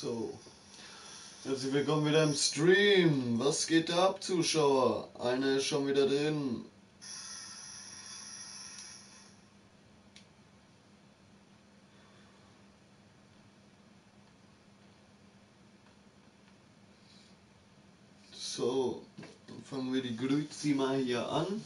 So. Herzlich willkommen wieder im Stream. Was geht da ab, Zuschauer? Eine ist schon wieder drin. So, dann fangen wir die Grüzi mal hier an.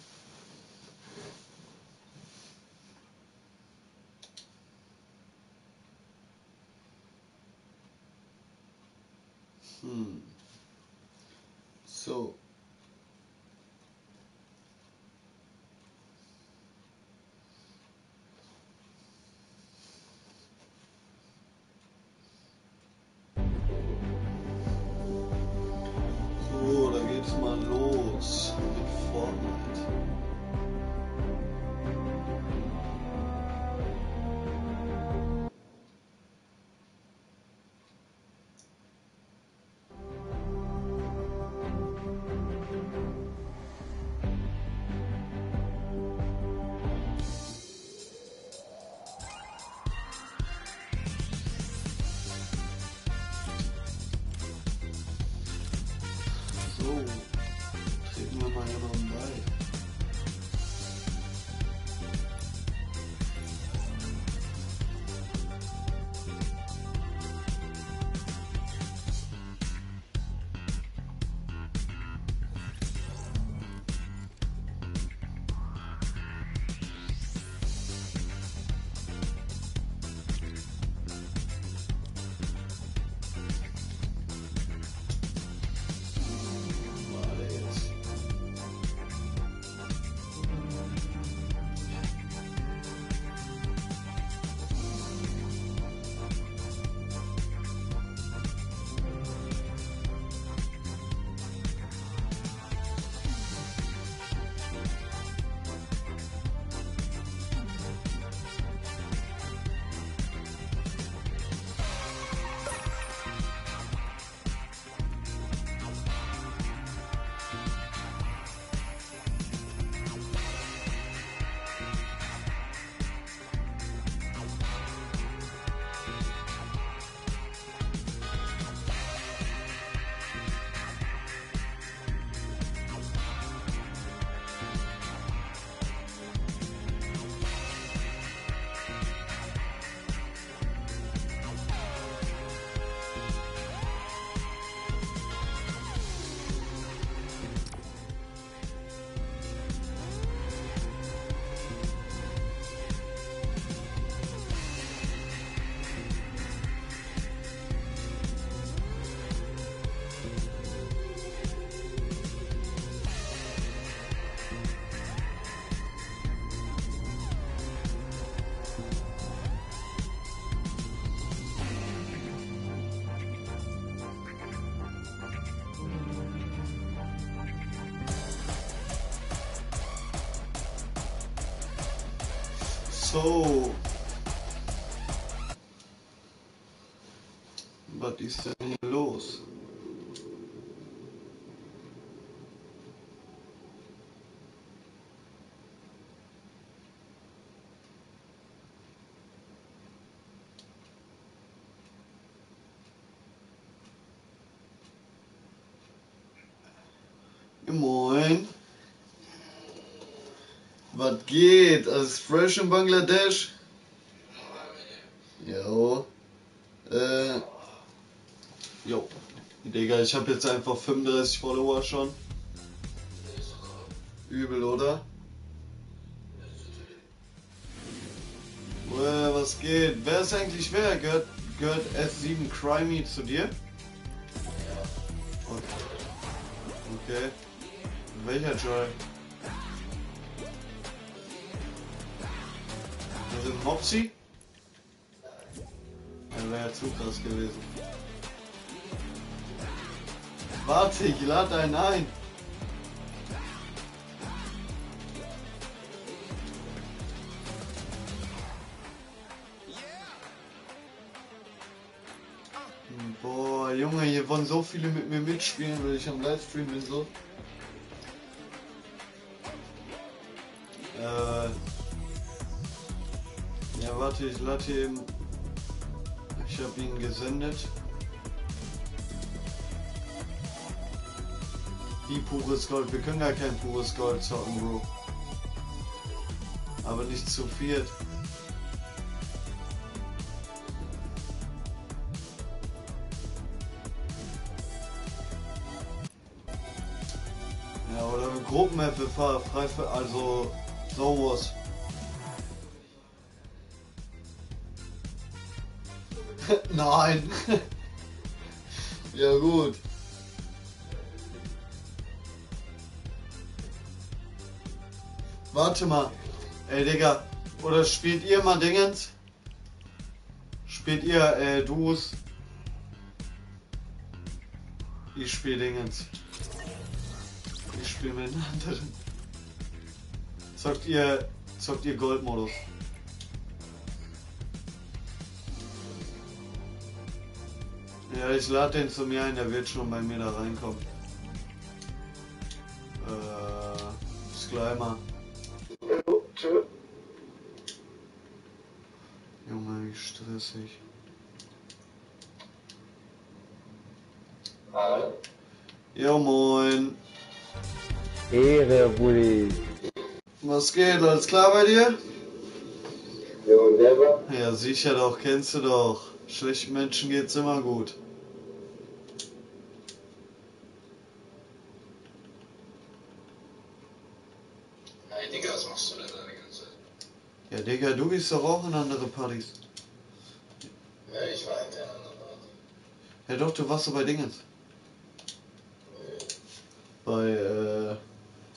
So. Was ist denn hier los? Was geht? Alles fresh in Bangladesch? Jo. Äh. Jo. Digga, ich hab jetzt einfach 35 Follower schon. Übel, oder? Äh, was geht? Wer ist eigentlich wer? Gehört, gehört S7 Crimey zu dir? Okay. okay. Welcher Joy? Mopsy? Das wäre ja zu krass gewesen. Warte, ich lade einen ein. Boah, Junge, hier wollen so viele mit mir mitspielen, weil ich am Livestream bin so. hatte ich Latte eben. Ich habe ihn gesendet. Die pures Gold. Wir können gar kein pures Gold zocken, Bro. Aber nicht zu viert. Ja, oder Gruppen-App frei für, also sowas. Nein. ja gut. Warte mal. Ey, Digga. Oder spielt ihr mal Dingens? Spielt ihr äh, Duos? Ich spiele Dingens. Ich spiele mit anderen. Zockt ihr, zockt ihr Goldmodus? Ja, ich lade den zu mir ein, der wird schon bei mir da reinkommen. Äh, mal. Junge, wie stressig. Hallo. Ja, moin. Ehre, Bulli. Was geht? Alles klar bei dir? Ja, und selber? Ja, sicher doch, kennst du doch. Schlechten Menschen geht's immer gut. Hey Digga, was machst du denn da die ganze Zeit? Ja, Digga, du gehst doch auch in andere Partys. Ja, ich war hinter einer anderen Party. Ja, doch, du warst so bei Dingens. Bei, äh,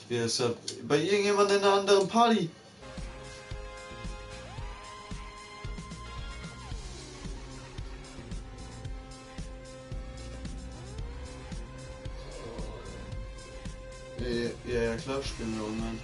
wie heißt das? Bei irgendjemandem in einer anderen Party. Ja, ja, ja, klar spielen wir online.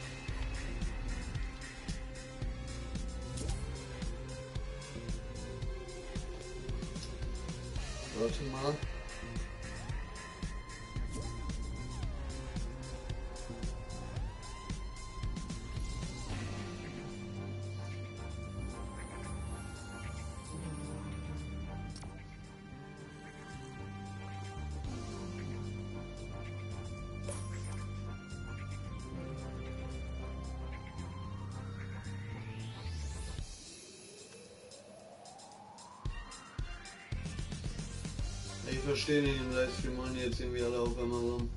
Verstehe nicht, im Livestream machen jetzt irgendwie alle auf einmal rum.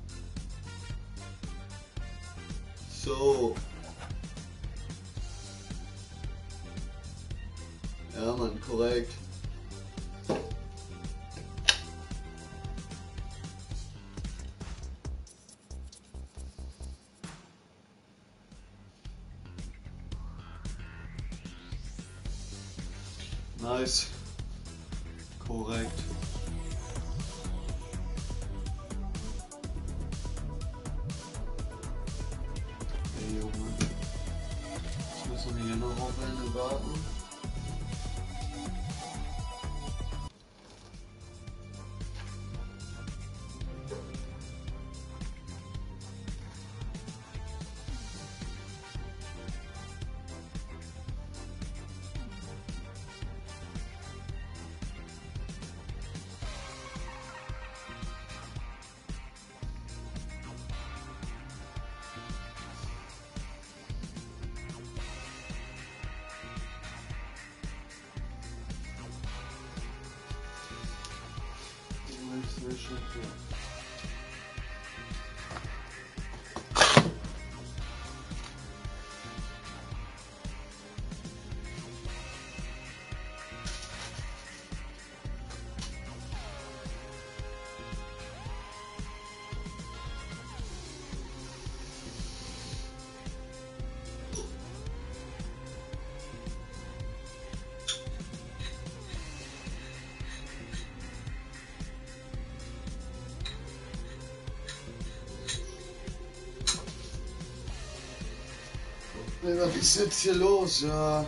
Ist jetzt hier los? Ja.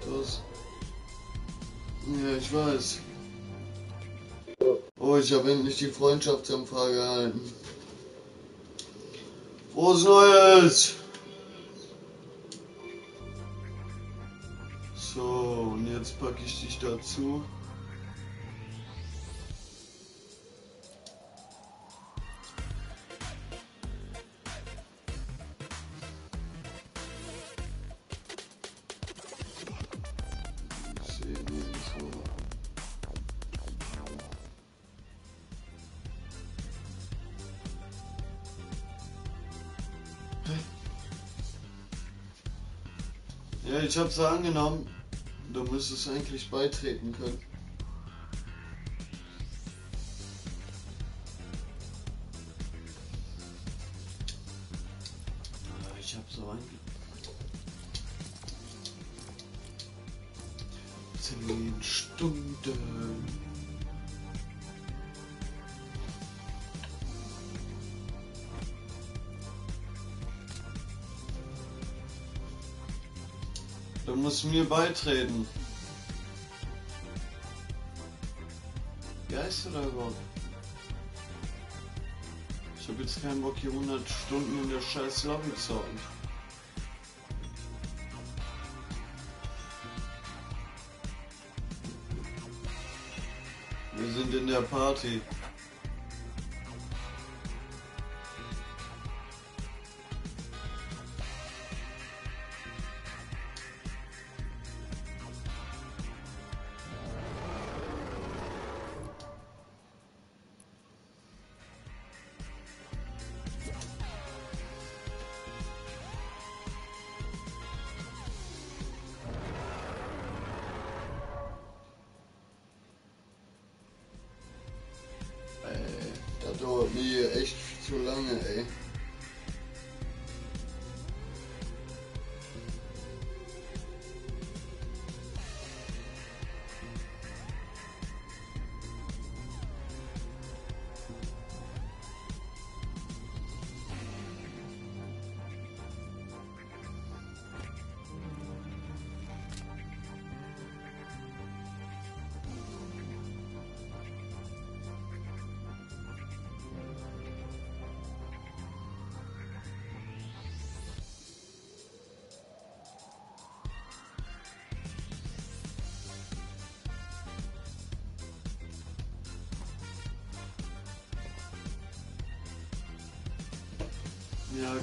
Das. Ja, ich weiß. Oh, ich habe endlich die Freundschaftsanfrage erhalten. Frohes Neues! So, und jetzt packe ich dich dazu. Ich hab's angenommen. Du müsstest eigentlich beitreten können. Mir beitreten. Du da überhaupt? Ich hab jetzt keinen Bock hier 100 Stunden in der scheiß Lobby zocken. Wir sind in der Party.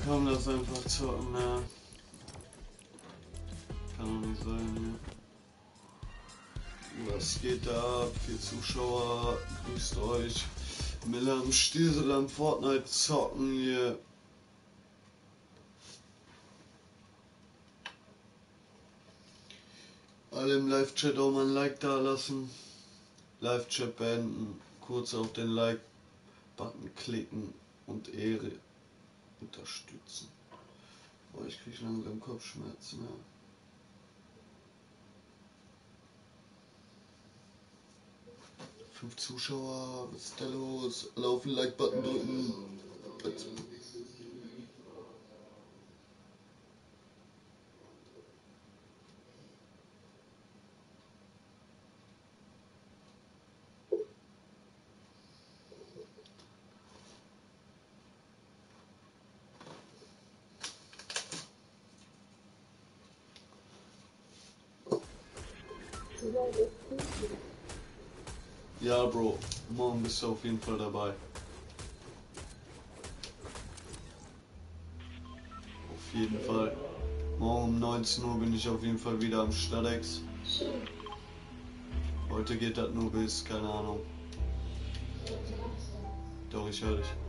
Komm, lass einfach zocken, ja. Kann doch nicht sein, ja. Was geht da ab? Vier Zuschauer, grüßt euch. Miller am Stiesel am Fortnite zocken hier. Alle im Live-Chat auch mal ein Like da lassen. Live-Chat beenden. Kurz auf den Like-Button klicken und Ehre unterstützen. Boah, ich krieg langsam Kopfschmerzen. Ja. Fünf Zuschauer, was ist da los? Alle auf den Like-Button drücken. Was? Ja, Bro, du auf jeden Fall dabei. Auf jeden Fall. Morgen um 19 Uhr bin ich auf jeden Fall wieder am Stadex. Heute geht das nur bis, keine Ahnung. Doch, ich höre dich.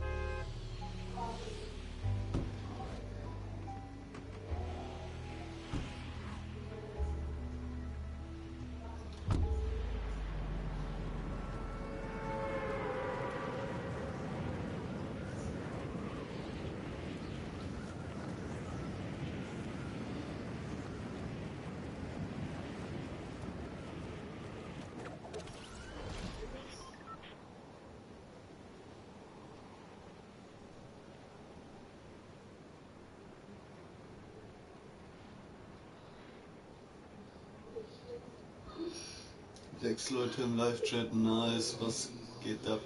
Leute im Live-Chat, nice, was geht ab?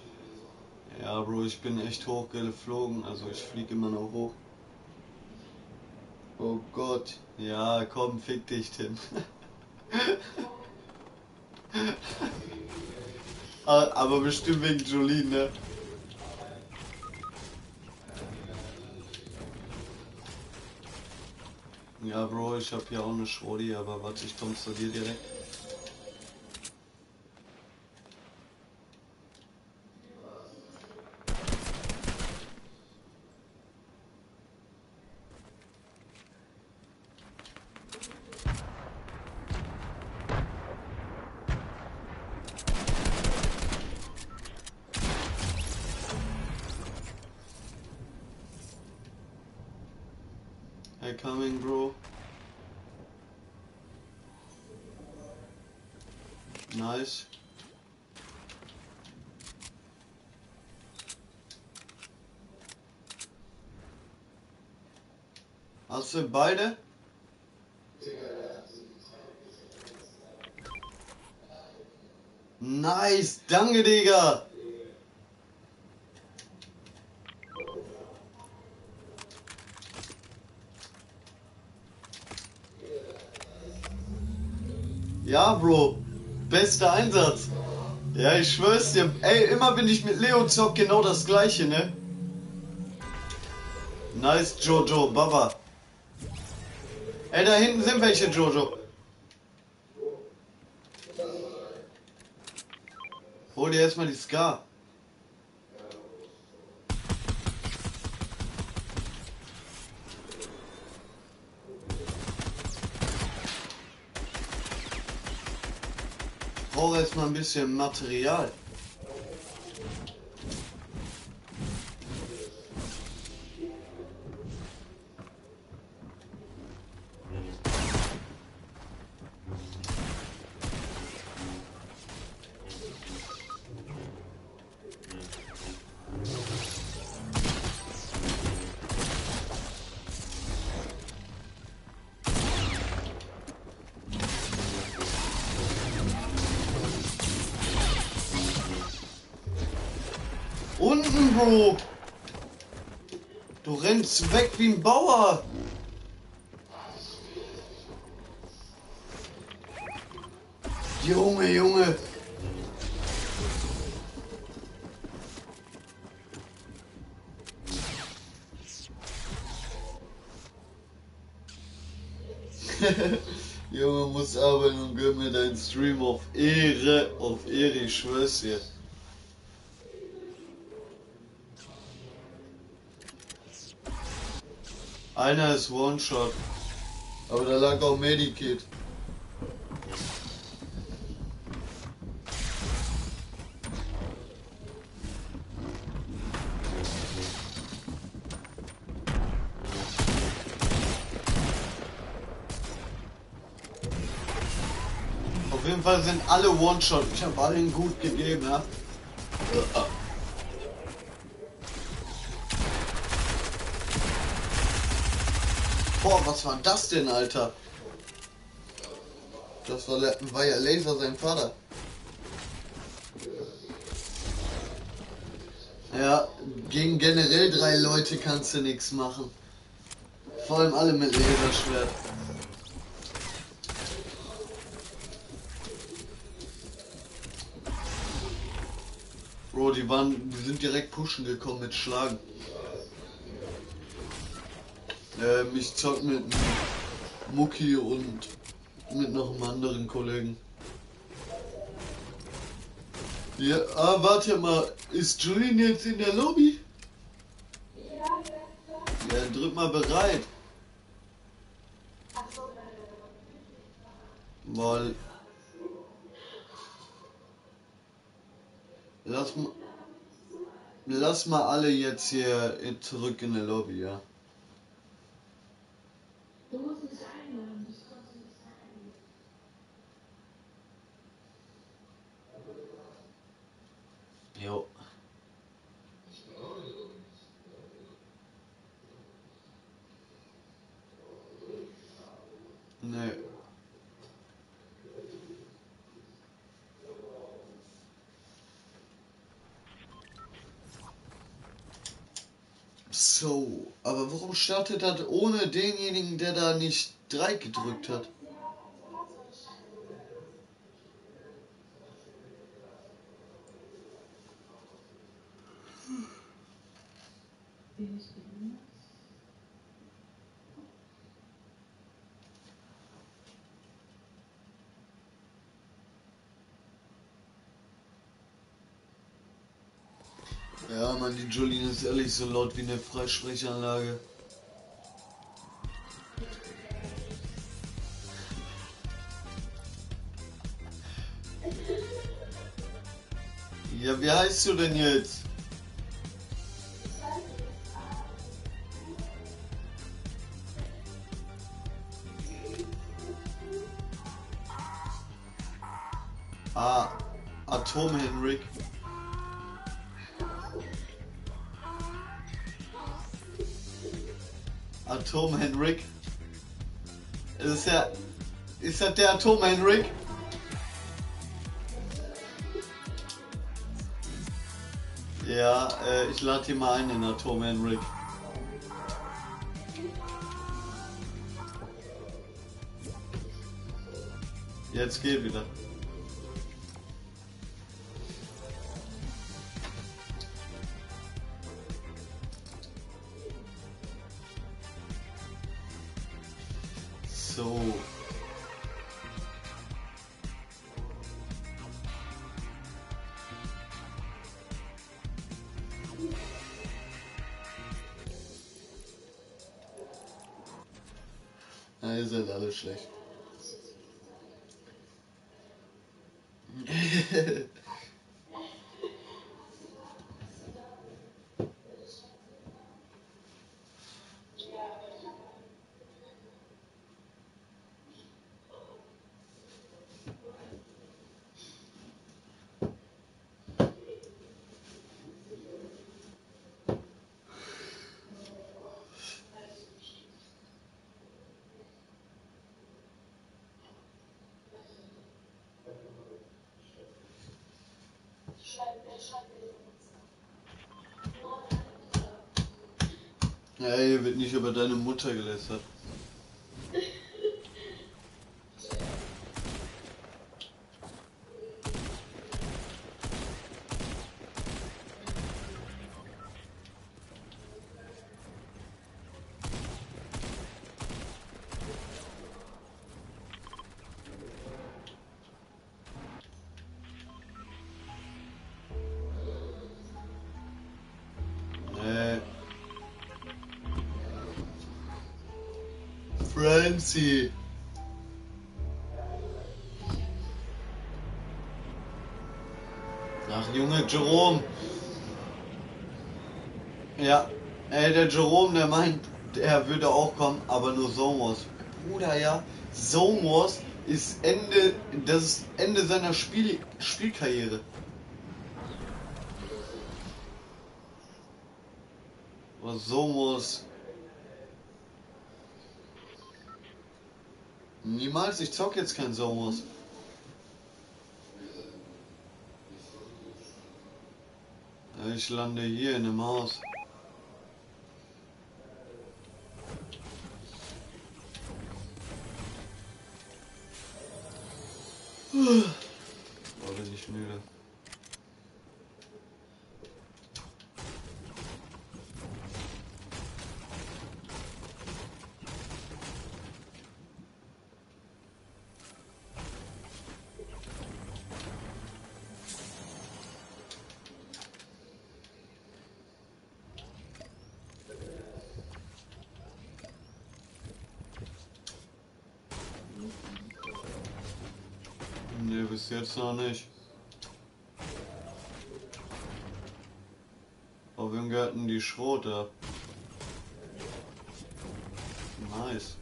Ja, Bro, ich bin echt hochgeflogen, also ich fliege immer noch hoch. Oh Gott, ja, komm, fick dich, Tim. Ah, Aber bestimmt wegen Jolene, ne? Ja, Bro, ich hab hier auch eine Schrodi, aber warte, ich komm zu dir direkt. I coming, bro. Nice. Beide? Nice, danke, Digga. Ja, Bro. Bester Einsatz. Ja, ich schwör's dir. Ey, immer wenn ich mit Leo zock, genau das gleiche, ne? Nice, Jojo, Baba. Ey, da hinten sind welche, Jojo. Hol dir erstmal die Scar. Brauche erstmal ein bisschen Material. Weg wie ein Bauer. Junge, Junge. Junge, muss arbeiten und gönn mir deinen Stream auf Ehre, auf Ehre, ich schwör's dir. Einer ist One-Shot. Aber da lag auch Medikit. Auf jeden Fall sind alle One-Shot. Ich habe allen gut gegeben, ja. Boah, was war das denn, Alter? Das war, war ja Laser sein Vater. Ja, gegen generell drei Leute kannst du nichts machen. Vor allem alle mit Laserschwert. Bro, die waren, die sind direkt pushen gekommen mit Schlagen. Ähm, ich zock mit Mucki und mit noch einem anderen Kollegen. Ja, ah, warte mal, ist Julian jetzt in der Lobby? Ja, drück mal bereit. Weil. Lass mal. Lass mal alle jetzt hier zurück in der Lobby, ja. Du musst mich einladen, das kannst du nicht sagen. Jo. Nee. So, aber warum startet das ohne denjenigen, der da nicht 3 gedrückt hat? Ja, Mann, die Julien ist ehrlich so laut wie eine Freisprechanlage. willst du denn jetzt? Ah, Atom Henrik. Atom Henrik. Ist ja. Ist das der Atom Henrik? Ja, äh, ich lade ihn mal ein in Atom-Henrik. Jetzt geht wieder. Hier wird nicht über deine Mutter gelästert. Francie. Ach, Junge, Jerome. Ja, ey, der Jerome, der meint, er würde auch kommen, aber nur Somos. Bruder, ja, Somos ist Ende, das ist Ende seiner Spiel, Spielkarriere. Aber Somos. Niemals, ich zock jetzt kein Somos. Ich lande hier in einem Haus. Jetzt noch nicht. Aber wem gehört denn die Schrot ab? Nice.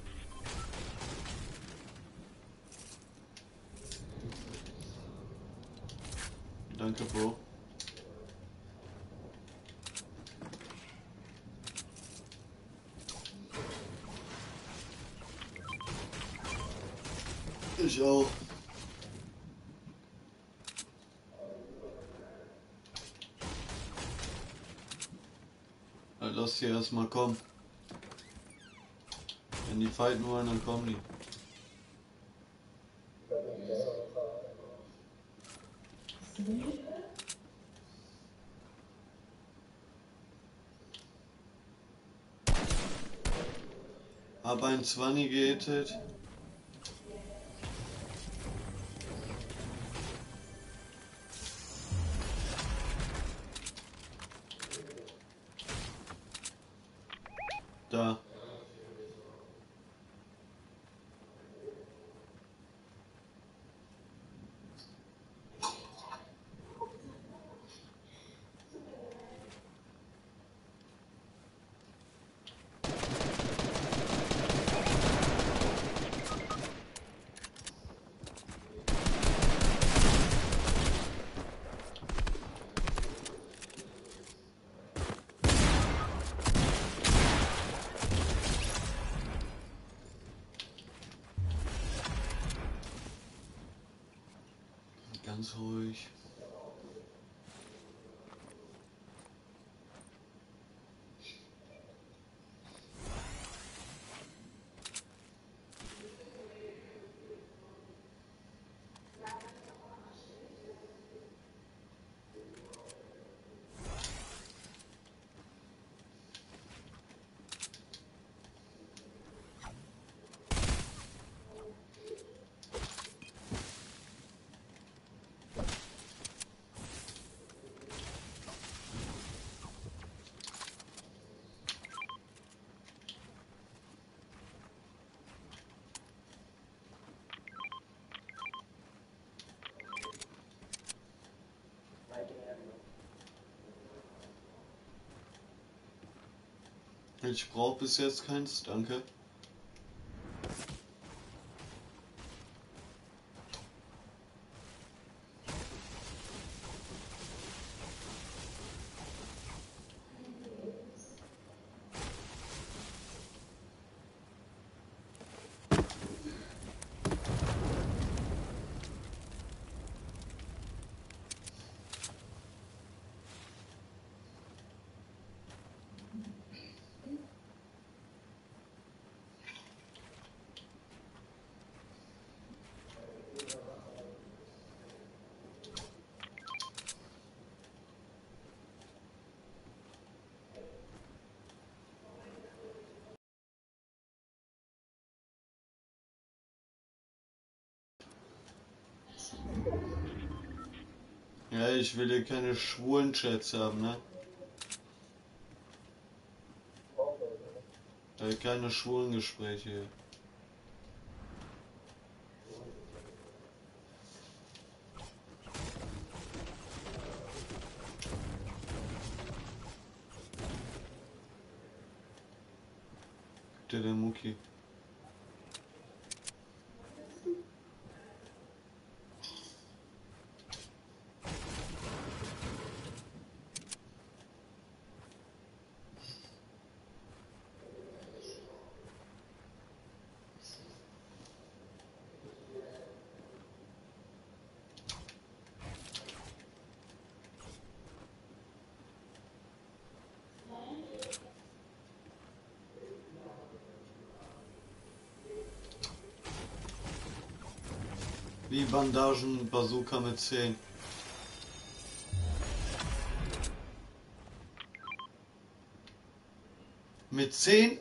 Danke, Bro. Ich auch. Halt, lass erstmal kommen. Wenn die fighten wollen, dann kommen die. Hab ein 20 gehittet. Ich brauche bis jetzt keins, danke. Ja, ich will hier keine schwulen Chats haben, ne? Äh, keine schwulen Gespräche hier. Der Muki. Wie Bandagen Bazooka mit 10. Mit 10?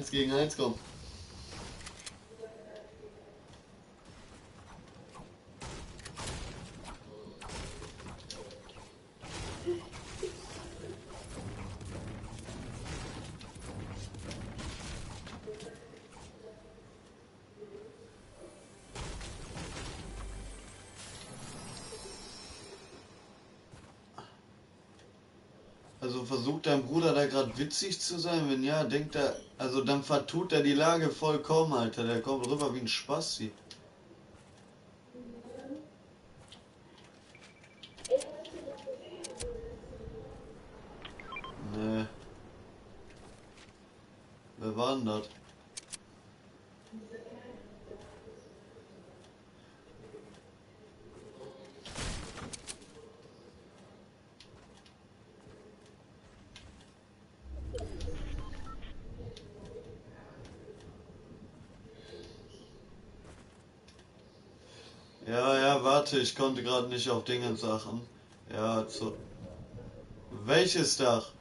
1 gegen 1 kommen. Also versucht dein Bruder da gerade witzig zu sein? Wenn ja, denkt er also dann vertut er die Lage vollkommen, Alter. Der kommt rüber wie ein Spasti. konnte gerade nicht auf Dinge Sachen. Ja, zu. Welches Dach?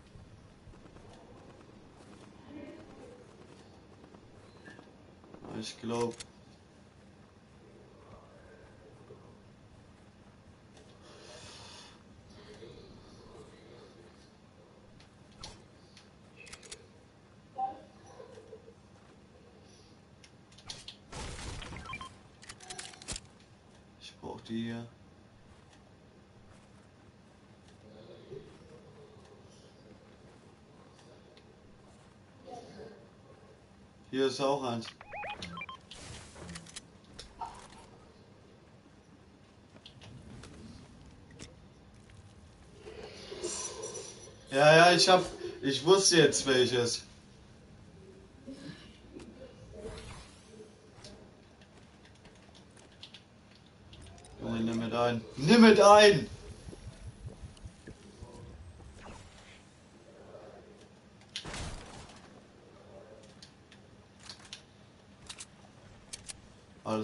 Ich glaube. Hier ist auch eins. Ja, ja, ich hab, ich wusste jetzt welches. Junge, nimm mit ein. Nimm mit ein!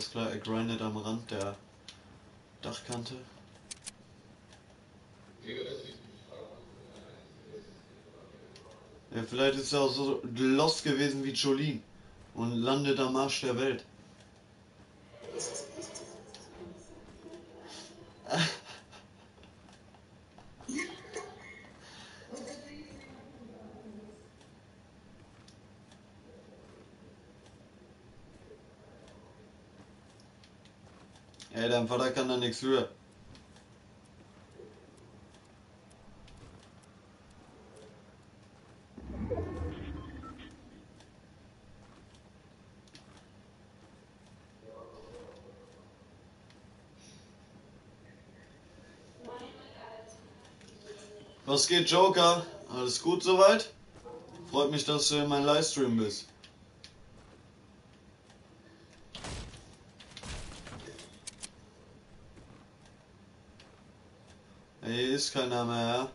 Alles klar, er grindet am Rand der Dachkante. Ja, vielleicht ist er auch so lost gewesen wie Jolene und landet am Arsch der Welt. Ey, dein Vater kann da nichts für. Was geht, Joker? Alles gut soweit? Freut mich, dass du in meinem Livestream bist. Hier ist keiner mehr.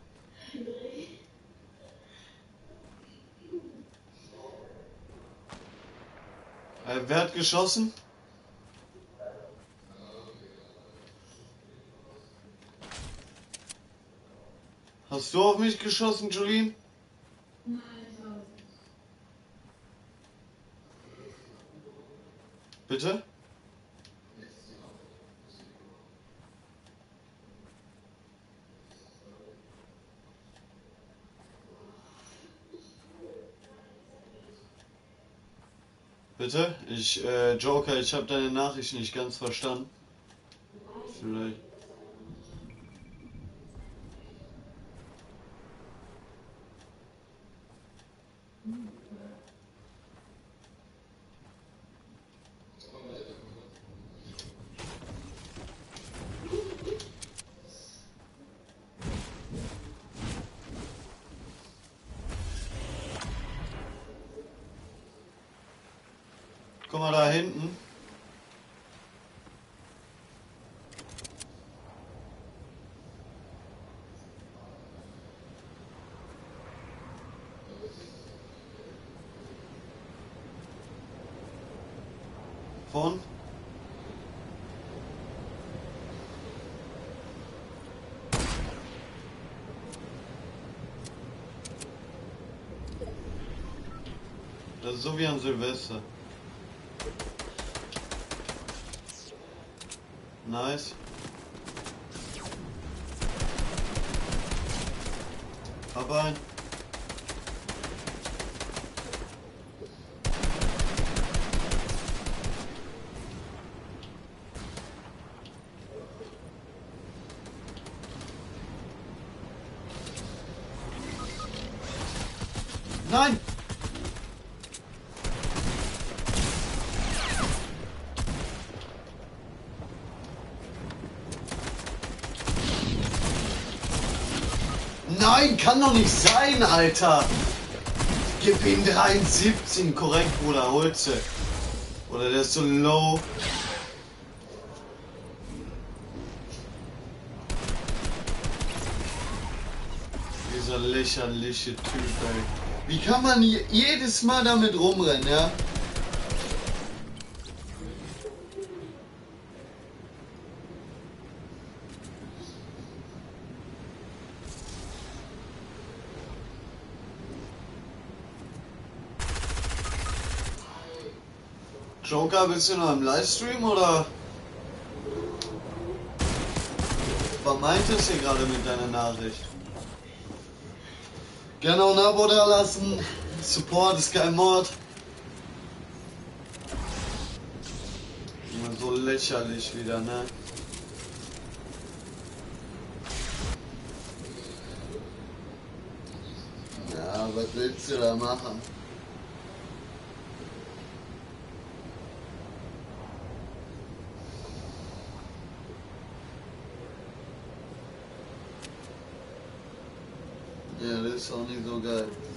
Äh, wer hat geschossen? Hast du auf mich geschossen, Jolene? Nein, Pause. Bitte? Bitte? Ich, äh, Joker, ich habe deine Nachricht nicht ganz verstanden. Vielleicht. Guck mal da hinten. Von? Das ist so wie an Silvester. Nice. Hab ein. Nein! Nein, kann doch nicht sein, Alter! Gib ihm 73, korrekt, Bruder, Holze. Oder der ist so low. Dieser lächerliche Typ, ey. Wie kann man je- jedes Mal damit rumrennen, ja? Joker, bist du noch im Livestream oder? Was meintest du gerade mit deiner Nachricht? Gerne auch ein Abo da lassen. Support ist kein Mord. Immer so lächerlich wieder, ne? Ja, was willst du da machen? Ja, das ist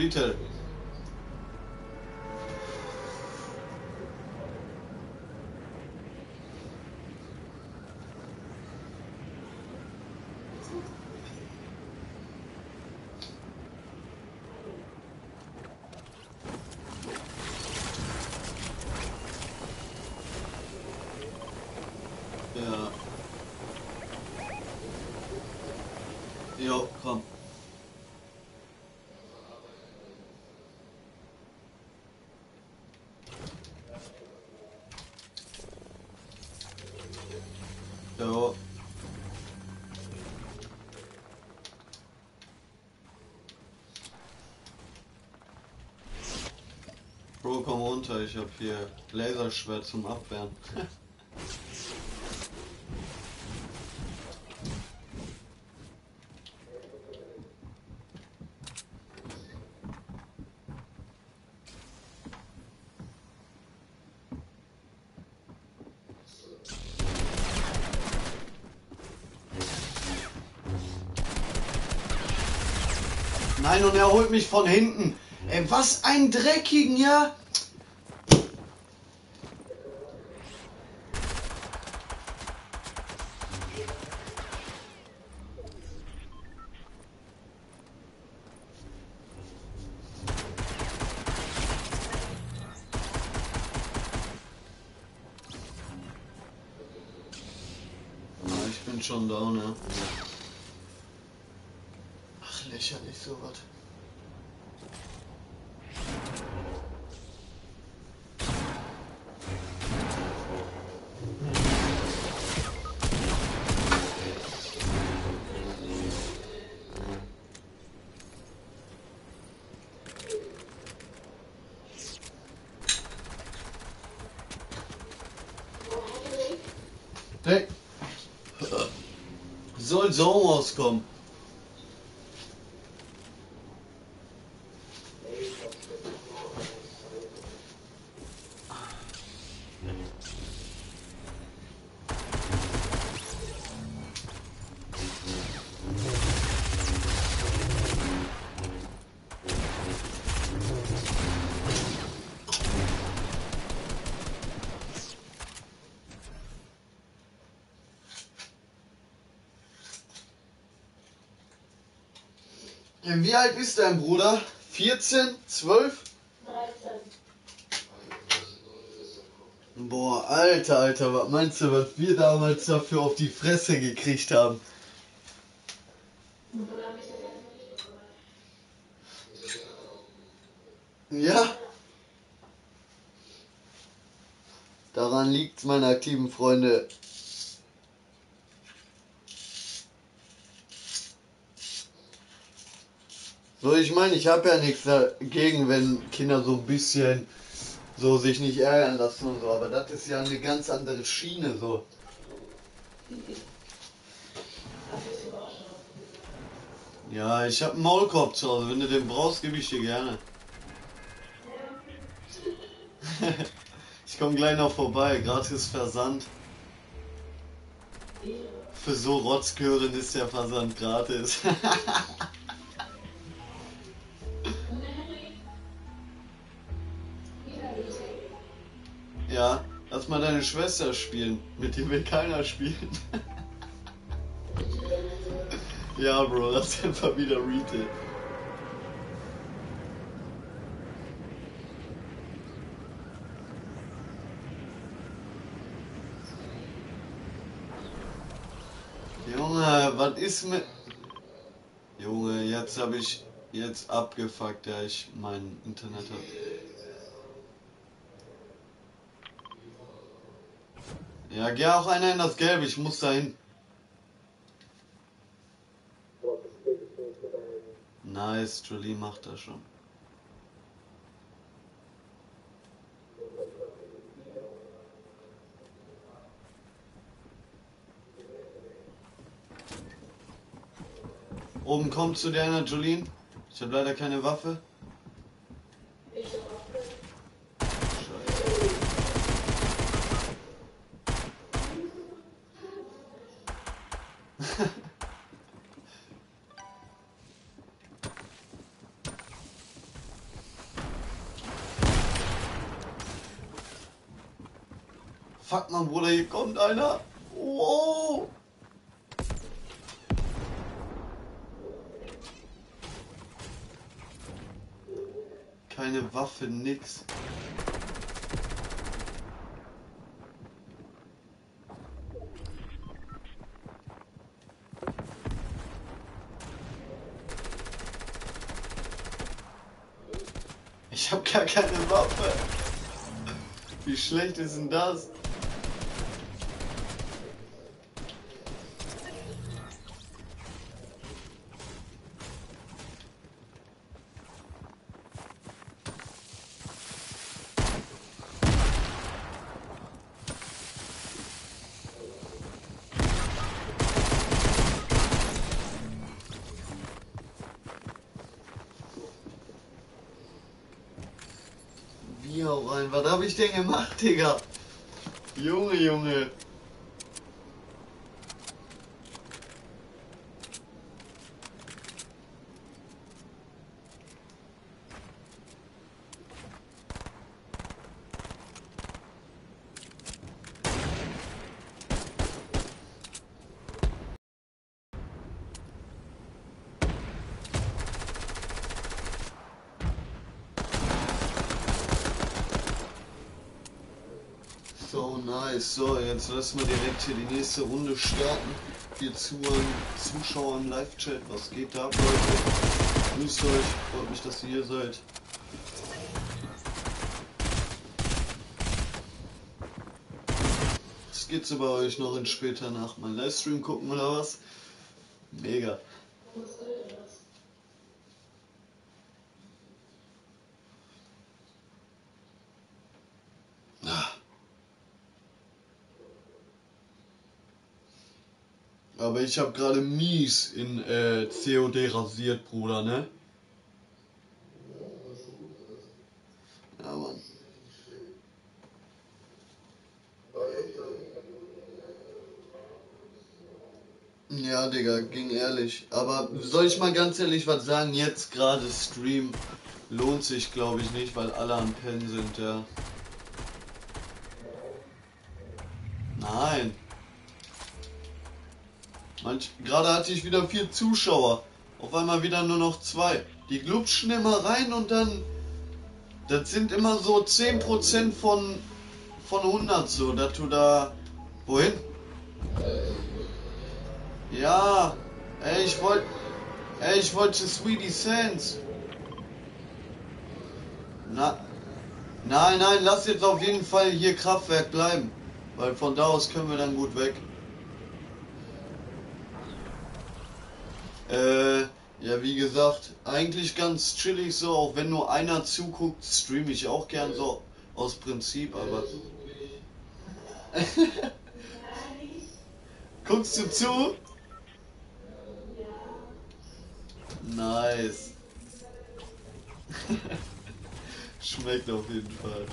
Retail. Ja. Jo, komm. Jo. Bro, komm runter, ich hab hier Laserschwert zum Abwehren. Nein, und er holt mich von hinten. Ey, was ein dreckigen, ja? Ja, Soll so Wie alt ist dein Bruder? 14? 12? 13. Boah, Alter, Alter, was meinst du, was wir damals dafür auf die Fresse gekriegt haben? Ja? Daran liegt's, meine aktiven Freunde. Ich meine, ich habe ja nichts dagegen, wenn Kinder so ein bisschen so sich nicht ärgern lassen und so, aber das ist ja eine ganz andere Schiene so. Ja, ich habe einen Maulkorb zu Hause. Wenn du den brauchst, gebe ich dir gerne. ich komme gleich noch vorbei. Gratis Versand. Für so Rotzkören ist der Versand gratis. deine Schwester spielen. Mit dem will keiner spielen. ja, Bro, lass einfach wieder Retail. Junge, was ist mit... Junge, jetzt habe ich jetzt abgefuckt, ja, ich mein Internet habe. Ja, geh auch einer in das Gelbe, ich muss dahin. Nice, Julie macht das schon. Oben kommt zu dir einer, Jolene. Ich habe leider keine Waffe. Fuck, mein Bruder, hier kommt einer. Wow. Keine Waffe, nix. Ich hab gar keine Waffe. Wie schlecht ist denn das? Wie hau rein? Was hab ich denn gemacht, Digga? Junge, Junge. So nice. So, jetzt lassen wir direkt hier die nächste Runde starten. Hier zu Zuschauer im Live-Chat. Was geht da Leute? Grüßt euch. Freut mich, dass ihr hier seid. Was geht's bei euch noch in später Nacht? Mein Livestream gucken oder was? Mega. Ich habe gerade mies in äh, COD rasiert, Bruder, ne? Ja, Mann. Ja, Digga, ging ehrlich. Aber soll ich mal ganz ehrlich was sagen? Jetzt gerade Stream lohnt sich, glaube ich, nicht, weil alle am Pennen sind, ja. Nein. Manch, gerade hatte ich wieder vier Zuschauer. Auf einmal wieder nur noch zwei. Die glupschen immer rein und dann. Das sind immer so 10% von, von 100 so, dass du da. Wohin? Ja. Ey, ich wollte. Ey, ich wollte Sweetie Sands. Na. Nein, nein, lass jetzt auf jeden Fall hier Kraftwerk bleiben. Weil von da aus können wir dann gut weg. Äh, Ja, wie gesagt, eigentlich ganz chillig so, auch wenn nur einer zuguckt, streame ich auch gern so aus Prinzip, aber. Guckst du zu? Nice. Schmeckt auf jeden Fall.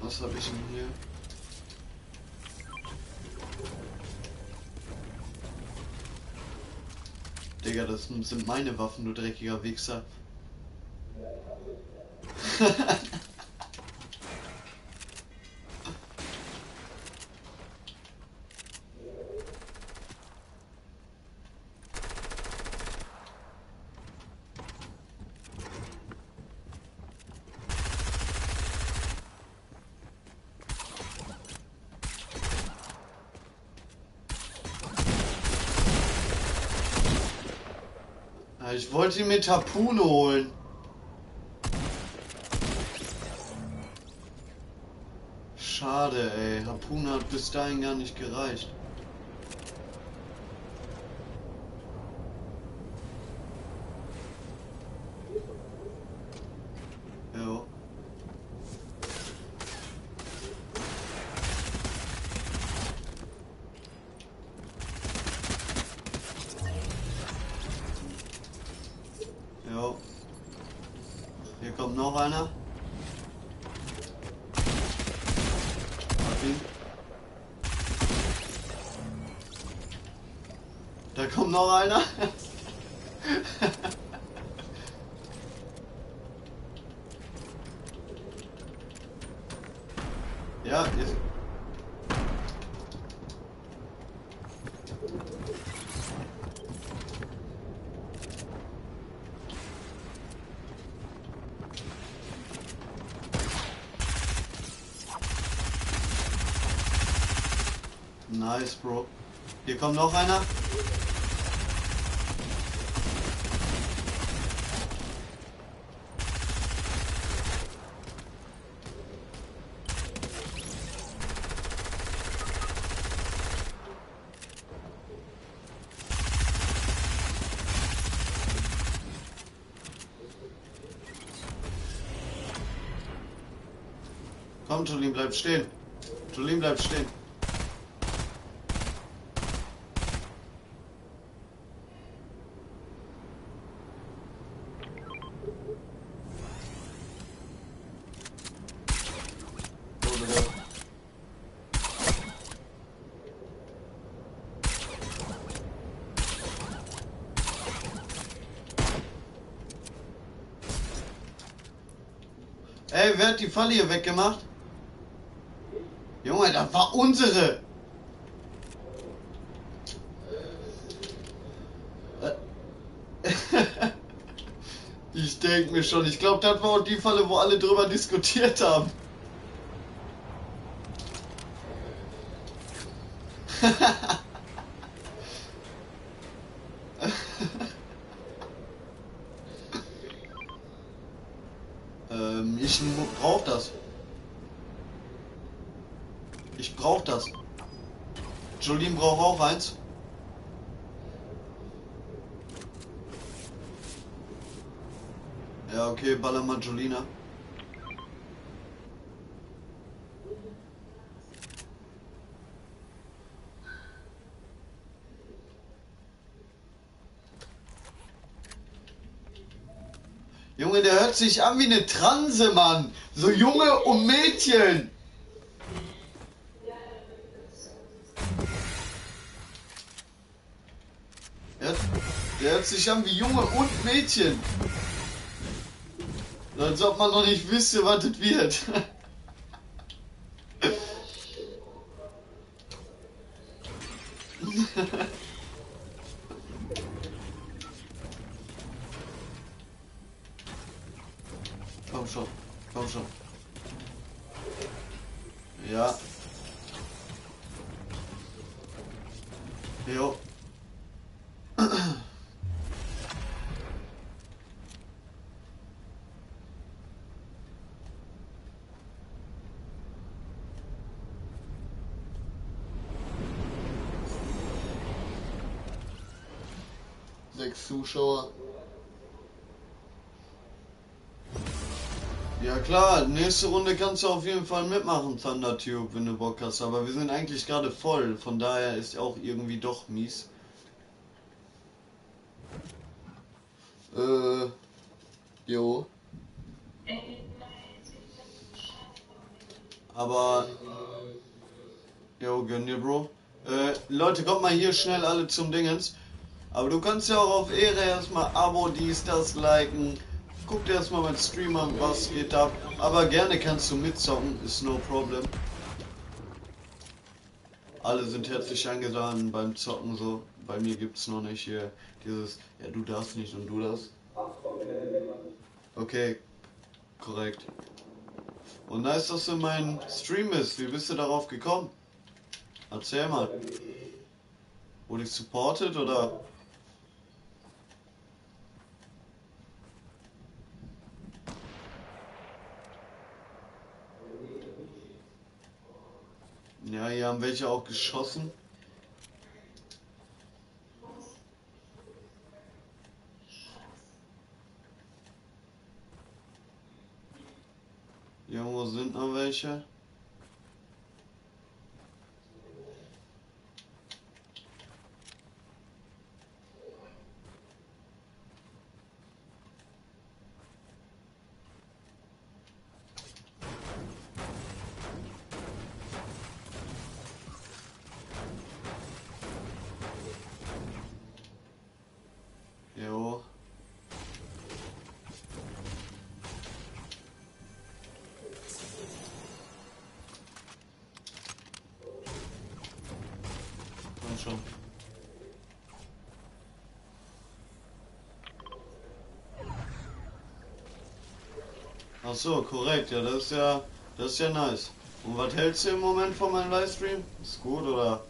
Was habe ich denn hier? Digga, das sind meine Waffen, du dreckiger Wichser. Ja, Ich mit Harpune holen. Schade, ey. Harpune hat bis dahin gar nicht gereicht. Jo. Jo. Hier kommt noch einer. Hab ihn. Da kommt noch einer. ja, ist. Nice, Bro. Hier kommt noch einer. Komm, Jolien, bleib stehen. Jolien, bleib stehen. So, Digga. Ey, wer hat die Falle hier weggemacht? Junge, das war unsere. Ich denke mir schon, ich glaube, das war auch die Falle, wo alle drüber diskutiert haben. ähm, ich mu- brauch das. Ich brauch das. Jolien braucht auch eins. Ja, okay, baller mal Jolina. Junge, der hört sich an wie eine Transe, Mann. So Junge und Mädchen. Der, der hört sich an wie Junge und Mädchen. Als ob man noch nicht wüsste, was das wird. komm schon, komm schon. Ja. Jo. Zuschauer. Ja klar, nächste Runde kannst du auf jeden Fall mitmachen, Thundertube, wenn du Bock hast. Aber wir sind eigentlich gerade voll, von daher ist auch irgendwie doch mies. Äh, jo. Aber, jo, gönn dir, Bro. Äh, Leute, kommt mal hier schnell alle zum Dingens. Aber du kannst ja auch auf Ehre erstmal Abo, dies, das liken. Guck dir erstmal mein Stream an, was geht ab. Aber gerne kannst du mitzocken, ist no problem. Alle sind herzlich eingeladen beim Zocken so. Bei mir gibt's noch nicht hier dieses, ja du darfst nicht und du das. Okay, korrekt. Und nice, dass du mein Stream bist. Wie bist du darauf gekommen? Erzähl mal. Wurde ich supported oder? Ja, hier haben welche auch geschossen. Irgendwo sind noch welche. Jo. Komm schon. Ach so, korrekt. Ja, das ist ja, das ist ja nice. Und was hältst du im Moment von meinem Livestream? Ist gut oder?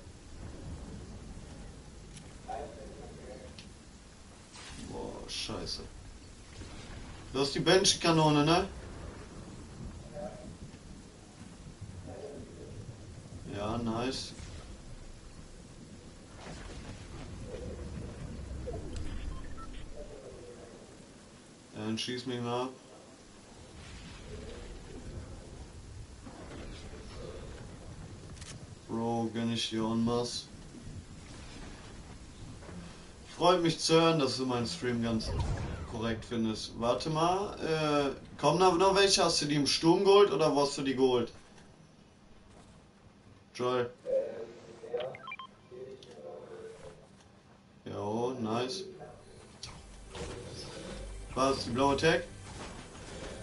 Boah, scheiße. Das ist die Bench-Kanone, ne? Ja, nice. Dann schieß mich mal ab. En masse. Freut mich zu hören, dass du meinen Stream ganz korrekt findest. Warte mal, äh, kommen da noch welche? Hast du die im Sturm geholt oder wo hast du die geholt? Joel. Jo, nice. Was, die blaue Tag?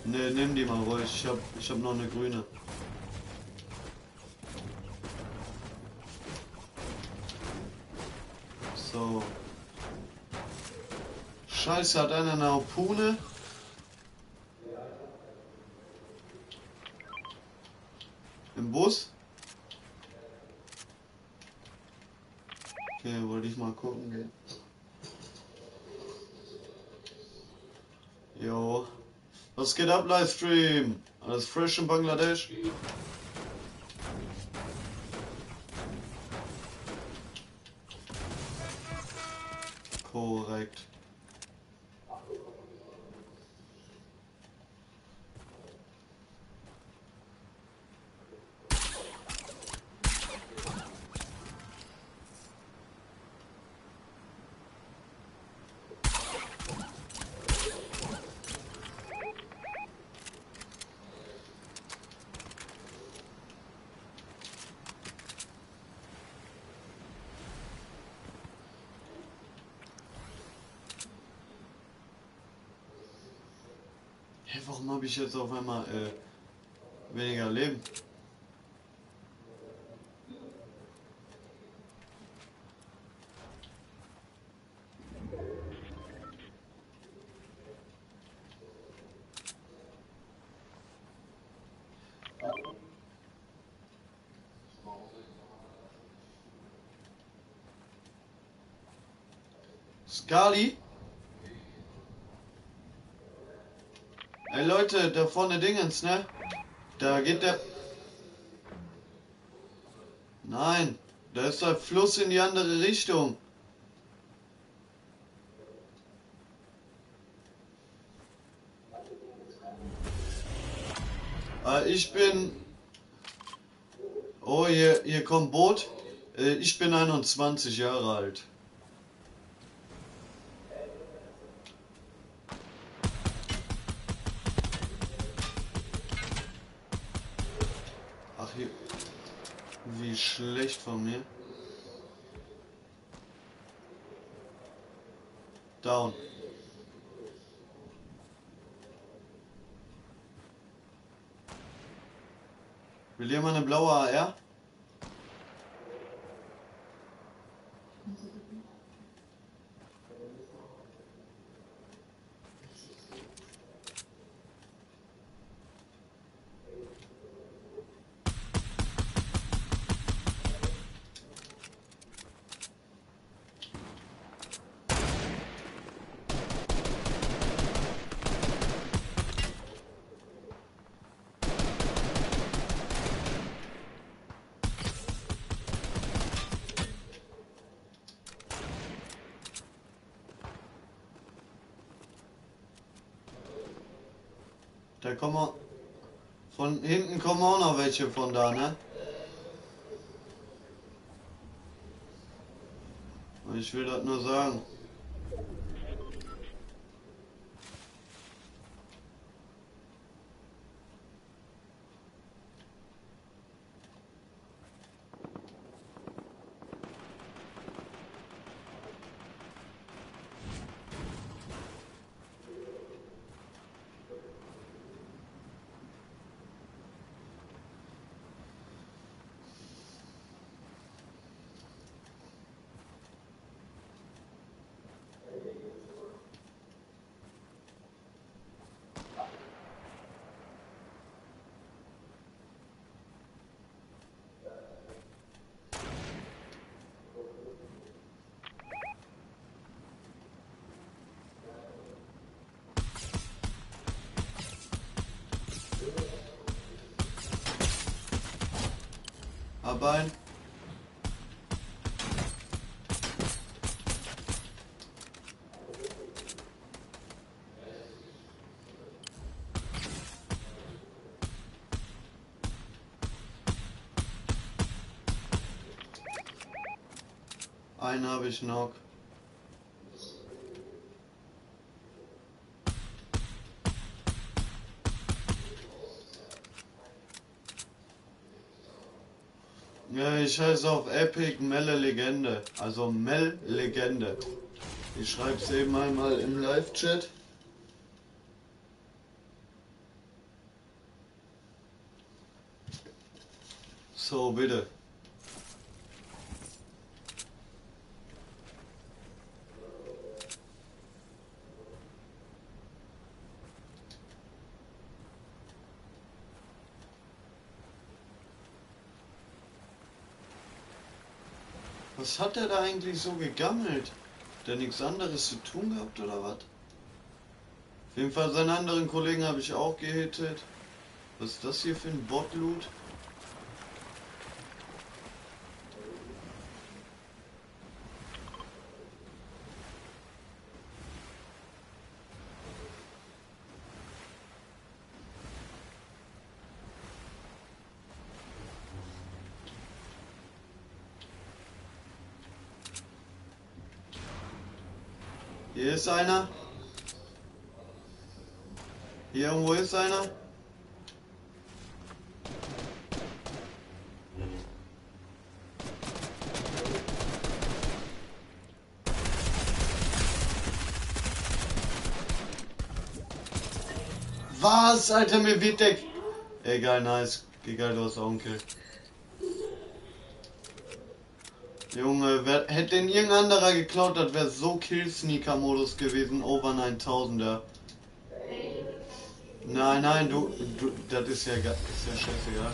Ne, nimm die mal ruhig. Ich hab, ich hab noch eine grüne. Scheiße, hat einer eine Harpune? Im Bus? Okay, wollte ich mal gucken gehen. Jo. Was geht ab, Livestream? Alles fresh in Bangladesch? Korrekt. Hä, warum habe ich jetzt auf einmal äh, weniger Leben? Skali? Leute, da vorne Dingens, ne? Da geht der... Nein, da ist der Fluss in die andere Richtung. Äh, ich bin... Oh, hier, hier kommt Boot. Äh, ich bin 21 Jahre alt. Down. Will jemand eine blaue AR? Da kommen. Von hinten kommen auch noch welche von da, ne? Ich will das nur sagen. Ein. Einen habe ich noch. Ja, ich heiße auf Epic Melle Legende. Also Mel Legende. Ich schreibe es eben einmal im Live-Chat. So, bitte. Hat er da eigentlich so gegammelt? Hat er nichts anderes zu tun gehabt oder was? Auf jeden Fall seinen anderen Kollegen habe ich auch gehittet. Was ist das hier für ein Bot-Loot? Ist einer. Hier irgendwo ist einer. Was, Alter, mir wird der... Egal, nice. Egal, du hast auch einen Kill. Junge, wer, hätte den irgendein anderer geklaut, das wäre so Kill-Sneaker-Modus gewesen, over 9000er. Nein, nein, du, du, das ist ja, ist ja scheißegal.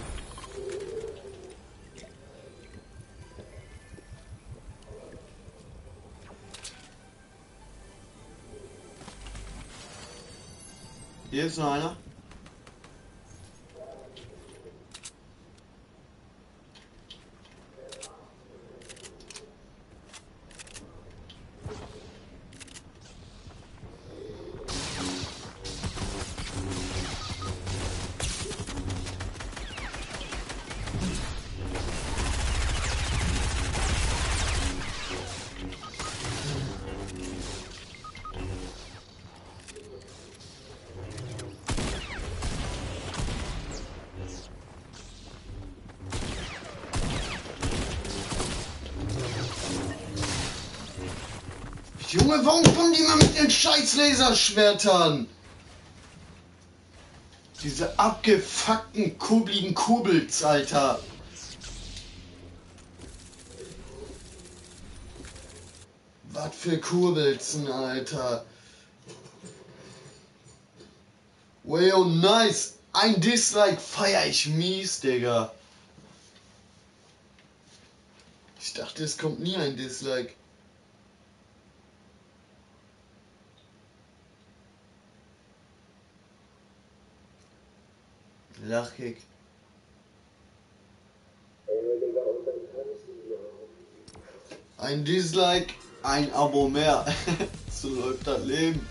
Hier ist noch einer. Kommen die mal mit den scheiß Laserschwertern? Diese abgefuckten, kubligen Kubels, Alter. Was für Kurbelzen, Alter. Well, nice. Ein Dislike feier ich mies, Digga. Ich dachte, es kommt nie ein Dislike. Lachig. Ein Dislike, ein Abo mehr. so läuft das Leben.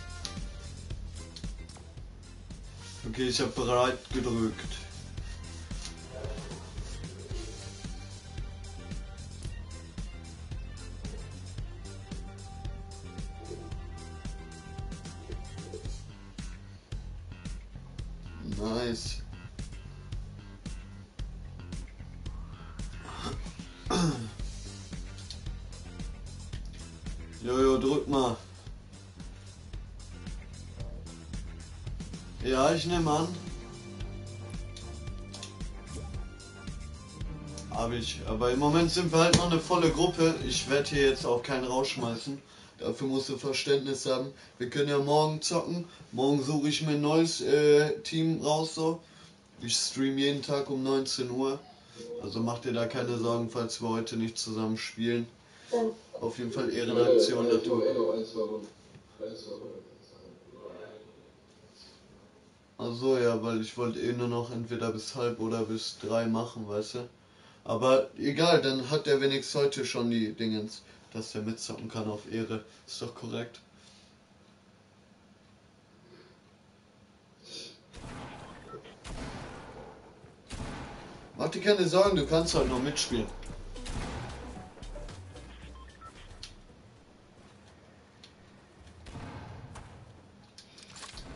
Okay, ich habe bereit gedrückt. Aber im Moment sind wir halt noch eine volle Gruppe. Ich werde hier jetzt auch keinen rausschmeißen. Dafür musst du Verständnis haben. Wir können ja morgen zocken. Morgen suche ich mir ein neues äh, Team raus so. Ich stream jeden Tag um 19 Uhr. Also mach dir da keine Sorgen, falls wir heute nicht zusammen spielen. Auf jeden Fall Ehrenaktion dazu. Also ja, weil ich wollte eh nur noch entweder bis halb oder bis drei machen, weißt du? Aber egal, dann hat der wenigstens heute schon die Dingens, dass der mitzocken kann auf Ehre. Ist doch korrekt. Mach dir keine Sorgen, du kannst halt noch mitspielen.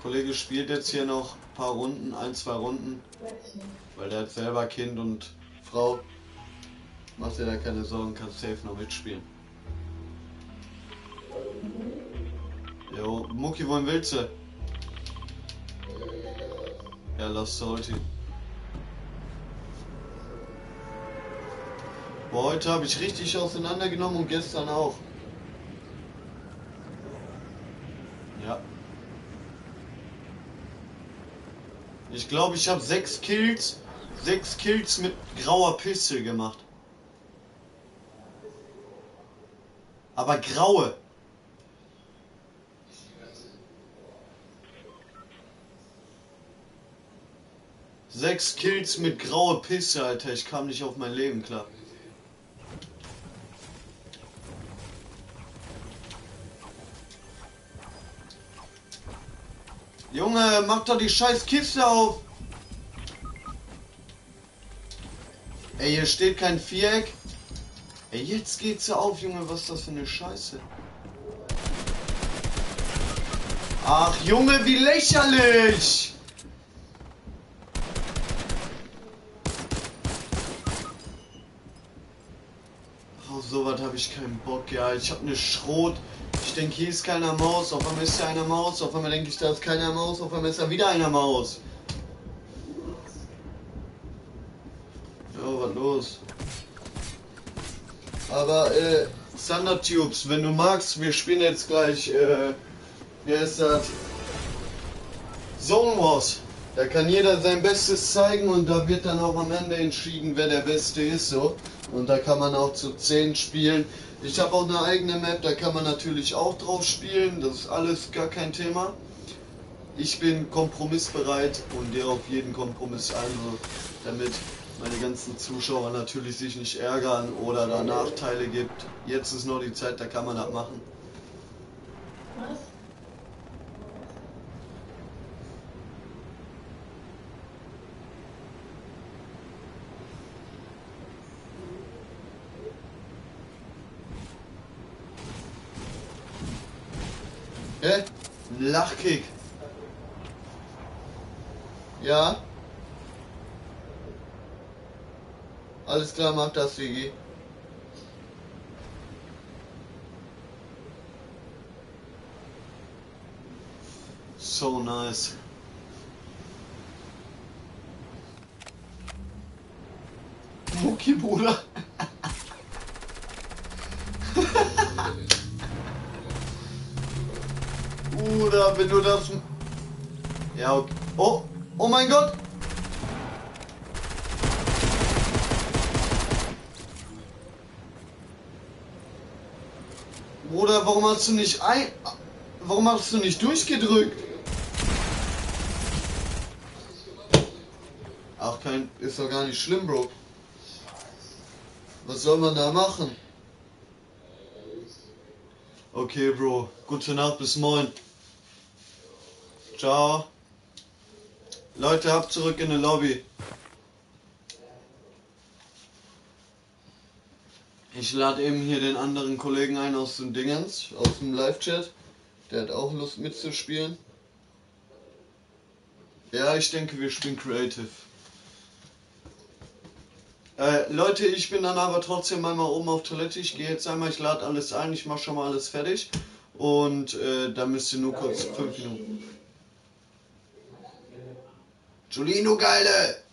Kollege spielt jetzt hier noch ein paar Runden, ein, zwei Runden, weil der hat selber Kind und Frau. Mach dir da keine Sorgen, kannst safe noch mitspielen. Jo, Mucki, wohin willst du? Ja, Lost Salty. Boah, heute habe ich richtig auseinandergenommen und gestern auch. Ja. Ich glaube, ich habe sechs Kills, sechs Kills mit grauer Pistol gemacht. Aber graue. Sechs Kills mit grauer Pisse, Alter. Ich kam nicht auf mein Leben klar. Junge, mach doch die scheiß Kiste auf. Ey, hier steht kein Viereck. Ey, jetzt geht's ja auf, Junge. Was ist das für eine Scheiße? Ach, Junge, wie lächerlich! Oh, sowas habe ich keinen Bock, ja. Ich habe eine Schrot. Ich denke, hier ist keiner Maus. Auf einmal ist da einer Maus. Auf einmal denke ich, da ist keiner Maus. Auf einmal ist da wieder einer Maus. Ja, was los? Aber, äh, Thunder Tubes, wenn du magst, wir spielen jetzt gleich, äh, wie heißt das? Zone Wars. Da kann jeder sein Bestes zeigen und da wird dann auch am Ende entschieden, wer der Beste ist, so. Und da kann man auch zu 10 spielen. Ich habe auch eine eigene Map, da kann man natürlich auch drauf spielen. Das ist alles gar kein Thema. Ich bin kompromissbereit und gehe auf jeden Kompromiss ein, so, damit meine ganzen Zuschauer natürlich sich nicht ärgern oder da Nachteile gibt. Jetzt ist noch die Zeit, da kann man das machen. Was? Hä? Lachkick. Ja? Alles klar, mach das, Sigi. So nice. Mucki, Bruder. Bruder, wenn du das... Ja, okay. Oh, oh mein Gott. Bruder, warum hast du nicht ein... Warum hast du nicht durchgedrückt? Ach, kein... Ist doch gar nicht schlimm, Bro. Was soll man da machen? Okay, Bro. Gute Nacht, bis morgen. Ciao. Leute, ab zurück in die Lobby. Ich lade eben hier den anderen Kollegen ein aus dem Dingens, aus dem Live-Chat. Der hat auch Lust mitzuspielen. Ja, ich denke, wir spielen Creative. Äh, Leute, ich bin dann aber trotzdem einmal oben auf Toilette. Ich gehe jetzt einmal, ich lade alles ein, ich mache schon mal alles fertig. Und äh, da müsst ihr nur kurz fünf Minuten. Julino Geile!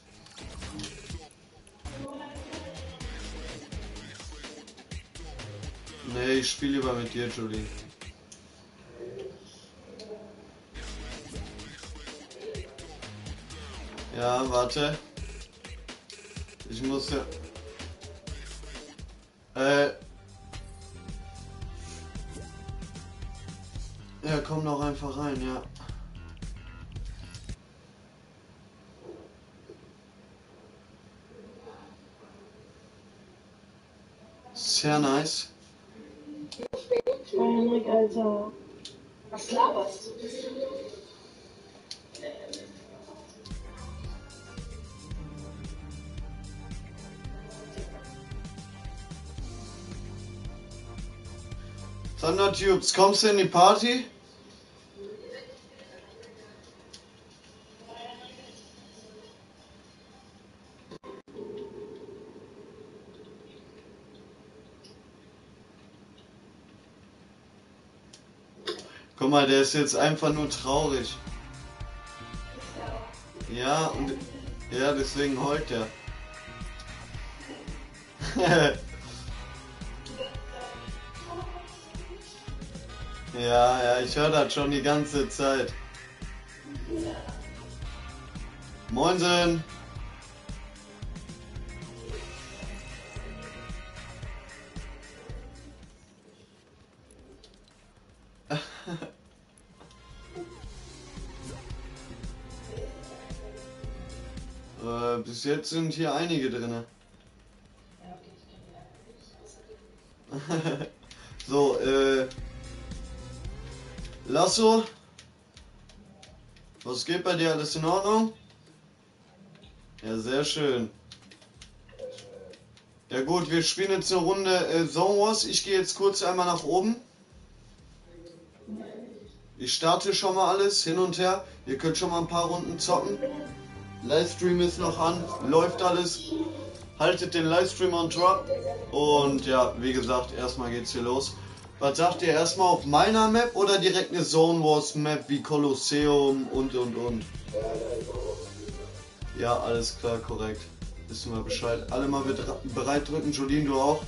Nee, ich spiele lieber mit dir, Julie. Ja, warte. Ich muss ja. Äh. Ja, komm doch einfach rein, ja. Sehr nice. Oh, Henrik, Alter. Was laberst du? Thundertubes, kommst du in die Party? Mal, der ist jetzt einfach nur traurig. Ja, und ja, deswegen heult er. ja, ja, ich höre das schon die ganze Zeit. Moinsen! Bis jetzt sind hier einige drin. so, äh. Lasso. Was geht bei dir? Alles in Ordnung? Ja, sehr schön. Ja gut, wir spielen jetzt eine Runde äh, Zone Wars. Ich gehe jetzt kurz einmal nach oben. Ich starte schon mal alles hin und her. Ihr könnt schon mal ein paar Runden zocken. Livestream ist noch an, läuft alles. Haltet den Livestream on top. Und ja, wie gesagt, erstmal geht's hier los. Was sagt ihr erstmal auf meiner Map oder direkt eine Zone Wars Map wie Kolosseum und und und? Ja, alles klar, korrekt. Wissen wir Bescheid. Alle mal bereit drücken, Jolien, du auch?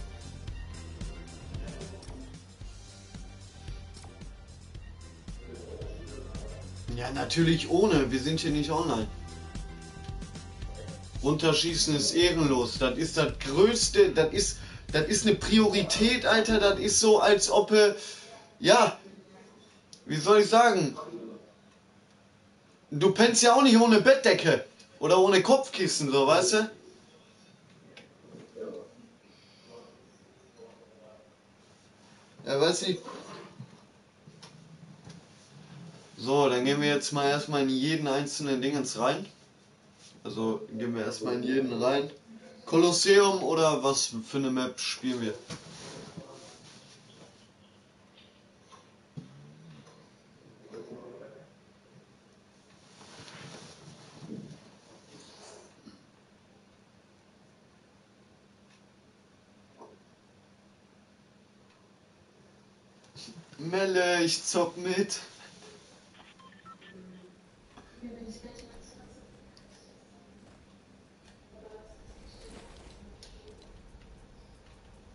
Ja, natürlich ohne. Wir sind hier nicht online. Runterschießen ist ehrenlos. Das ist das Größte. Das ist, das ist eine Priorität, Alter. Das ist so, als ob, äh, ja, wie soll ich sagen? Du pennst ja auch nicht ohne Bettdecke oder ohne Kopfkissen, so, weißt du? Ja, weiß ich. So, dann gehen wir jetzt mal erstmal in jeden einzelnen Dingens rein. Also gehen wir erstmal in jeden rein. Kolosseum oder was für eine Map spielen wir? Melle, ich zock mit.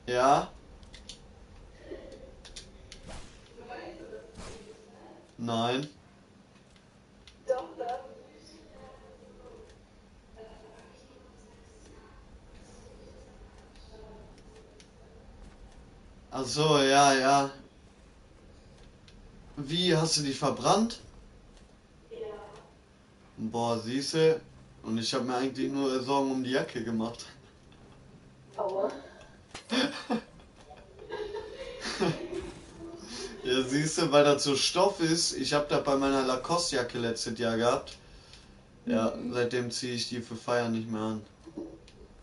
Ja? Nein. Doch, da. Ach so, ja, ja. Wie, hast du dich verbrannt? Ja. Boah, siehste. Und ich habe mir eigentlich nur Sorgen um die Jacke gemacht. Aua. Ja, siehste, weil das so Stoff ist. Ich habe das bei meiner Lacoste-Jacke letztes Jahr gehabt. Ja, seitdem ziehe ich die für Feiern nicht mehr an.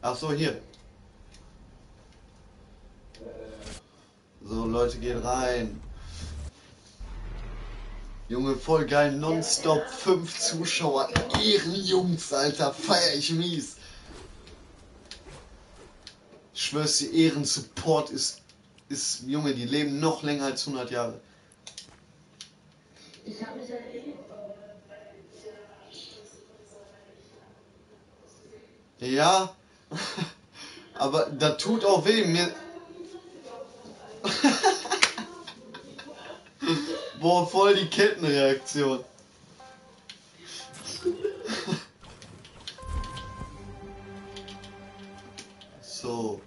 Ach so, hier. So, Leute, geht rein. Junge, voll geil, nonstop, fünf Zuschauer, Ehrenjungs, Alter, feier ich mies. Ich schwör's dir, Ehrensupport ist, ist, Junge, die leben noch länger als 100 Jahre. Ich habe mich. Ja, aber da tut auch weh. Mir. Boah, voll die Kettenreaktion. So,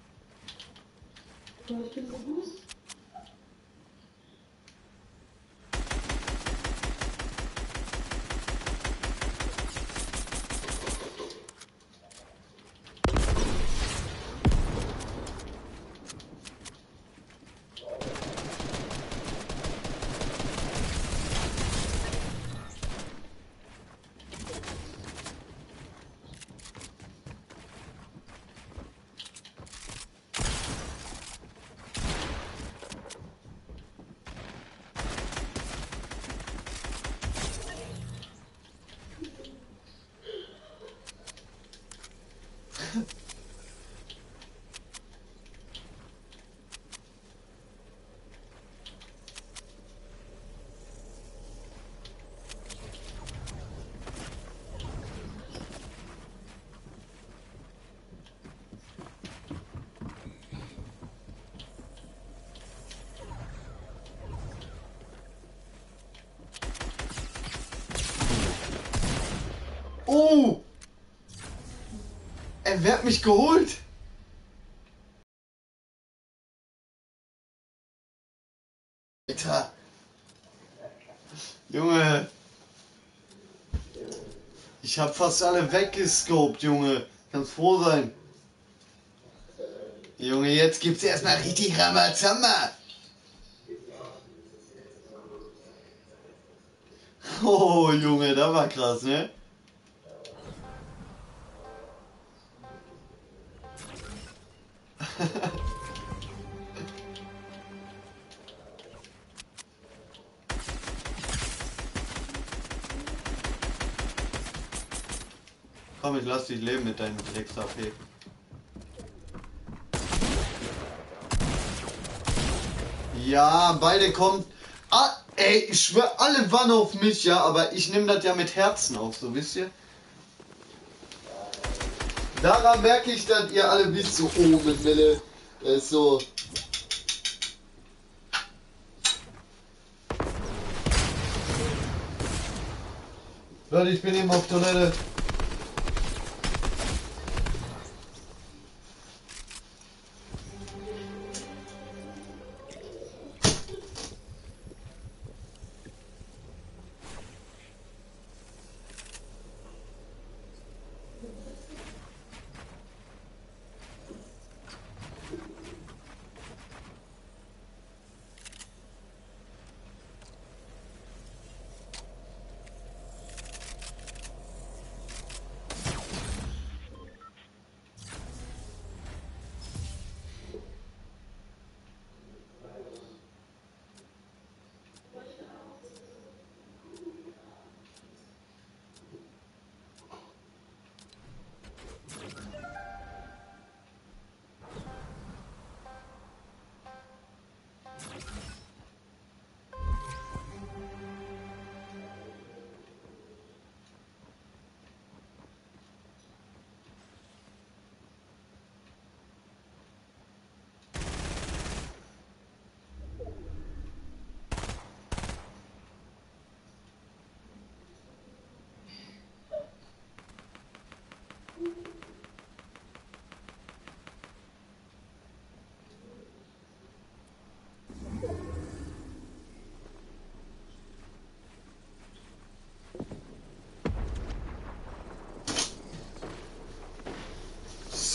wer hat mich geholt? Alter. Junge. Ich hab fast alle weggescoped, Junge. Kannst froh sein. Junge, jetzt gibt's erstmal richtig Ramazamba. Oh, Junge, das war krass, ne? Lass dich leben mit deinem Drecks-AP. Ja, beide kommen. Ah, ey, ich schwör, alle waren auf mich, ja, aber ich nehme das ja mit Herzen auf, so wisst ihr? Daran merke ich, dass ihr alle wisst, so, oh, mit Mille, das ist so. Leute, ich bin eben auf Toilette.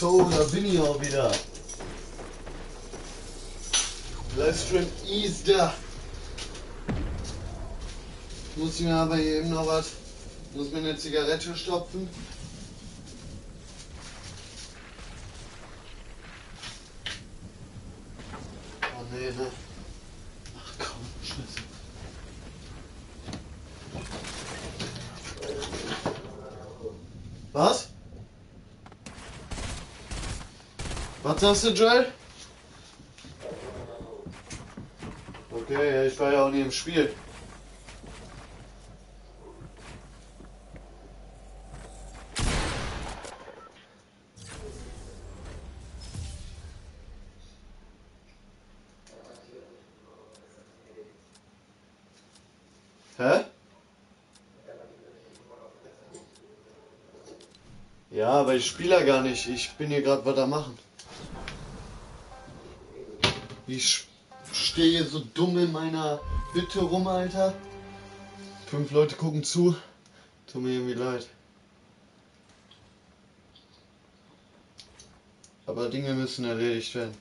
So, da bin ich auch wieder. Livestream ist da. Muss ich mir aber eben noch was. Muss mir eine Zigarette stopfen. Oh nee, ne? Ach komm, Scheiße. Was? Was sagst du, Joel? Okay, ich war ja auch nie im Spiel. Hä? Ja, aber ich spiele ja gar nicht. Ich bin hier gerade was am machen. Ich stehe so dumm in meiner Hütte rum, Alter. Fünf Leute gucken zu. Tut mir irgendwie leid. Aber Dinge müssen erledigt werden.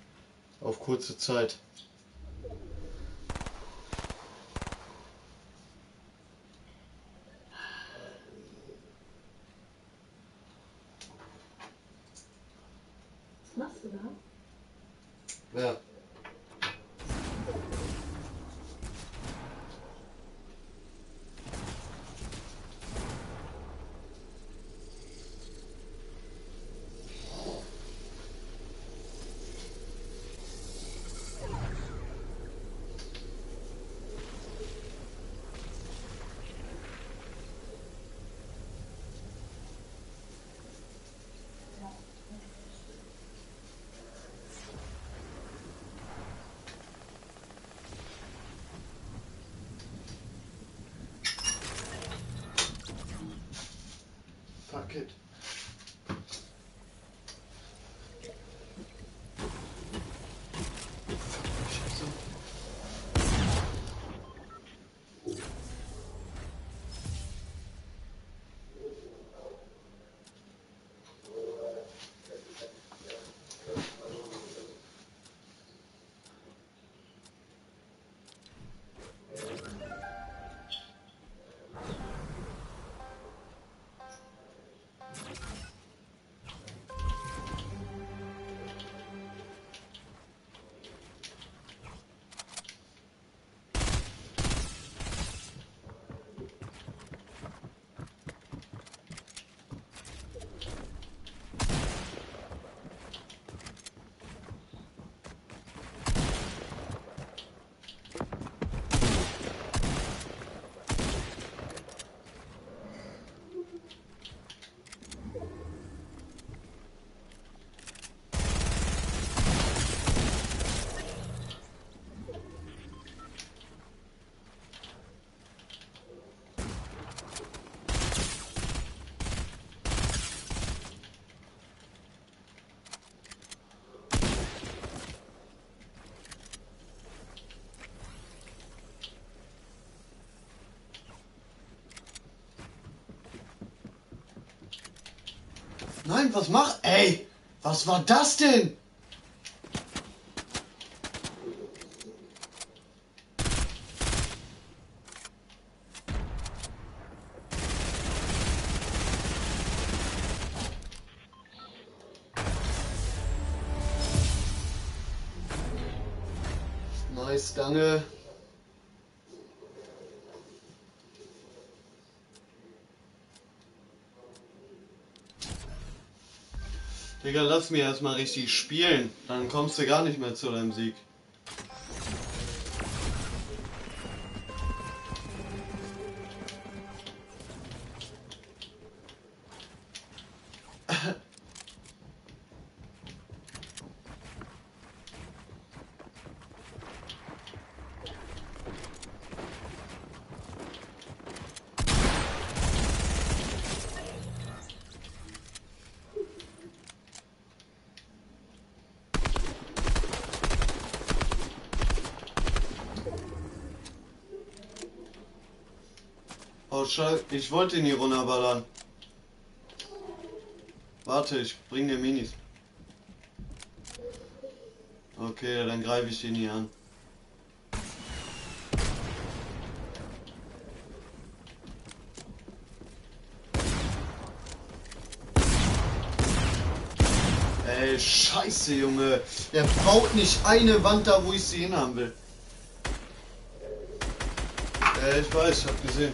Auf kurze Zeit. Was machst du da? Wer? Nein, was mach? Ey, was war das denn? Nice, danke. Digga, lass mir erstmal richtig spielen. Dann kommst du gar nicht mehr zu deinem Sieg. Ich wollte ihn hier runterballern. Warte, ich bring dir Minis. Okay, dann greife ich ihn hier an. Ey, scheiße, Junge. Der baut nicht eine Wand da, wo ich sie hin haben will. Äh, ich weiß, ich hab gesehen.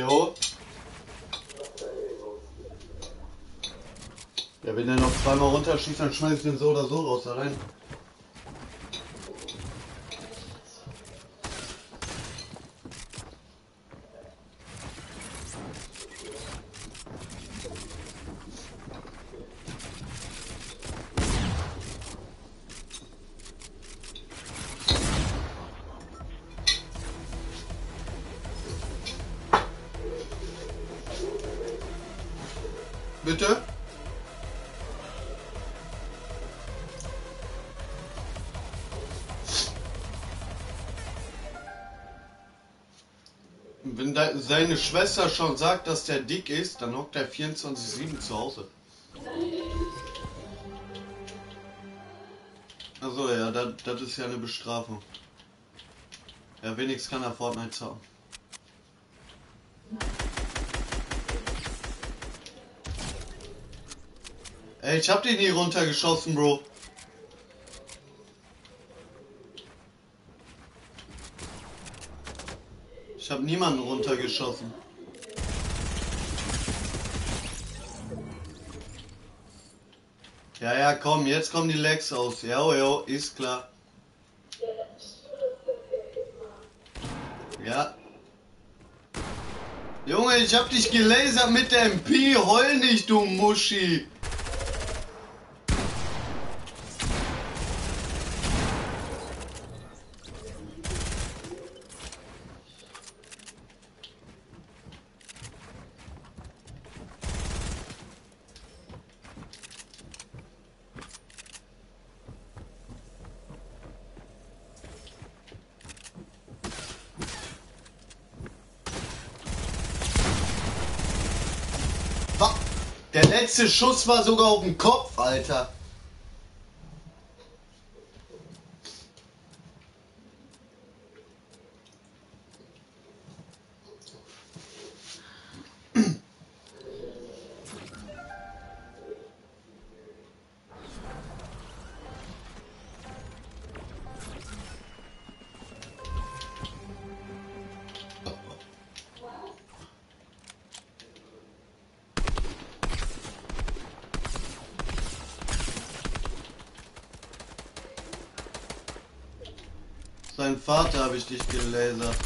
Jo. Ja, wenn der noch zweimal runterschießt, dann schmeiß ich den so oder so raus da seine Schwester schon sagt, dass der dick ist, dann hockt er 24-7 zu Hause. Also ja, das, das ist ja eine Bestrafung. Ja, wenigstens kann er Fortnite zocken. Ey, ich hab den hier runtergeschossen, Bro. Ich hab niemanden runtergeschossen. Ja, ja, komm, jetzt kommen die Legs aus. Ja, oh, ja, ist klar. Ja. Junge, ich hab dich gelasert mit der MP. Heul nicht, du Muschi. Wa- Der letzte Schuss war sogar auf den Kopf, Alter. Vater habe ich dich gelasert.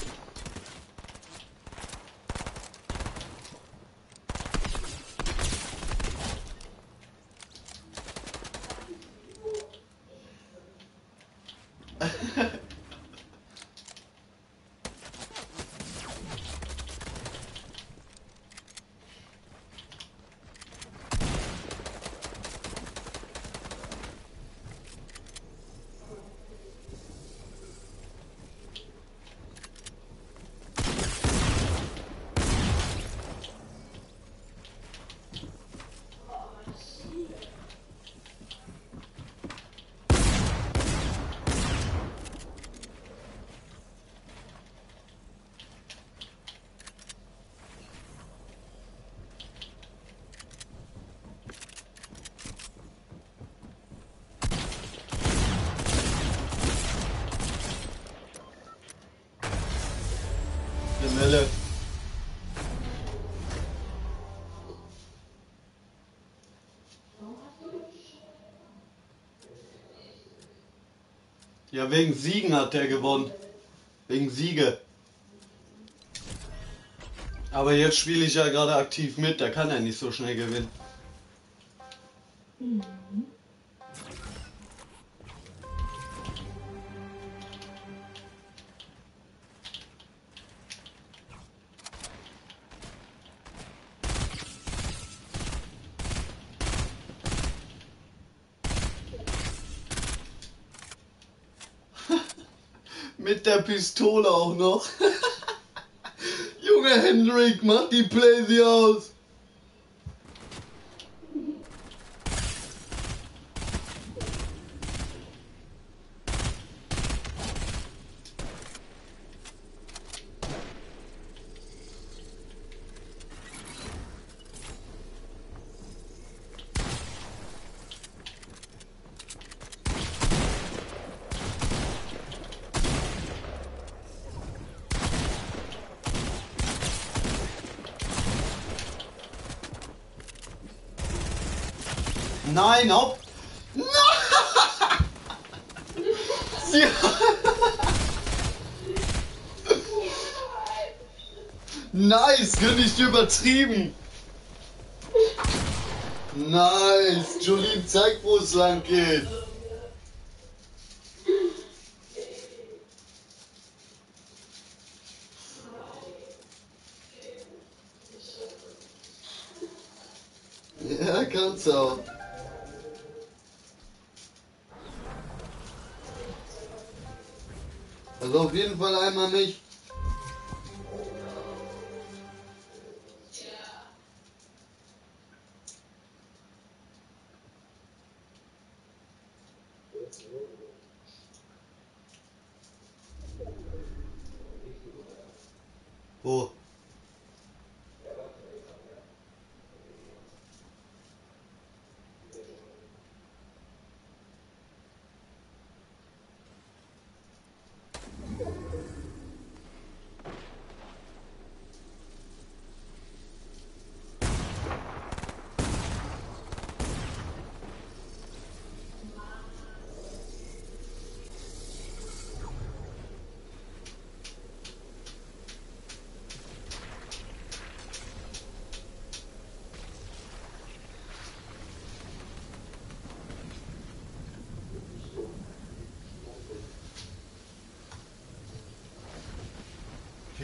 Ja, wegen Siegen hat der gewonnen. Wegen Siege. Aber jetzt spiele ich ja gerade aktiv mit, da kann er nicht so schnell gewinnen. Pistole auch noch. Junge Hendrik, mach die Playsee aus. Ich übertrieben. Nice, Jolene, zeig, wo es lang geht. Ja, kannst auch. Also auf jeden Fall einmal mich. Wo?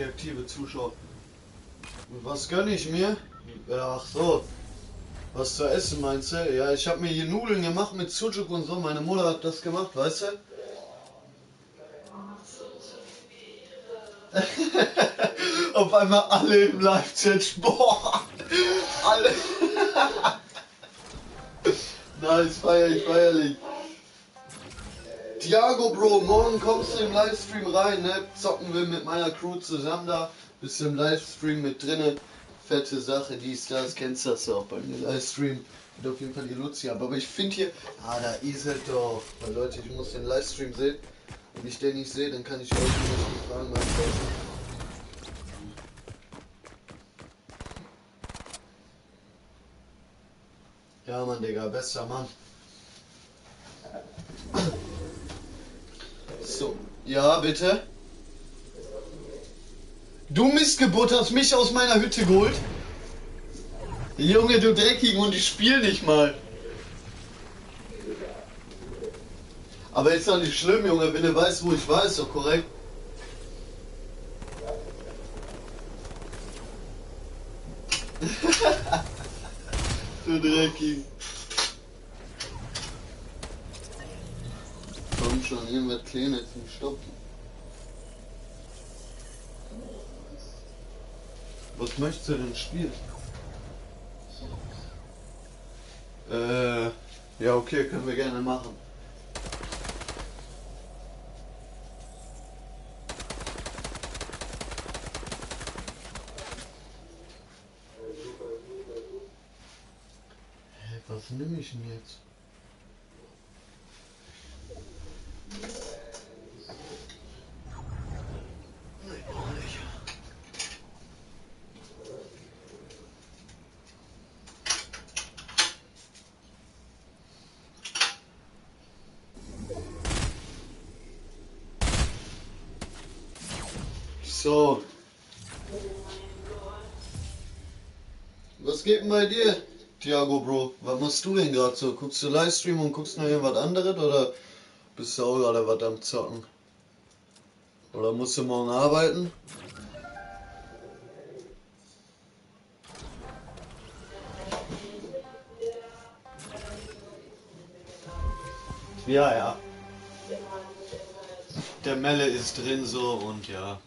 Okay, aktive Zuschauer. Und was gönne ich mir? Ach so. Was zu essen meinst du? Ja, ich habe mir hier Nudeln gemacht mit Sujuk und so. Meine Mutter hat das gemacht, weißt du? Auf einmal alle im Live-Chat. Boah! Alle. nice, feierlich, feierlich. Thiago, Bro, morgen kommst du im Livestream rein, ne? Zocken wir mit meiner Crew zusammen da. Im Livestream mit drinne. Fette Sache, dies, das, kennst das auch bei mir. Livestream wird auf jeden Fall die Luzi ab. Aber ich finde hier, ah, da ist er doch. Weil Leute, ich muss den Livestream sehen. Wenn ich den nicht sehe, dann kann ich euch nicht die Fragen beantworten. Ja, Mann, Digga, bester Mann. Ja, bitte. Du Missgeburt hast mich aus meiner Hütte geholt. Junge, du Dreckigen, und ich spiel nicht mal. Aber ist doch nicht schlimm, Junge, wenn du weißt, wo ich war, ist doch korrekt. du Dreckigen. Komm schon, irgendwas Kleines zum Stoppen. Was möchtest du denn spielen? Äh, ja, okay, können wir gerne machen. Hä, was nehme ich denn jetzt? So. Was geht denn bei dir, Thiago Bro? Was machst du denn gerade so? Guckst du Livestream und guckst noch irgendwas anderes oder bist du auch gerade was am Zocken? Oder musst du morgen arbeiten? Ja, ja. Der Melle ist drin so und ja.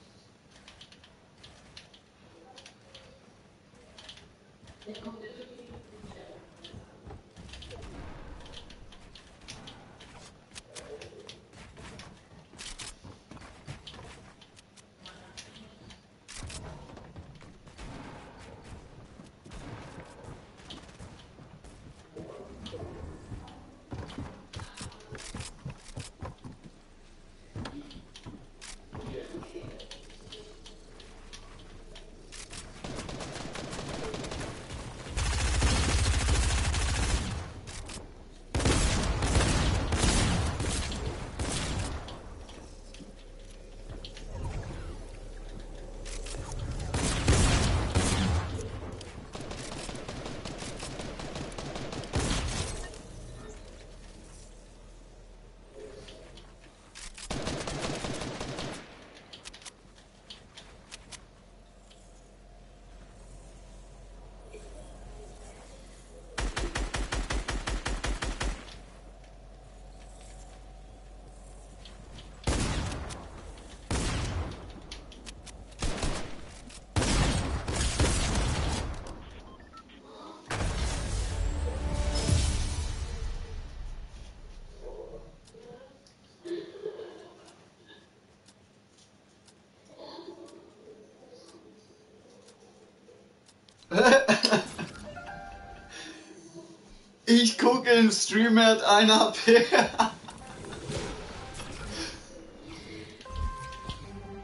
Ich gucke im Stream, hat 1 HP.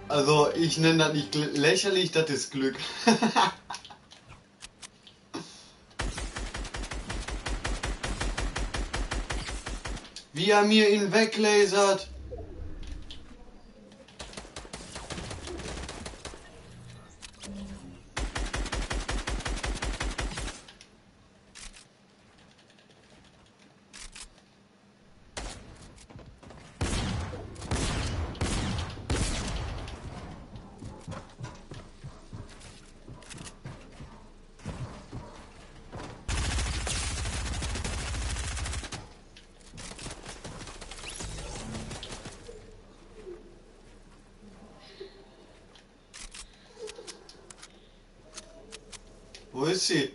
Also, ich nenne das nicht lächerlich, das ist Glück. Wie er mir ihn weglasert. Wo ist sie?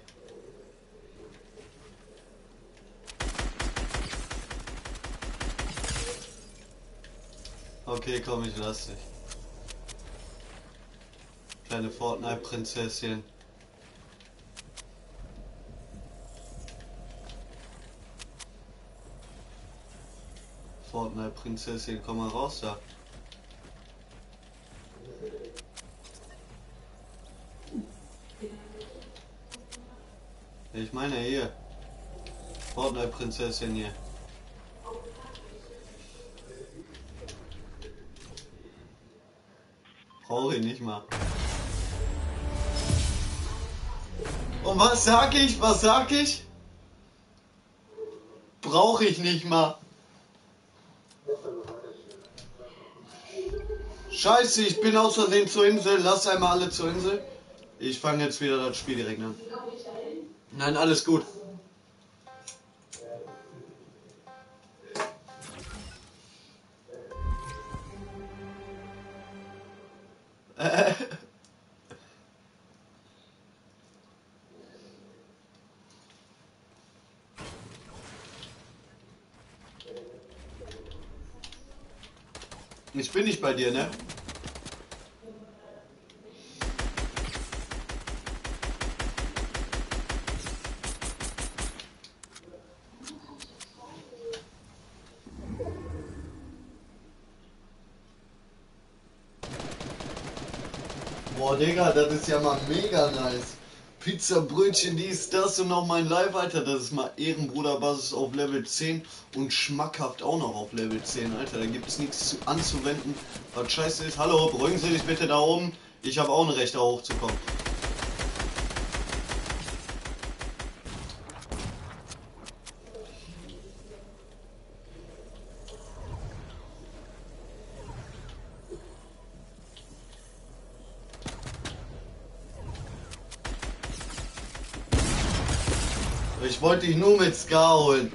Okay, komm, ich lass dich. Kleine Fortnite-Prinzessin. Fortnite-Prinzessin, komm mal raus da. Ich meine hier. Fortnite-Prinzessin hier. Brauche ich nicht mal. Und was sag ich? Was sag ich? Brauche ich nicht mal. Scheiße, ich bin Versehen zur Insel. Lass einmal alle zur Insel. Ich fange jetzt wieder das Spiel direkt an. Nein, alles gut. Bin nicht bei dir, ne? Boah, Digga, das ist ja mal mega nice. Pizza, Brötchen, dies, das und noch mein Live, Alter. Das ist mal Ehrenbruderbasis auf Level 10 und schmackhaft auch noch auf Level 10, Alter. Da gibt es nichts zu anzuwenden, was scheiße ist. Hallo, beruhigen Sie sich bitte da oben. Ich habe auch ein Recht, da hochzukommen. Ich wollte dich nur mit Ska holen.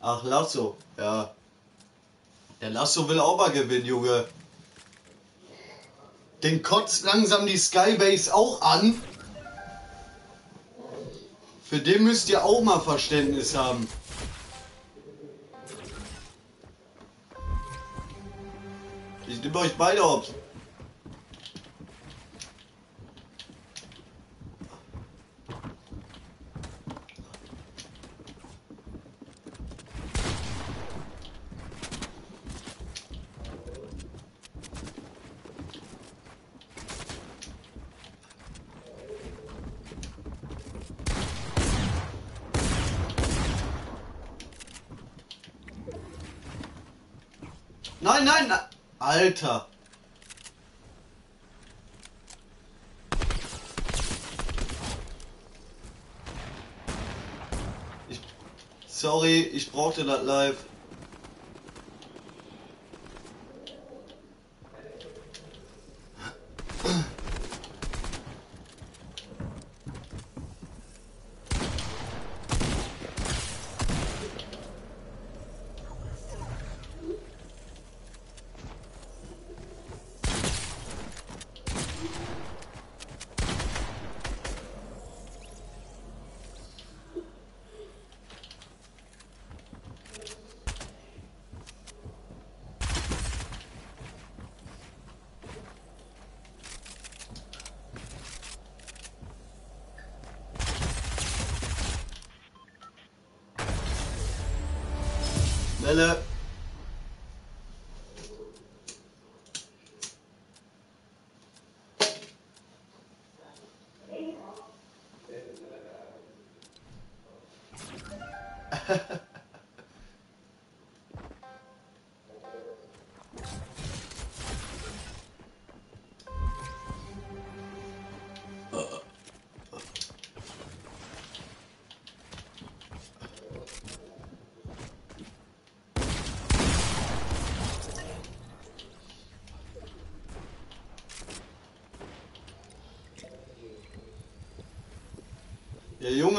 Ach, Lasso, ja. Der Lasso will auch mal gewinnen, Junge. Den kotzt langsam die Skybase auch an. Für den müsst ihr auch mal Verständnis haben. Ich nehme euch beide hops. Nein, nein, nein. Alter. Ich, sorry, ich brauchte das live.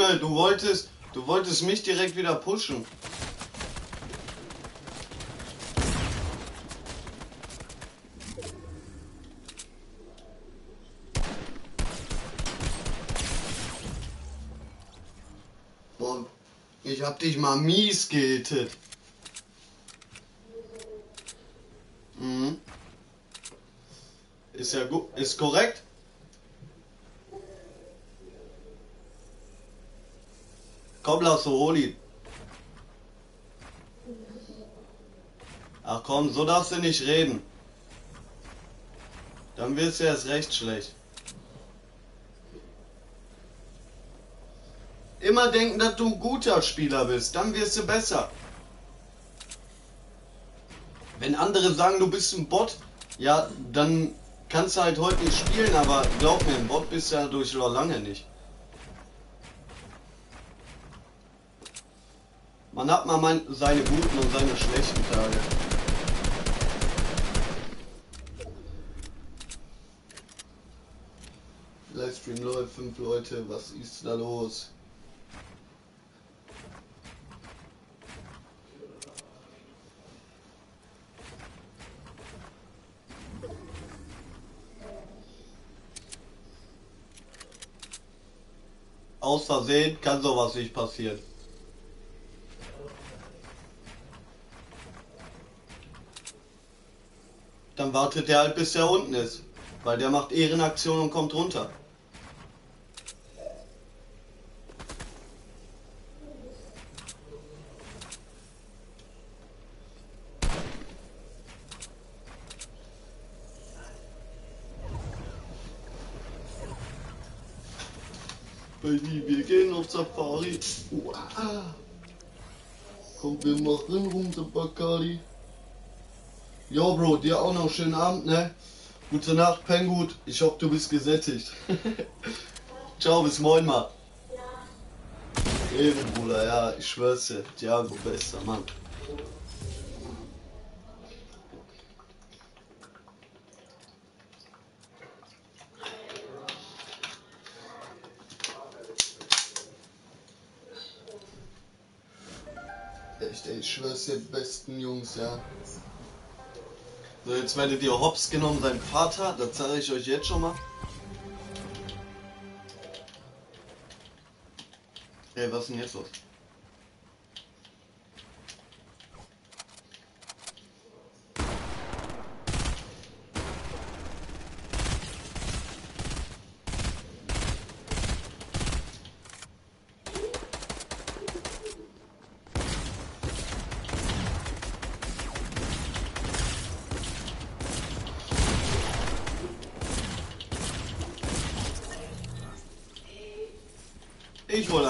Junge, du wolltest, du wolltest mich direkt wieder pushen. Ich hab dich mal mies gehittet. Mhm. Ist ja gut, ist korrekt. Hol ihn. Ach komm, so darfst du nicht reden. Dann wirst du erst recht schlecht. Immer denken, dass du ein guter Spieler bist, dann wirst du besser. Wenn andere sagen, du bist ein Bot, ja, dann kannst du halt heute nicht spielen, aber glaub mir, ein Bot bist du ja durch lange nicht. Man mal mein, seine guten und seine schlechten Tage. Livestream läuft, fünf Leute, was ist da los? Aus Versehen kann sowas nicht passieren. Dann wartet er halt bis er unten ist. Weil der macht Ehrenaktion und kommt runter. Baby, wir gehen auf Safari. Wow. Komm, wir machen runter, Bacardi. Jo, Bro, dir auch noch schönen Abend, ne? Gute Nacht, penn gut. Ich hoffe, du bist gesättigt. Ciao, bis morgen mal. Eben, Bruder, ja, ich schwör's dir. Thiago, bester Mann. Echt, ey, ich schwör's dir, besten Jungs, ja. So, jetzt werdet ihr hops genommen, sein Vater, das zeige ich euch jetzt schon mal. Ey, was ist denn jetzt los? Ich hol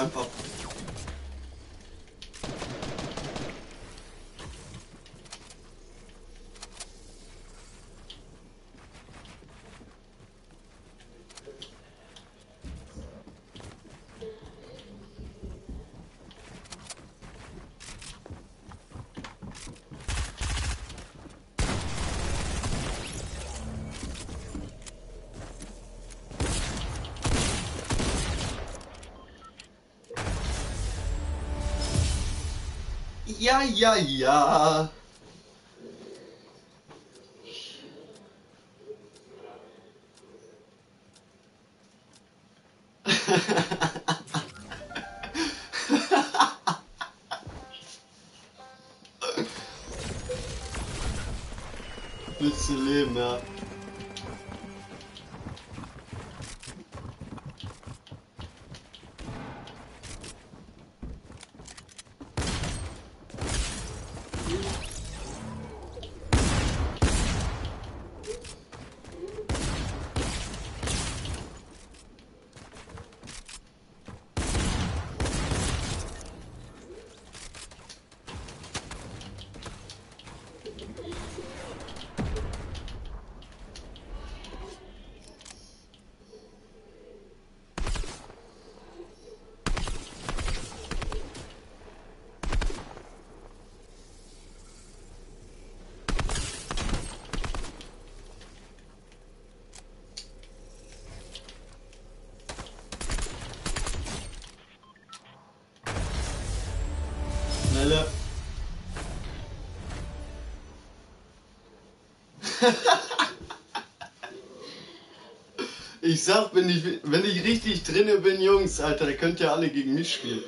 einfach. Ja, ja, ja. Willst sag, wenn ich, wenn ich richtig drinne bin, Jungs, Alter, da könnt ihr alle gegen mich spielen.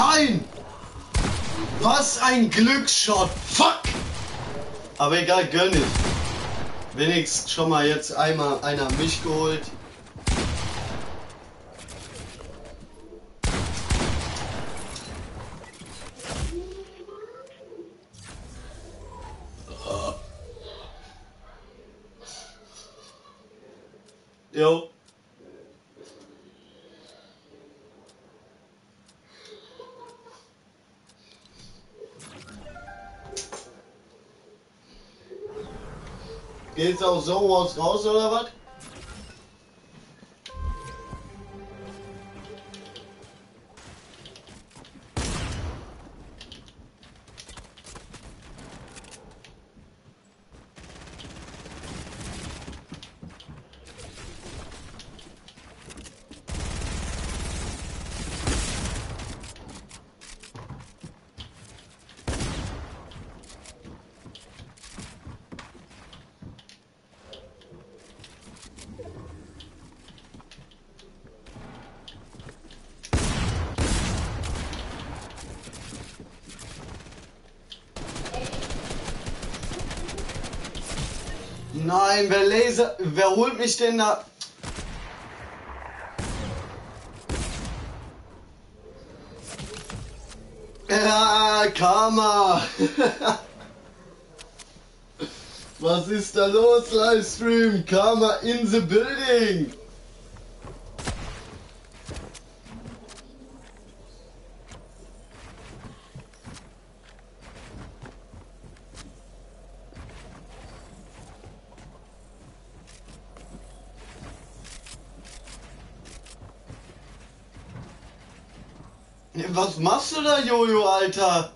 Nein! Was ein Glücksshot! Fuck! Aber egal, gönn ich. Wenigstens schon mal jetzt einmal einer mich geholt. Jo. Geht's auch so raus, raus oder was? Nein, wer Laser. Wer holt mich denn da? Ja, Karma! Was ist da los, Livestream? Karma in the building! Was machst du da, Jojo, Alter?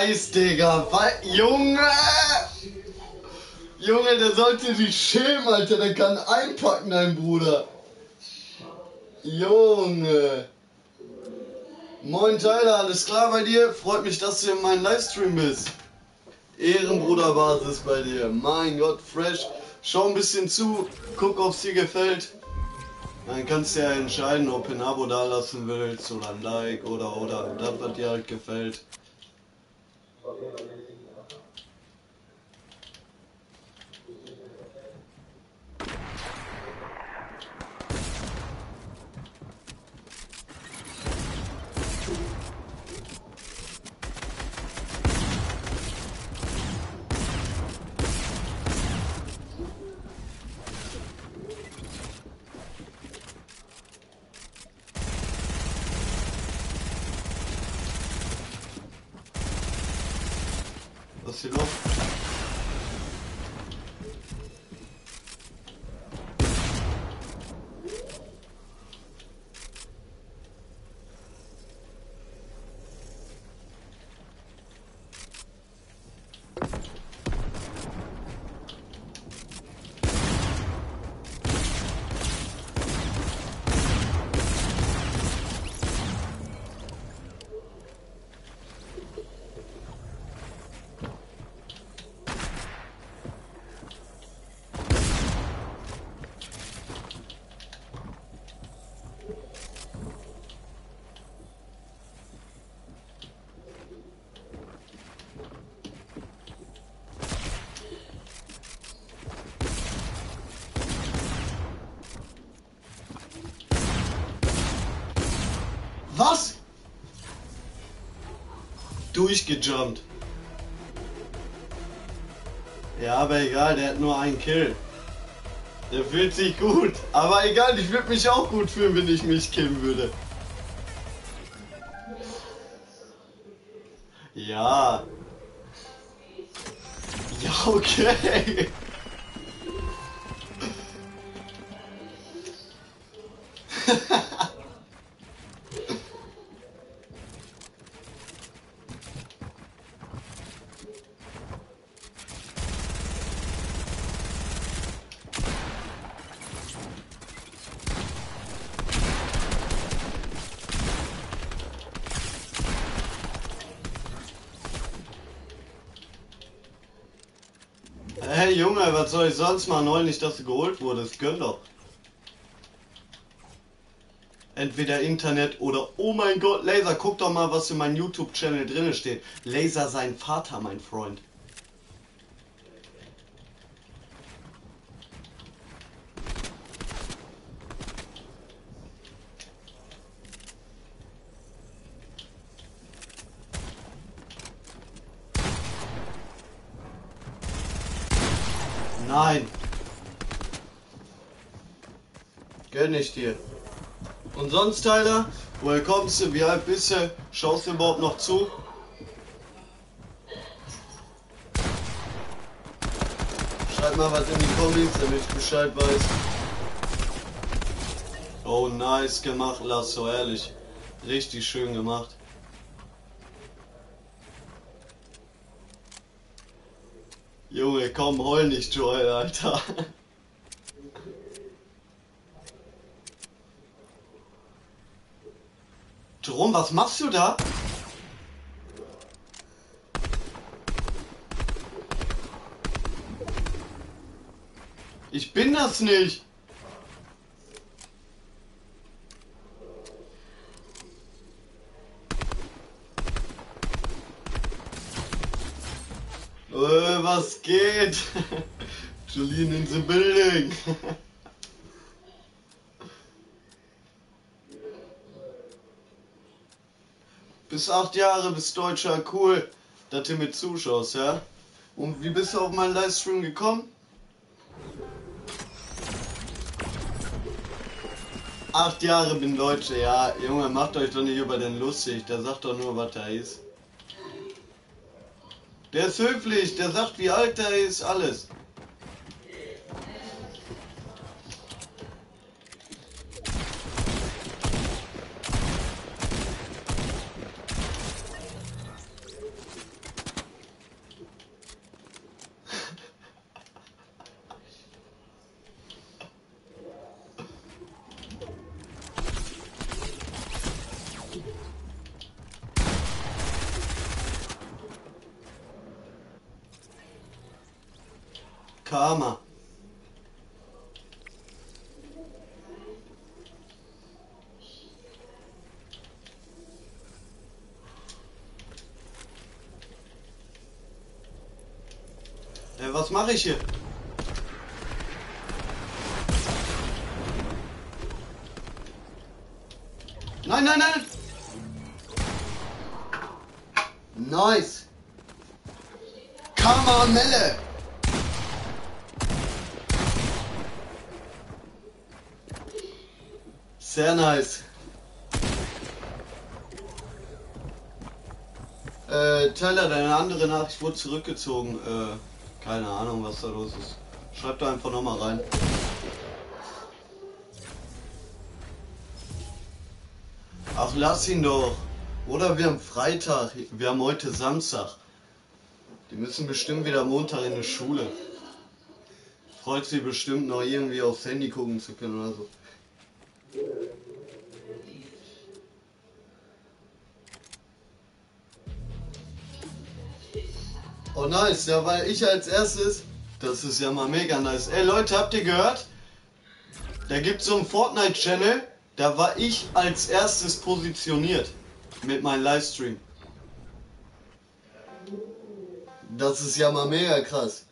Nice, Digga. Wa- Junge! Junge, der sollte sich schämen, Alter. Der kann einpacken, dein Bruder. Junge. Moin, Tyler. Alles klar bei dir? Freut mich, dass du in meinem Livestream bist. Ehrenbruderbasis bei dir. Mein Gott, fresh. Schau ein bisschen zu. Guck, ob es dir gefällt. Dann kannst du ja entscheiden, ob du ein Abo dalassen willst oder ein Like oder oder das, was dir halt gefällt. Was ist hier los? Was? Durchgejumpt. Ja, aber egal, der hat nur einen Kill. Der fühlt sich gut. Aber egal, ich würde mich auch gut fühlen, wenn ich mich killen würde. Ja. Ja, okay. Was soll ich sonst machen? Heul nicht, dass du geholt wurdest. Gönn doch. Entweder Internet oder Oh mein Gott, Laser, guck doch mal, was in meinem YouTube-Channel drinne steht. Laser sein Vater, mein Freund. Nein. Gönn ich dir. Und sonst, Tyler? Woher kommst du? Wie alt bist du? Schaust du überhaupt noch zu? Schreib mal was in die Kommis, damit ich Bescheid weiß. Oh, nice gemacht, Lasso, ehrlich. Richtig schön gemacht. Junge, komm, heul nicht, Joel, Alter. Jerome, was machst du da? Ich bin das nicht. Äh, was geht? Jolene in the building. Bis acht Jahre, bis Deutscher, cool, dass du mit zuschaust, ja? Und wie bist du auf meinen Livestream gekommen? Acht Jahre bin Deutsche, ja. Junge, macht euch doch nicht über den lustig. Der sagt doch nur, was er ist. Der ist höflich, der sagt, wie alt er ist, alles. Karma. Äh, was mache ich hier? Nein, nein, nein! Nice! Karamelle! Sehr nice. Äh, Tyler, deine andere Nachricht wurde zurückgezogen. Äh, keine Ahnung, was da los ist. Schreib da einfach nochmal rein. Ach, lass ihn doch. Oder wir haben Freitag. Wir haben heute Samstag. Die müssen bestimmt wieder Montag in die Schule. Freut sie bestimmt noch irgendwie aufs Handy gucken zu können oder so. Nice, ja, weil ich als erstes, das ist ja mal mega nice. Ey Leute, habt ihr gehört? Da gibt's so einen Fortnite-Channel, da war ich als erstes positioniert mit meinem Livestream. Das ist ja mal mega krass.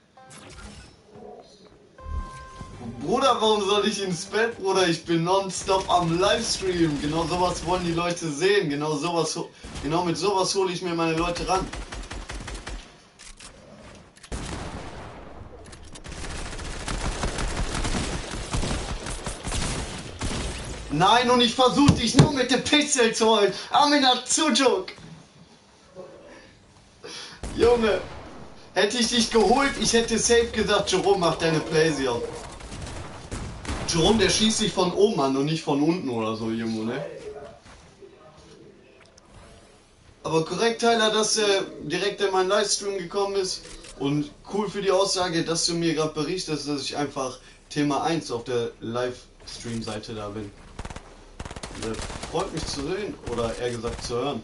Bruder, warum soll ich ins Bett, Bruder? Ich bin nonstop am Livestream. Genau sowas wollen die Leute sehen. Genau sowas, genau mit sowas hole ich mir meine Leute ran. Nein, und ich versuche dich nur mit der Pixel zu holen. Amina Zujuk. Junge, hätte ich dich geholt, ich hätte safe gesagt, Jerome, mach deine Playsee auf. Jerome, der schießt sich von oben an und nicht von unten oder so, Junge, ne? Aber korrekt, Tyler, dass er direkt in meinen Livestream gekommen ist. Und cool für die Aussage, dass du mir gerade berichtest, dass ich einfach Thema 1 auf der Livestream-Seite da bin. Äh, freut mich zu sehen, oder eher gesagt zu hören.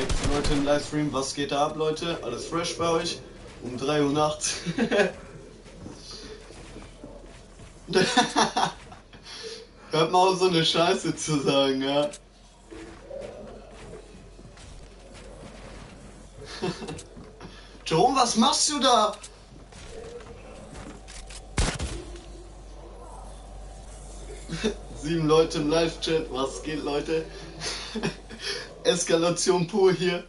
Jetzt Leute im Livestream, was geht da ab, Leute? Alles fresh bei euch? Um 3 Uhr nachts. Hört mal auf, so eine Scheiße zu sagen, ja? Jerome, was machst du da? Sieben Leute im Live-Chat, was geht, Leute? Eskalation pur hier.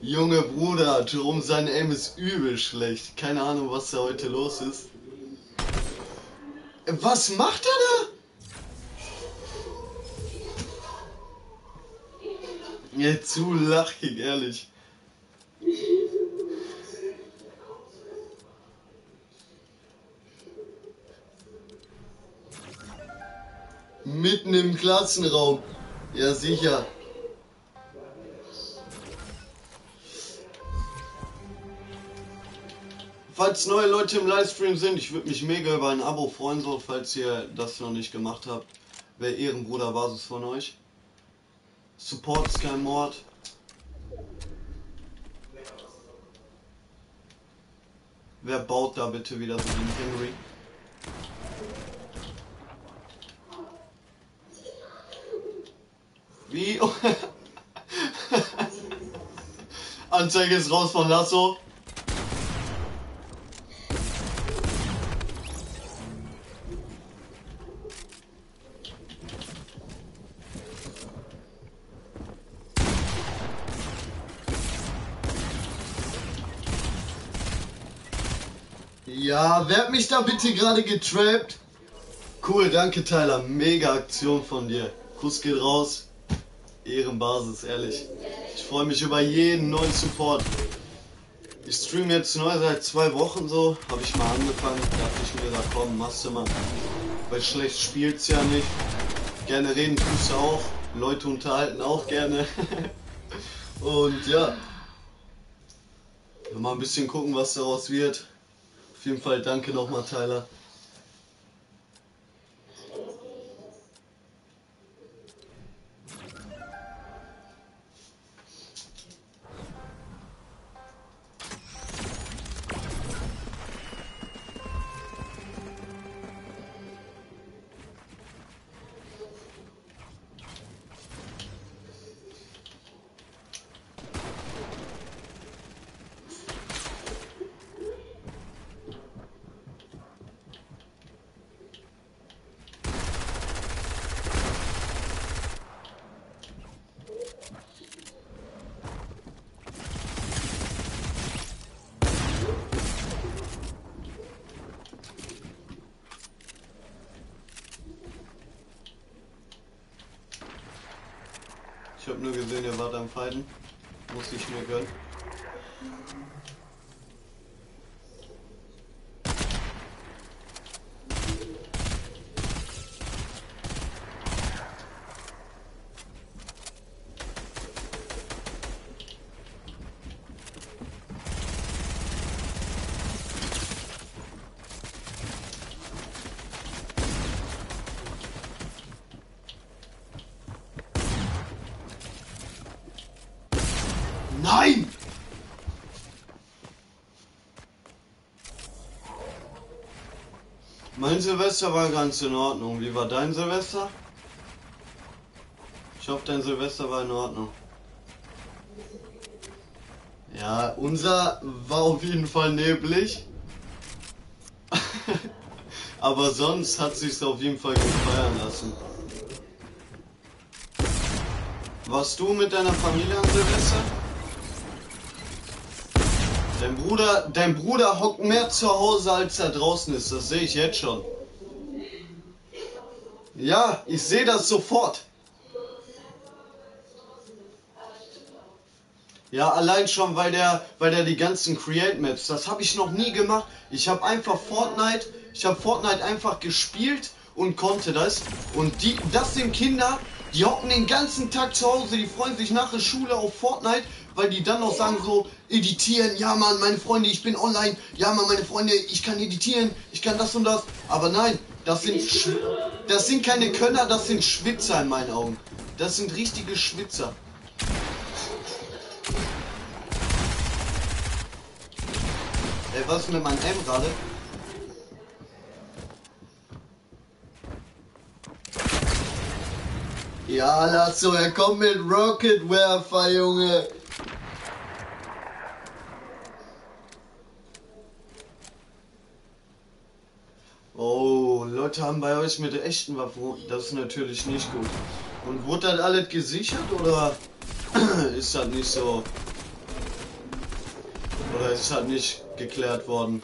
Junge Bruder, Jerome, sein Aim ist übel schlecht. Keine Ahnung, was da heute los ist. Was macht er da? Ja, zu lachig, ehrlich. Mitten im Klassenraum. Ja, sicher. Falls neue Leute im Livestream sind, ich würde mich mega über ein Abo freuen, so, falls ihr das noch nicht gemacht habt. Wäre Ehrenbruder Basis von euch. Support ist kein Mord. Wer baut da bitte wieder so den Henry? Wie? Anzeige ist raus von Lasso. Ja, wer hat mich da bitte gerade getrappt? Cool, danke Tyler. Mega Aktion von dir. Kuss geht raus. Ehrenbasis, ehrlich. Ich freue mich über jeden neuen Support. Ich stream jetzt neu seit zwei Wochen so. Habe ich mal angefangen. Da dachte ich mir gesagt, komm, machst du mal. Weil schlecht spielt's ja nicht. Gerne reden tust du auch. Leute unterhalten auch gerne. Und ja. Mal ein bisschen gucken, was daraus wird. Auf jeden Fall danke nochmal, Tyler. Habe nur gesehen, ihr wart am Fighten. Muss ich mir gönnen. Nein! Mein Silvester war ganz in Ordnung. Wie war dein Silvester? Ich hoffe, dein Silvester war in Ordnung. Ja, unser war auf jeden Fall neblig. Aber sonst hat sich's auf jeden Fall gut feiern lassen. Warst du mit deiner Familie am Silvester? Dein Bruder, dein Bruder hockt mehr zu Hause, als er draußen ist. Das sehe ich jetzt schon. Ja, ich sehe das sofort. Ja, allein schon, weil der, weil der die ganzen Create Maps, das habe ich noch nie gemacht. Ich habe einfach Fortnite, ich habe Fortnite einfach gespielt und konnte das. Und die, das sind Kinder, die hocken den ganzen Tag zu Hause, die freuen sich nach der Schule auf Fortnite, weil die dann noch sagen so, editieren, ja Mann, meine Freunde, ich bin online, ja Mann, meine Freunde, ich kann editieren, ich kann das und das. Aber nein, das sind, Sch das sind keine Könner, das sind Schwitzer in meinen Augen. Das sind richtige Schwitzer. Ey, was ist mit meinem M gerade? Ja, Lasso, er kommt mit Rocket Werfer, Junge. Leute haben bei euch mit echten Waffen. Das ist natürlich nicht gut. Und wurde das alles gesichert oder ist das nicht so? Oder ist das nicht geklärt worden?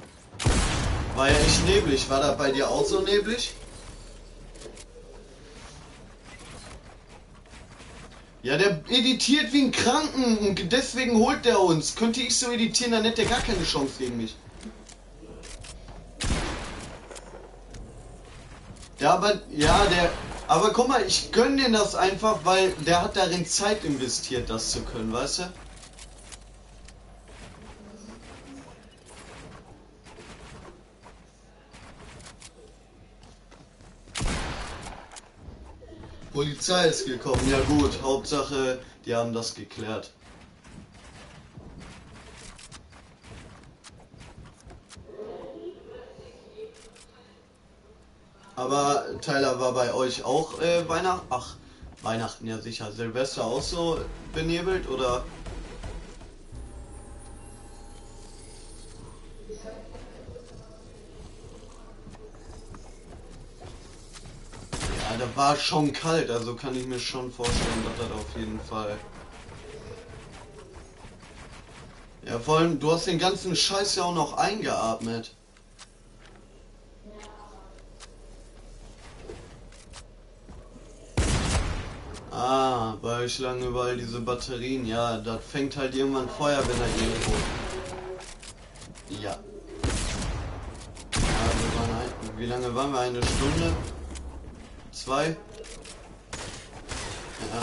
War ja echt neblig. War das bei dir auch so neblig? Ja, der editiert wie ein Kranken und deswegen holt der uns. Könnte ich so editieren, dann hätte er gar keine Chance gegen mich. Ja, aber, ja, der, aber guck mal, ich gönne den das einfach, weil der hat darin Zeit investiert, das zu können, weißt du? Polizei ist gekommen, ja gut, Hauptsache, die haben das geklärt. Aber Tyler war bei euch auch äh, Weihnachten? Ach, Weihnachten ja sicher. Silvester auch so benebelt oder? Ja, da war schon kalt, also kann ich mir schon vorstellen, dass das auf jeden Fall. Ja, vor allem, du hast den ganzen Scheiß ja auch noch eingeatmet. Ah, bei euch lange überall diese Batterien. Ja, das fängt halt irgendwann Feuer, wenn er irgendwo. Ja. ja ein, wie lange waren wir? Eine Stunde? Zwei? Ja.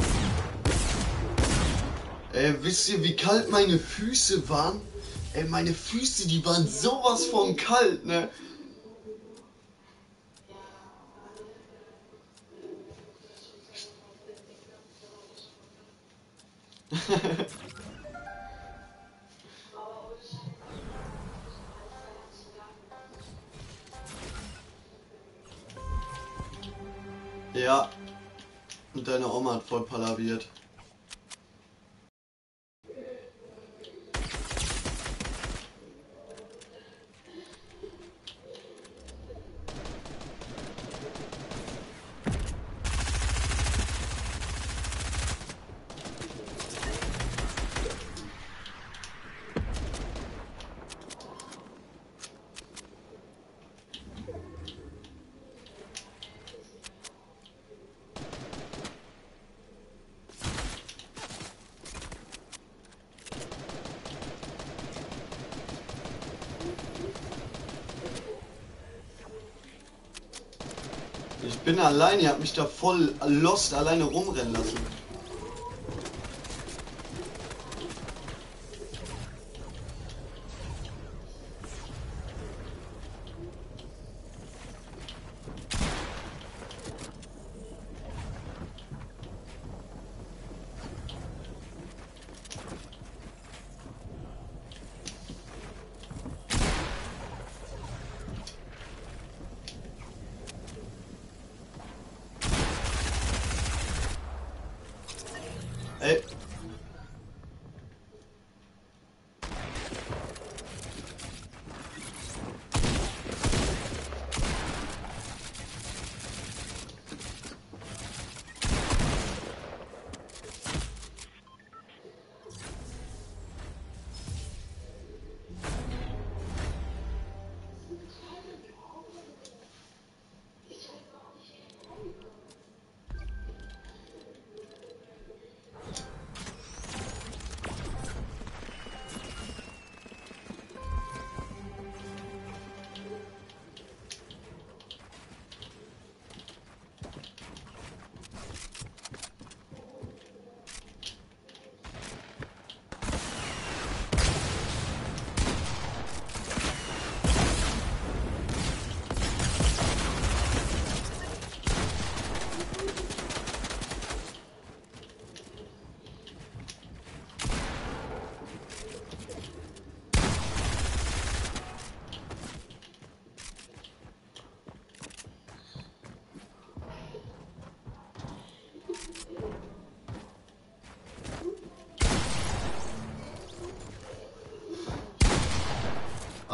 Ey, wisst ihr, wie kalt meine Füße waren? Ey, meine Füße, die waren sowas von kalt, ne? Ja. Und deine Oma hat voll palaviert. Bin allein, ihr habt mich da voll lost alleine rumrennen lassen.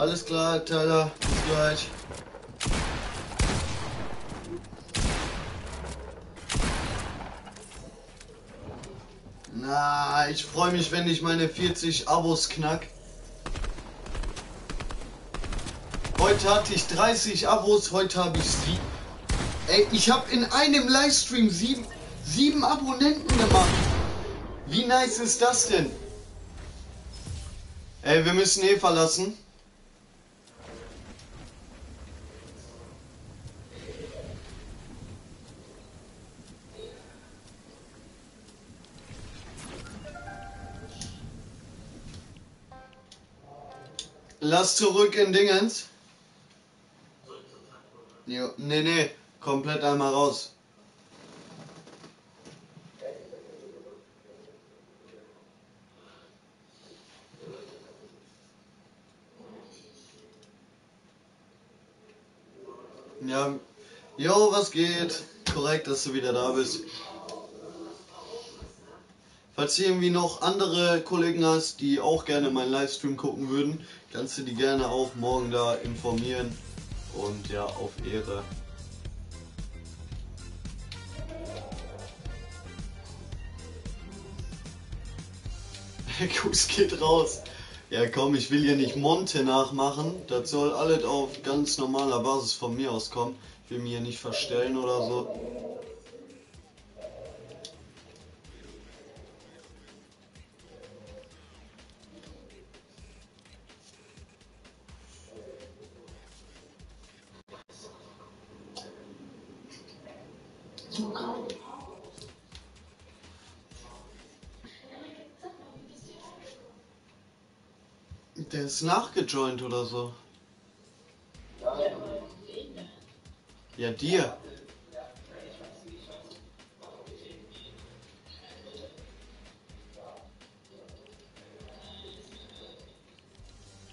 Alles klar, Tyler, bis gleich. Na, ich freue mich, wenn ich meine 40 Abos knack. Heute hatte ich 30 Abos, heute habe ich sie. Ey, ich habe in einem Livestream sieben, sieben Abonnenten gemacht. Wie nice ist das denn? Ey, wir müssen eh verlassen. Lass zurück in Dingens. Jo, nee, nee, komplett einmal raus. Ja, jo, was geht? Korrekt, dass du wieder da bist. Falls du irgendwie noch andere Kollegen hast, die auch gerne meinen Livestream gucken würden, kannst du die gerne auch morgen da informieren. Und ja, auf Ehre. Kuss geht raus. Ja komm, ich will hier nicht Monte nachmachen. Das soll alles auf ganz normaler Basis von mir aus kommen. Ich will mich hier nicht verstellen oder so. Nachgejoint oder so. Ja, dir.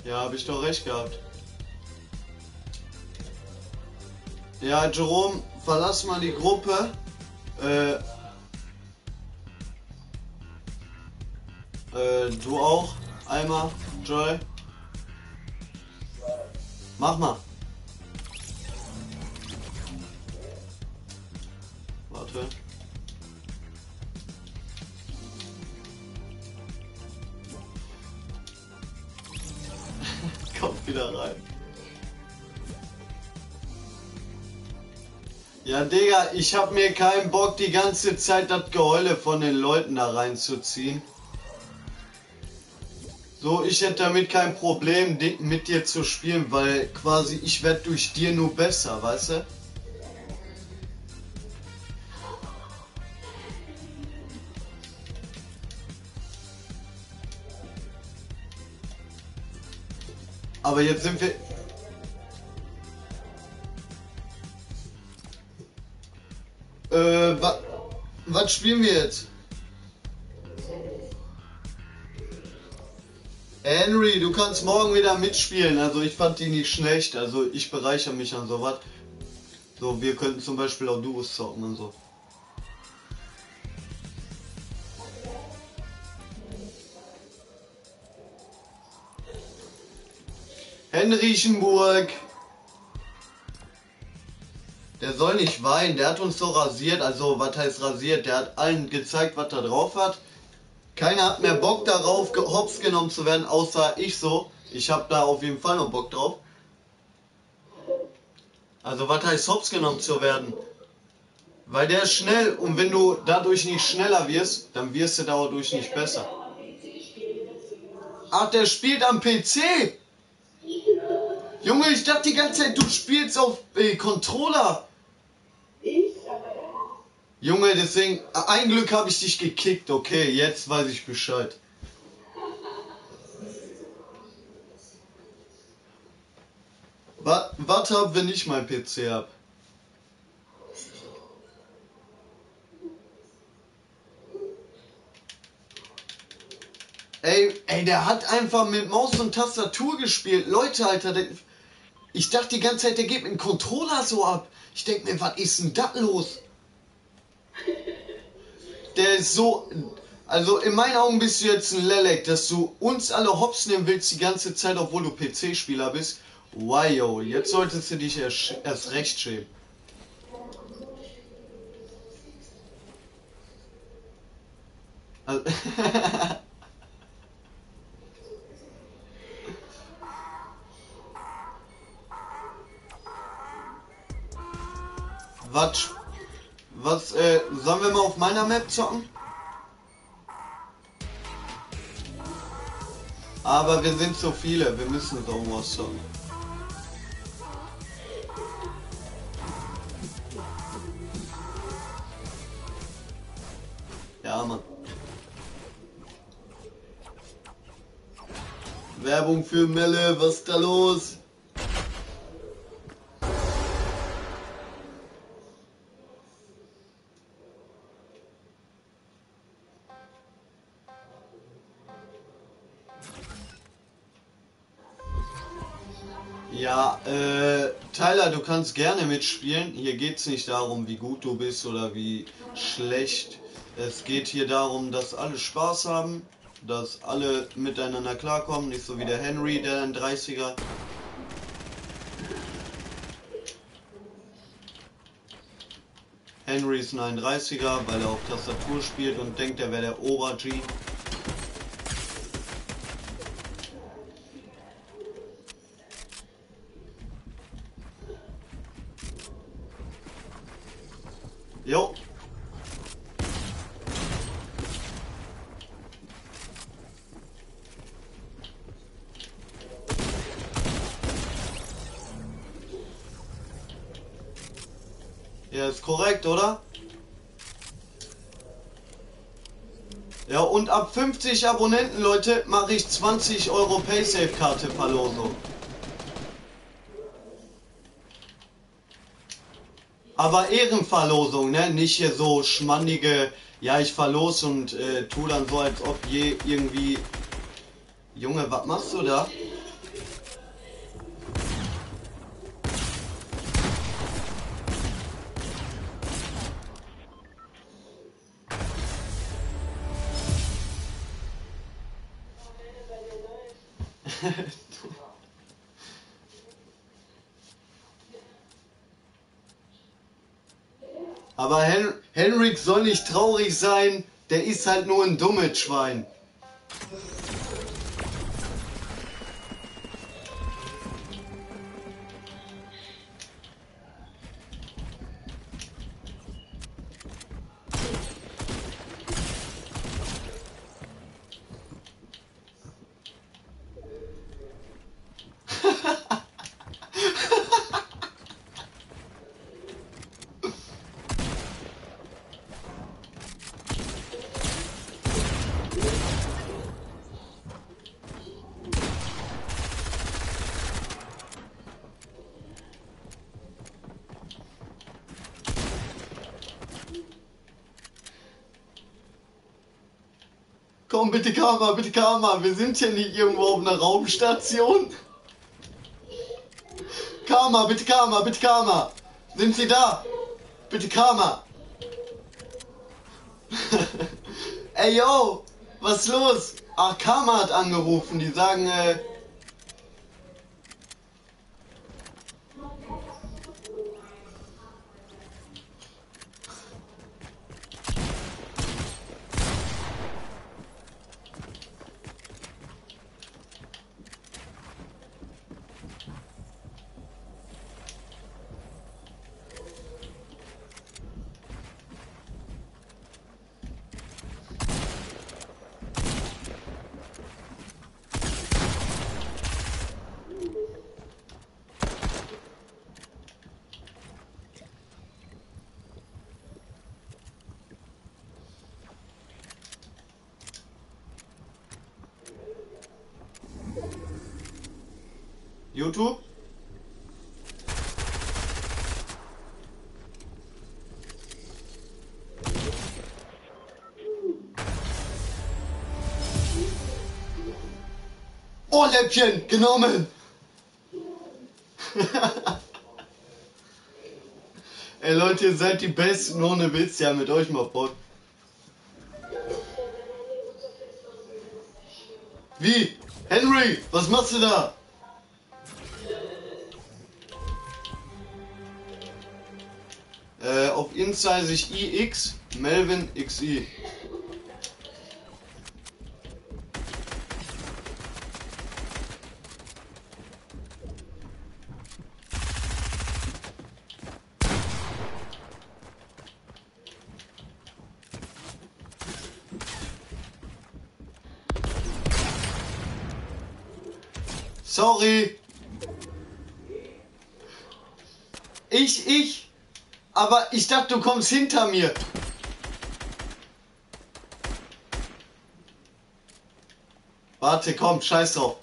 Ja, hab ich doch recht gehabt. Ja, Jerome, verlass mal die Gruppe. Äh, äh, du auch. Einmal, Joy. Mach mal. Warte. Kommt wieder rein. Ja, Digga, ich hab mir keinen Bock, die ganze Zeit das Geheule von den Leuten da reinzuziehen. So, ich hätte damit kein Problem, mit dir zu spielen, weil quasi ich werde durch dir nur besser, weißt du? Aber jetzt sind wir... Äh, was spielen wir jetzt? Henry, du kannst morgen wieder mitspielen. Also ich fand die nicht schlecht. Also ich bereichere mich an sowas. So, wir könnten zum Beispiel auch Duos zocken und so. Henrichenburg. Der soll nicht weinen, der hat uns so rasiert, also was heißt rasiert, der hat allen gezeigt, was er drauf hat. Keiner hat mehr Bock darauf, hops genommen zu werden, außer ich so. Ich habe da auf jeden Fall noch Bock drauf. Also was heißt hops genommen zu werden? Weil der ist schnell und wenn du dadurch nicht schneller wirst, dann wirst du dadurch nicht besser. Ach, der spielt am PC! Junge, ich dachte die ganze Zeit, du spielst auf äh, Controller. Junge, deswegen, ein Glück habe ich dich gekickt, okay, jetzt weiß ich Bescheid. Was hab, wenn ich mein PC hab? Ey, ey, der hat einfach mit Maus und Tastatur gespielt. Leute, Alter, der, ich dachte die ganze Zeit, der geht mit dem Controller so ab. Ich denk mir, was ist denn da los? Der ist so. Also in meinen Augen bist du jetzt ein Lelek, dass du uns alle hops nehmen willst die ganze Zeit, obwohl du PC-Spieler bist. Wow, jetzt solltest du dich erst, recht schämen. Was, was, äh, sollen wir mal auf meiner Map zocken? Aber wir sind so viele, wir müssen es irgendwas zocken. Ja, Mann. Werbung für Melle, was ist da los? Tyler, du kannst gerne mitspielen. Hier geht es nicht darum, wie gut du bist oder wie schlecht. Es geht hier darum, dass alle Spaß haben, dass alle miteinander klarkommen, nicht so wie der Henry, der ein 30er. Henry ist ein 31er, weil er auf Tastatur spielt und denkt, er wäre der Ober-G. Jo. Ja, ist korrekt, oder? Ja, und ab 50 Abonnenten, Leute, mache ich 20 Euro Paysafe-Karte Verlosung. Aber Ehrenverlosung, ne? Nicht hier so schmandige, ja, ich verlos und äh, tu dann so, als ob je irgendwie. Junge, was machst du da? Soll nicht traurig sein, der ist halt nur ein dummes Schwein. Karma, bitte Karma. Wir sind hier nicht irgendwo auf einer Raumstation. Karma, bitte Karma, bitte Karma. Sind Sie da? Bitte Karma. Ey, yo, was ist los? Ach, Karma hat angerufen. Die sagen, äh, YouTube? Ohrläppchen genommen! Ey Leute, ihr seid die Besten, ohne Witz, ja, mit euch mal Bock. Wie? Henry, was machst du da? Äh, auf Insta sich IX, Melvin XI. Sorry. Ich, ich. Aber ich dachte, du kommst hinter mir. Warte, komm, scheiß drauf.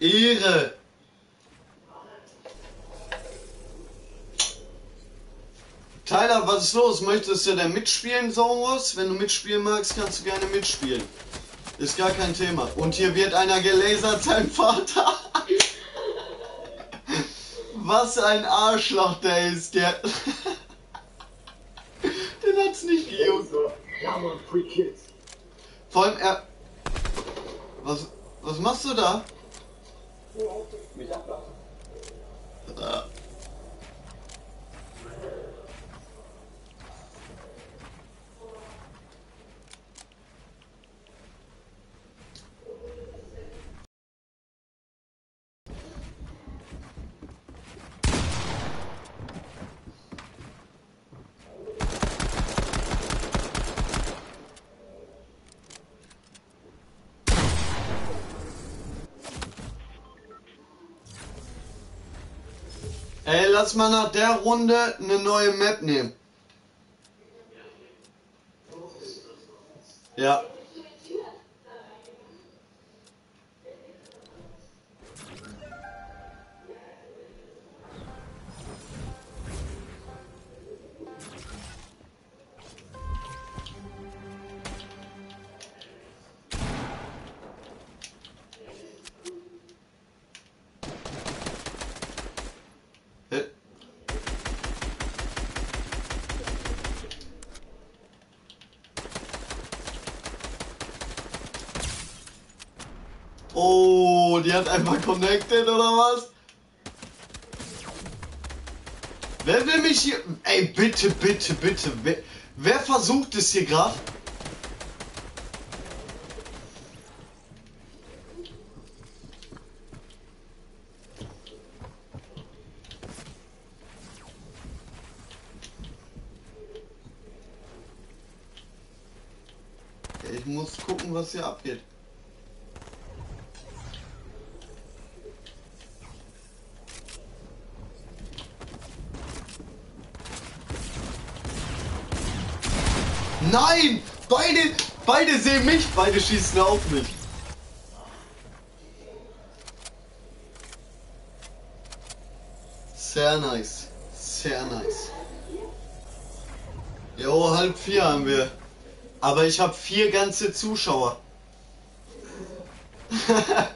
Ehre. Tyler, was ist los? Möchtest du denn mitspielen, Saurus? Wenn du mitspielen magst, kannst du gerne mitspielen. Ist gar kein Thema. Und hier wird einer gelasert, sein Vater. Was ein Arschloch der ist, der. Den hat's nicht gejuckt. Vor allem er. Was, was machst du da? Lass mal nach der Runde eine neue Map nehmen. Ja. Die hat einfach connected oder was? Wer will mich hier... Ey, bitte, bitte, bitte. Wer, wer versucht es hier gerade? Ich muss gucken, was hier abgeht. Nein! Beide, beide sehen mich, beide schießen auf mich. Sehr nice. Sehr nice. Jo, halb vier haben wir. Aber ich habe vier ganze Zuschauer.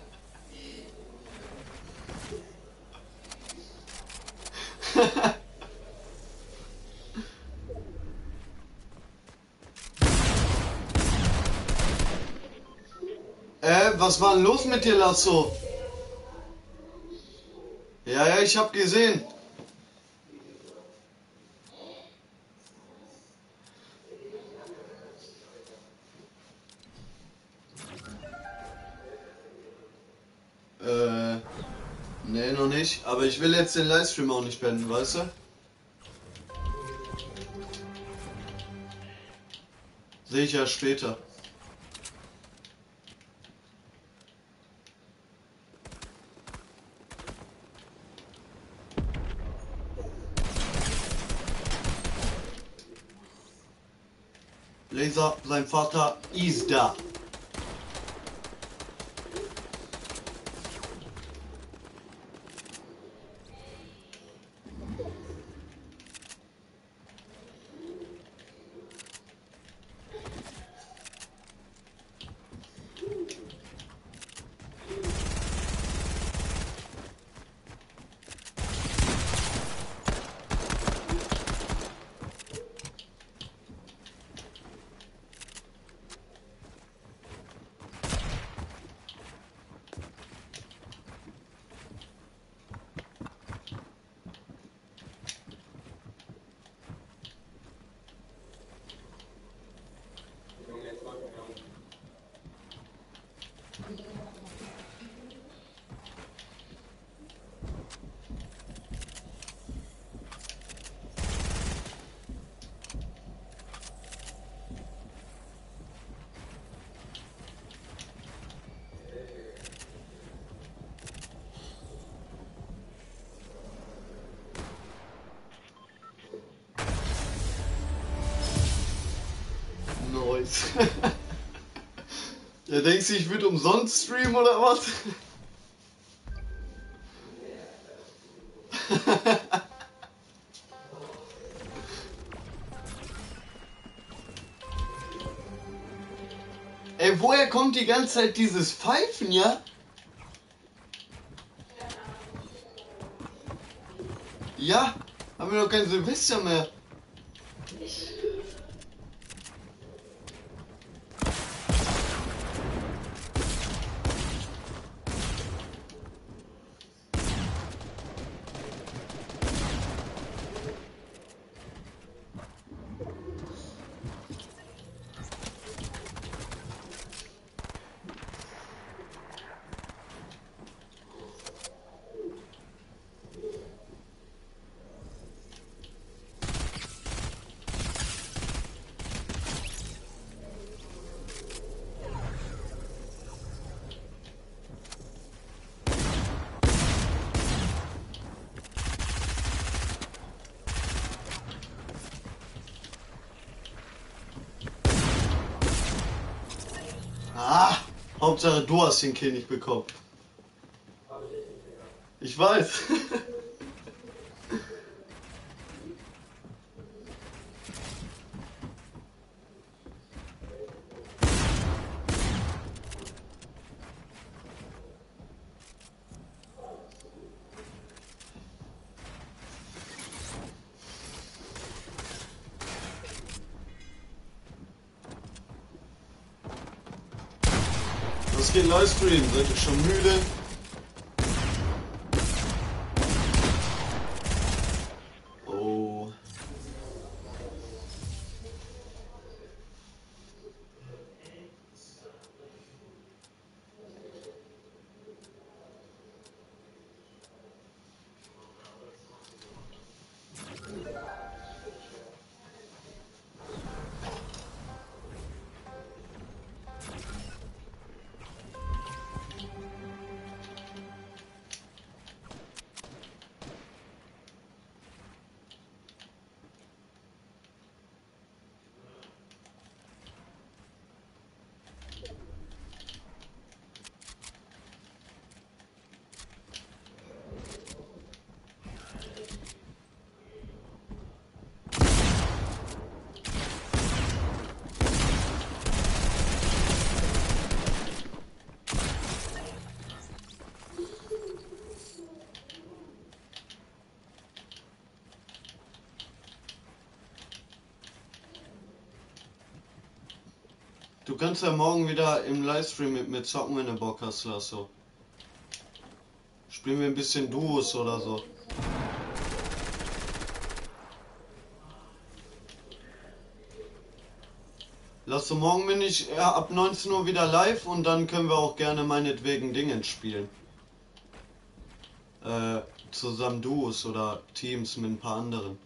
äh, was war denn los mit dir, Lasso? Ja, ja, ich hab gesehen. Äh, nee, noch nicht. Aber ich will jetzt den Livestream auch nicht beenden, weißt du? Sehe ich ja später. Laser, sein Vater ist da. Nice. ja, denkst du, ich würde umsonst streamen oder was? Ey, woher kommt die ganze Zeit dieses Pfeifen, ja? Ja, haben wir noch kein Silvester mehr. Ah, Hauptsache du hast den Kill nicht bekommen. Ich weiß. Was geht Livestream? Seid ihr schon müde? Kannst ja morgen wieder im Livestream mit mir zocken, wenn du Bock hast, Lasso. Spielen wir ein bisschen Duos oder so. Lasso, morgen bin ich ja, ab 19 Uhr wieder live und dann können wir auch gerne meinetwegen Dingen spielen. Äh, zusammen Duos oder Teams mit ein paar anderen.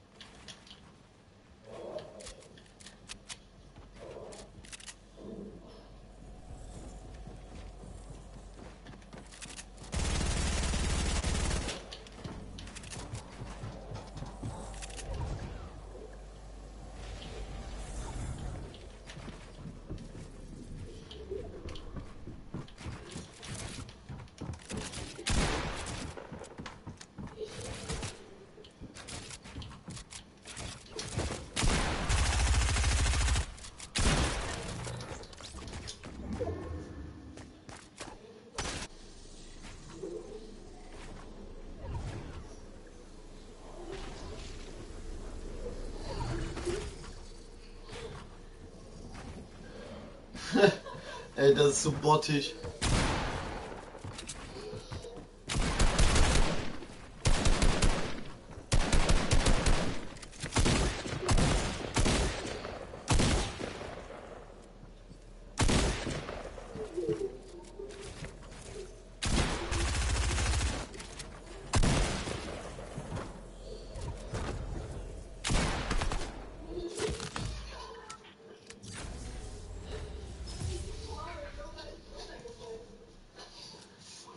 So bottig.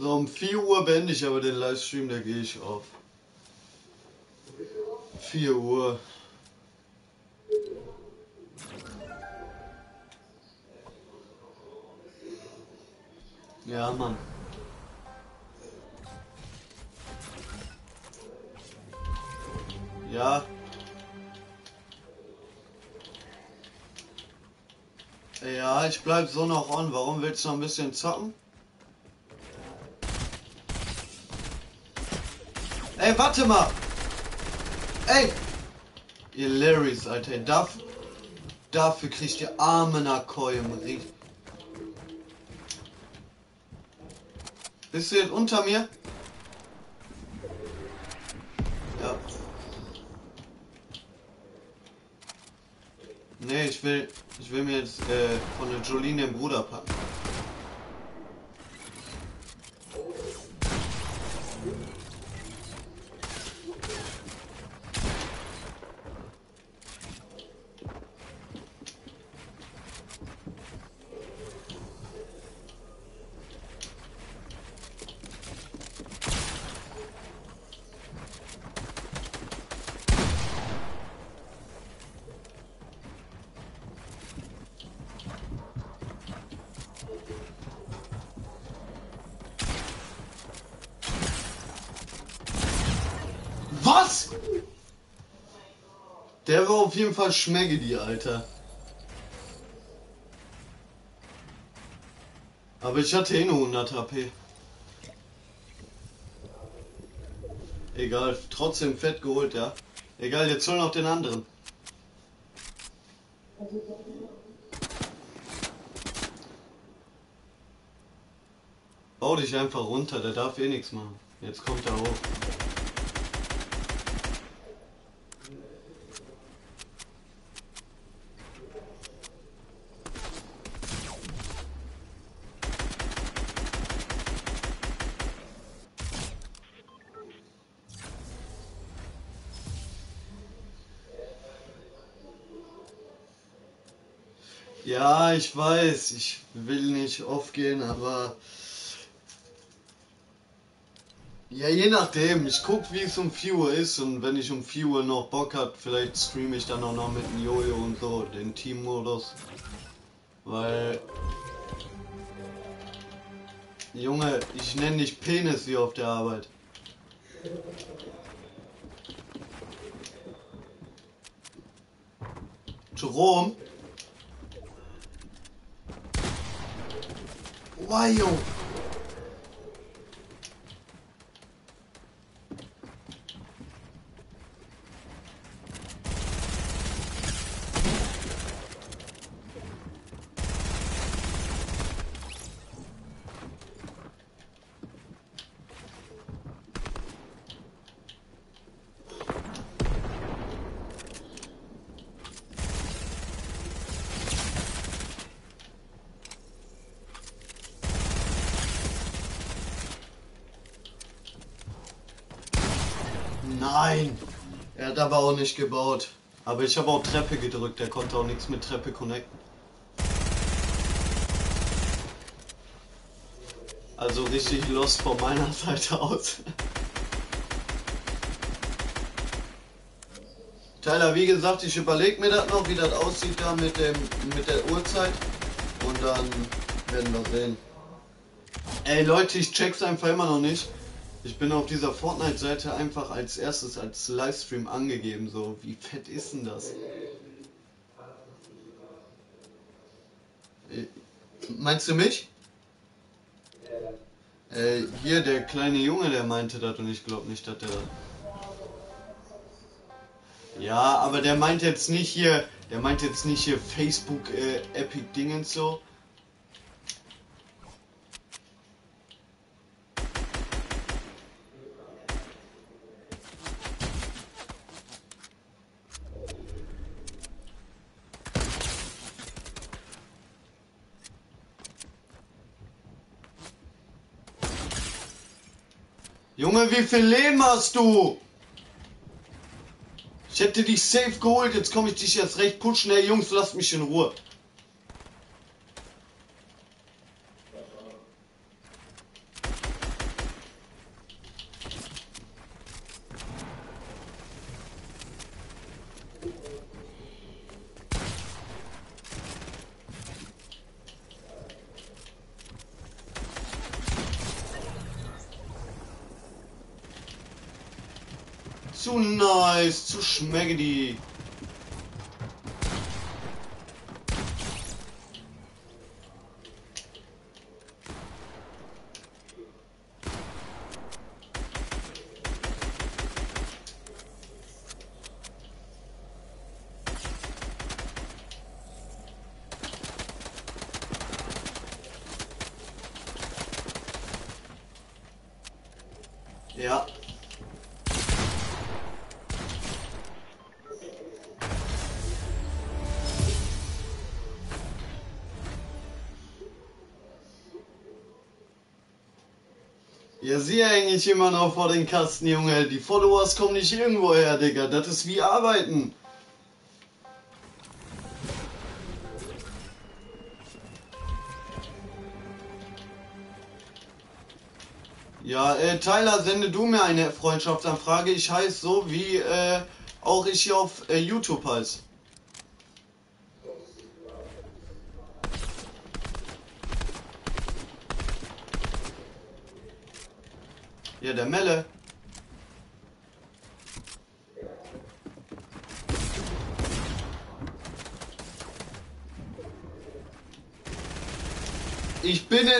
So, um 4 Uhr beende ich aber den Livestream, da gehe ich auf. 4 Uhr. Ja, Mann. Ja. Ja, ich bleib so noch on. Warum willst du noch ein bisschen zocken? Ey, warte mal! Ey! Ihr Larrys, Alter. Darf, dafür kriegt ihr arme Nakoi im Ring. Bist du jetzt unter mir? Ja. Nee, ich will, ich will mir jetzt äh, von der Jolene den Bruder packen. Was? Der war jeden Fall Schmeggedi, Alter. Aber ich hatte eh nur 100 HP. Egal, trotzdem fett geholt, ja. Egal, jetzt soll noch den anderen. Bau dich einfach runter, der darf eh nichts machen. Jetzt kommt er hoch. Ja, ich weiß, ich will nicht oft gehen, aber ja, je nachdem. Ich guck, wie es um 4 Uhr ist und wenn ich um 4 Uhr noch Bock hab, vielleicht streame ich dann auch noch mit dem Jojo und so, den Teammodus. Weil Junge, ich nenne dich Penis wie auf der Arbeit. Jerome? Wajo! Nein! Er hat aber auch nicht gebaut. Aber ich habe auch Treppe gedrückt, der konnte auch nichts mit Treppe connecten. Also richtig lost von meiner Seite aus. Tyler, wie gesagt, ich überlege mir das noch, wie das aussieht da mit dem mit der Uhrzeit. Und dann werden wir sehen. Ey Leute, ich check's einfach immer noch nicht. Ich bin auf dieser Fortnite-Seite einfach als erstes als Livestream angegeben. So, wie fett ist denn das? Äh, Meinst du mich? Äh, hier der kleine Junge, der meinte das und ich glaube nicht, dass der. Ja, aber der meint jetzt nicht hier, der meint jetzt nicht hier Facebook äh, Epic Dingens so. Junge, wie viel Leben hast du? Ich hätte dich safe geholt, jetzt komme ich dich jetzt recht pushen. Ey Jungs, lasst mich in Ruhe. Zu nice, zu schmeckedy. Ja. Ja, sie eigentlich immer noch vor den Kasten, Junge. Die Followers kommen nicht irgendwo her, Digga. Das ist wie arbeiten. Ja, äh, Tyler, sende du mir eine Freundschaftsanfrage. Ich heiße so, wie äh, auch ich hier auf äh, YouTube heiße.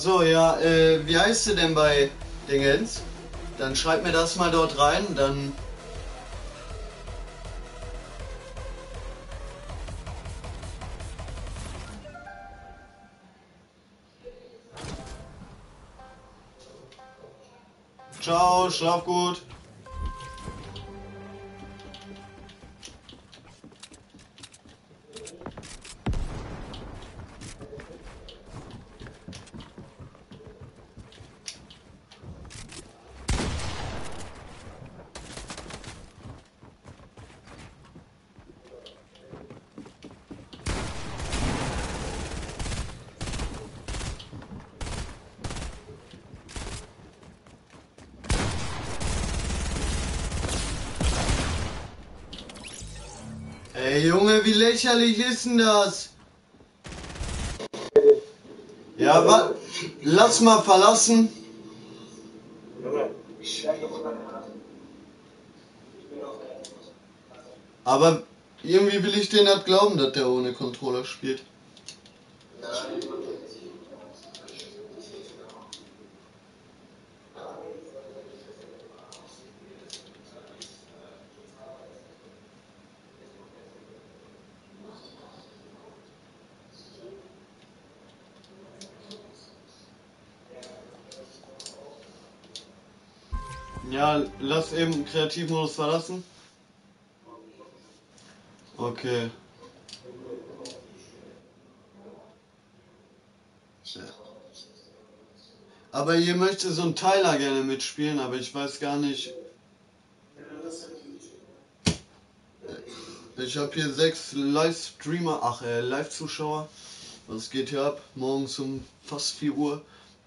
Achso, ja, äh, wie heißt du denn bei Dingens? Dann schreib mir das mal dort rein, dann. Ciao, schlaf gut. Lächerlich ist denn das? Ja, wa lass mal verlassen. Aber irgendwie will ich den nicht glauben, dass der ohne Controller spielt. Ja, lass eben Kreativmodus verlassen. Okay. Ja. Aber hier möchte so ein Tyler gerne mitspielen, aber ich weiß gar nicht. Ich habe hier sechs Livestreamer, ach äh, Live-Zuschauer. Was geht hier ab? Morgens um fast 4 Uhr.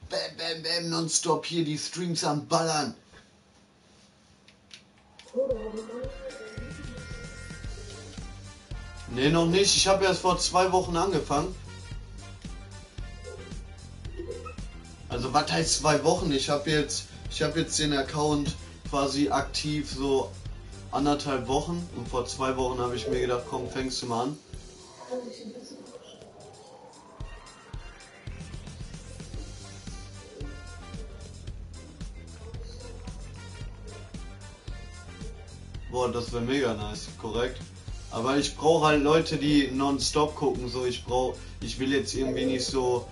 Bam, bam, bam, nonstop hier die Streams am Ballern. Nee, noch nicht. Ich habe erst vor zwei Wochen angefangen. Also was heißt zwei Wochen? Ich habe jetzt, ich habe jetzt den Account quasi aktiv so anderthalb Wochen und vor zwei Wochen habe ich mir gedacht, komm, fängst du mal an. Boah, das wäre mega nice, korrekt. Aber ich brauche halt Leute, die nonstop gucken. So, ich brauche, ich will jetzt irgendwie nicht so,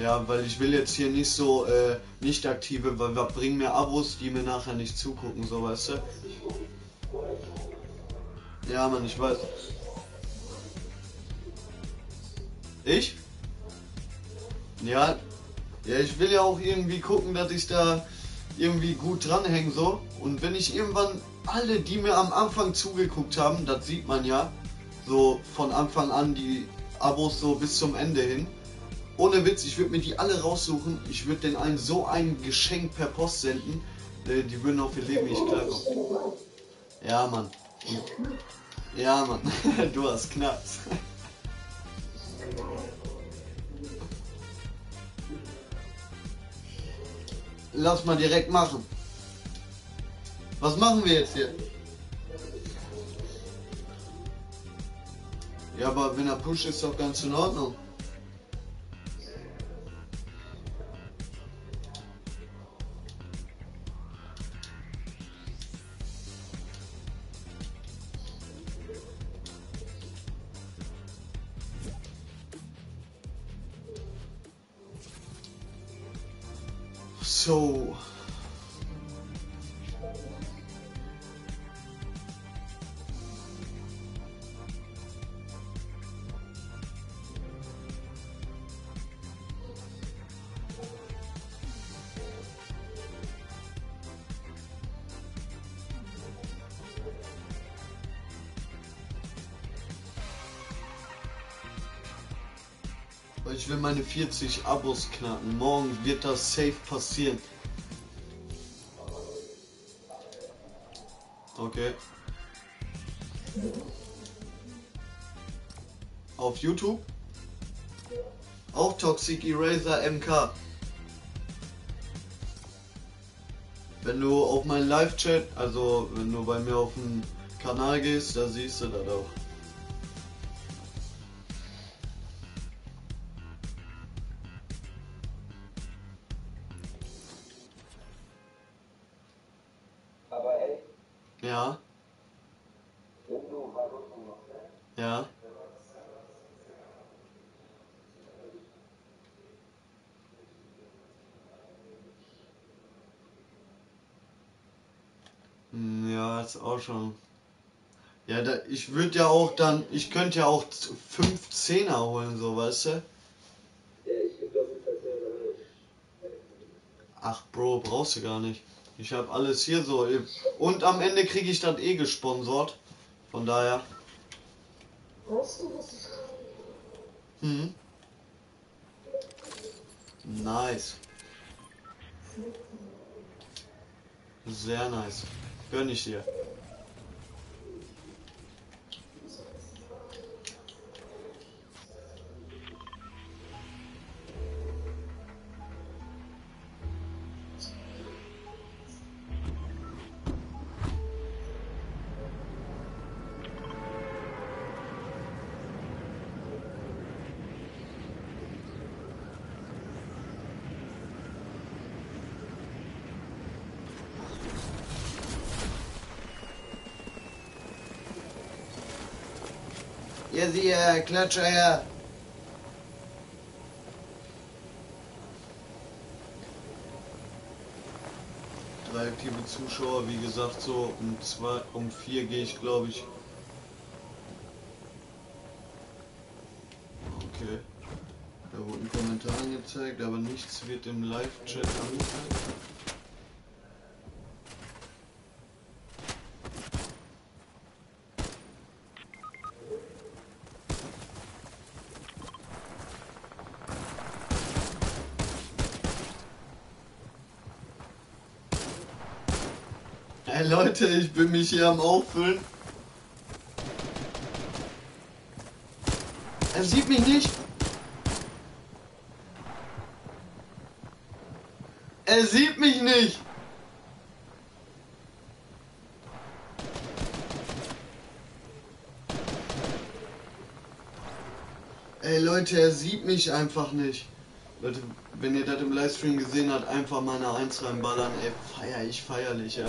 ja, weil ich will jetzt hier nicht so äh, nicht aktive, weil wir bringen mir Abos, die mir nachher nicht zugucken, so weißt du. Ja, Mann, ich weiß. Ich? Ja, ja, ich will ja auch irgendwie gucken, dass ich da irgendwie gut dranhänge so. Und wenn ich irgendwann alle, die mir am Anfang zugeguckt haben, das sieht man ja, so von Anfang an die Abos so bis zum Ende hin. Ohne Witz, ich würde mir die alle raussuchen. Ich würde den allen so ein Geschenk per Post senden. äh, Die würden auf ihr Leben nicht klarkommen. Ja, Mann. Ja, Mann. Du hast Knacks. Lass mal direkt machen. Was machen wir jetzt hier? Ja, aber wenn er pusht, ist doch ganz in Ordnung. 40 Abos knacken. Morgen wird das safe passieren. Okay. Auf YouTube? Auch Toxic Eraser MK. Wenn du auf meinen Live-Chat, also wenn du bei mir auf den Kanal gehst, da siehst du das auch. Schon. Ja, da, ich würde ja auch dann, ich könnte ja auch 5 Zehner holen, so, weißt du? Ach, Bro, brauchst du gar nicht. Ich habe alles hier so. Und am Ende kriege ich das eh gesponsert. Von daher. Weißt du, was ich Hm. Nice. Sehr nice. Gönn ich dir. Sie, äh, Klatscher, ja. aktive Zuschauer. Wie gesagt, so um zwei, um vier gehe ich, glaube ich. Okay. Da wurden Kommentare angezeigt, aber nichts wird im Live-Chat angezeigt. Hey Leute, ich bin mich hier am Auffüllen. Er sieht mich nicht. Er sieht mich nicht. Ey Leute, er sieht mich einfach nicht. Leute, wenn ihr das im Livestream gesehen habt, einfach mal eine 1 reinballern. Ey, feier ich feierlich, ja.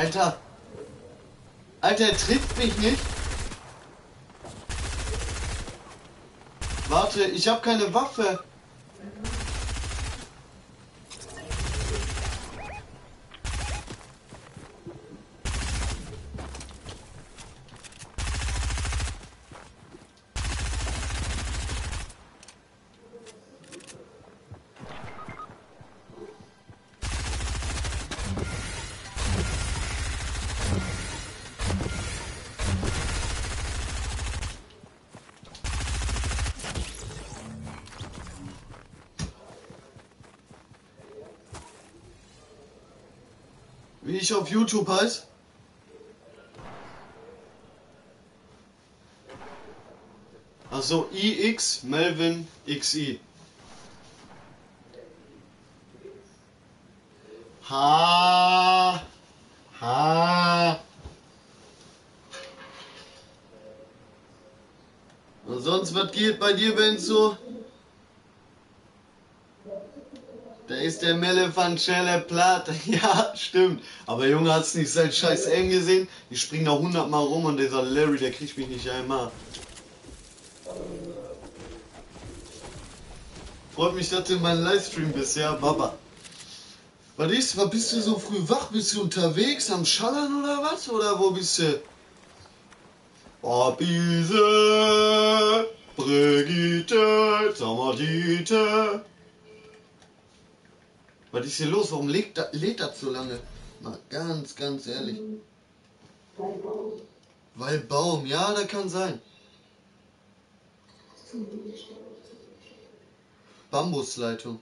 Alter. Alter, er trifft mich nicht. Warte, ich habe keine Waffe. Wie ich auf YouTube heiß? Also IX Melvin XI. Ha. Ha. Und sonst, was geht bei dir, Benzo? Da ist der Schelle platt. Ja, stimmt. Aber Junge, hat's nicht sein scheiß Aim gesehen? Ich spring da hundertmal rum und dieser Larry, der kriegt mich nicht einmal. Freut mich, dass du in meinem Livestream bist, ja, Baba. Was ist? Was bist du so früh wach? Bist du unterwegs am Schallern oder was? Oder wo bist du? Oh, Bise, Brigitte, Samadite. Was ist hier los? Warum lädt das, das so lange? Mal ganz, ganz ehrlich. Weil Baum Weil Baum, ja, da kann sein. Bambusleitung.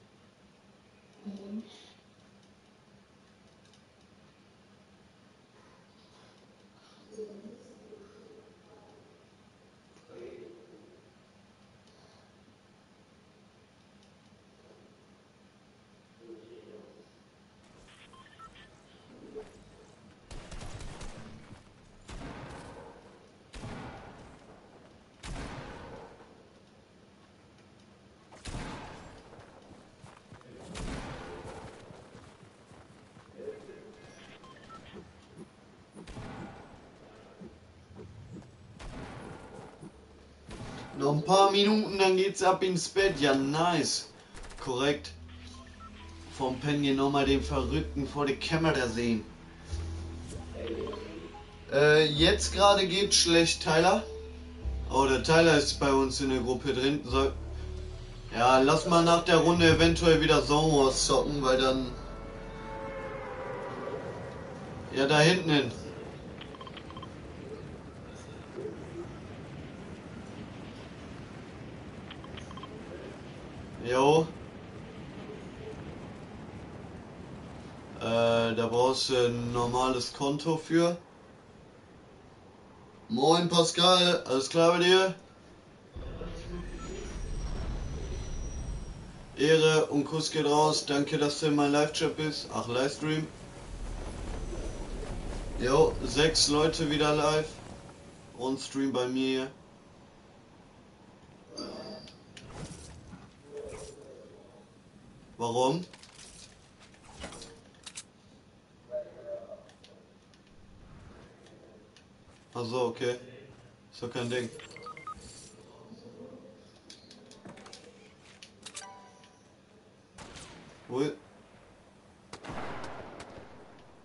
Paar Minuten, dann geht's ab ins Bett. Ja, nice. Korrekt. Vom Pen hier nochmal den Verrückten vor der Kamera sehen. Äh, jetzt gerade geht's schlecht, Tyler. Oh, der Tyler ist bei uns in der Gruppe drin. Soll... Ja, lass mal nach der Runde eventuell wieder Zone Wars zocken, weil dann... Ja, da hinten hin. Jo. Äh, da brauchst du ein normales Konto für. Moin Pascal, alles klar bei dir? Ehre und Kuss geht raus. Danke, dass du in meinem Live-Chat bist. Ach, Livestream. Jo, sechs Leute wieder live. Und Stream bei mir. Warum? Also okay. Ist doch kein Ding. Wo,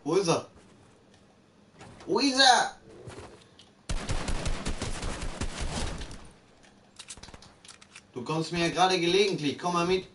Wo ist er? Wo ist er? Du kommst mir ja gerade gelegentlich. Komm mal mit.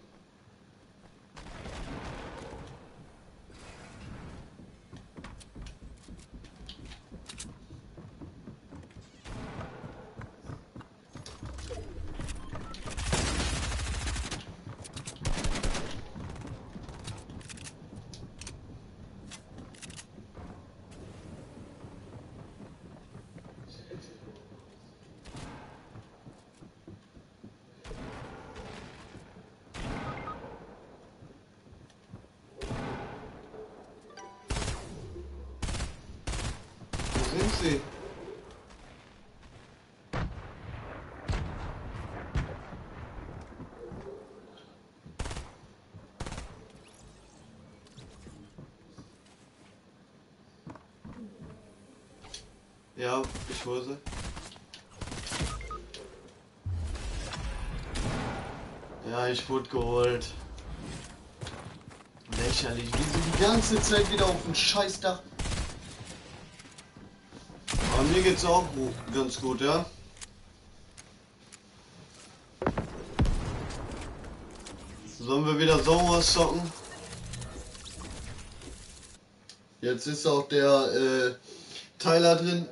Ja, ich hole sie. Ja, ich wurde geholt. Lächerlich, wie sie die ganze Zeit wieder auf dem Scheißdach. Aber mir geht's auch gu- ganz gut, ja. Sollen wir wieder Sommer zocken? Jetzt ist auch der äh, Tyler drin.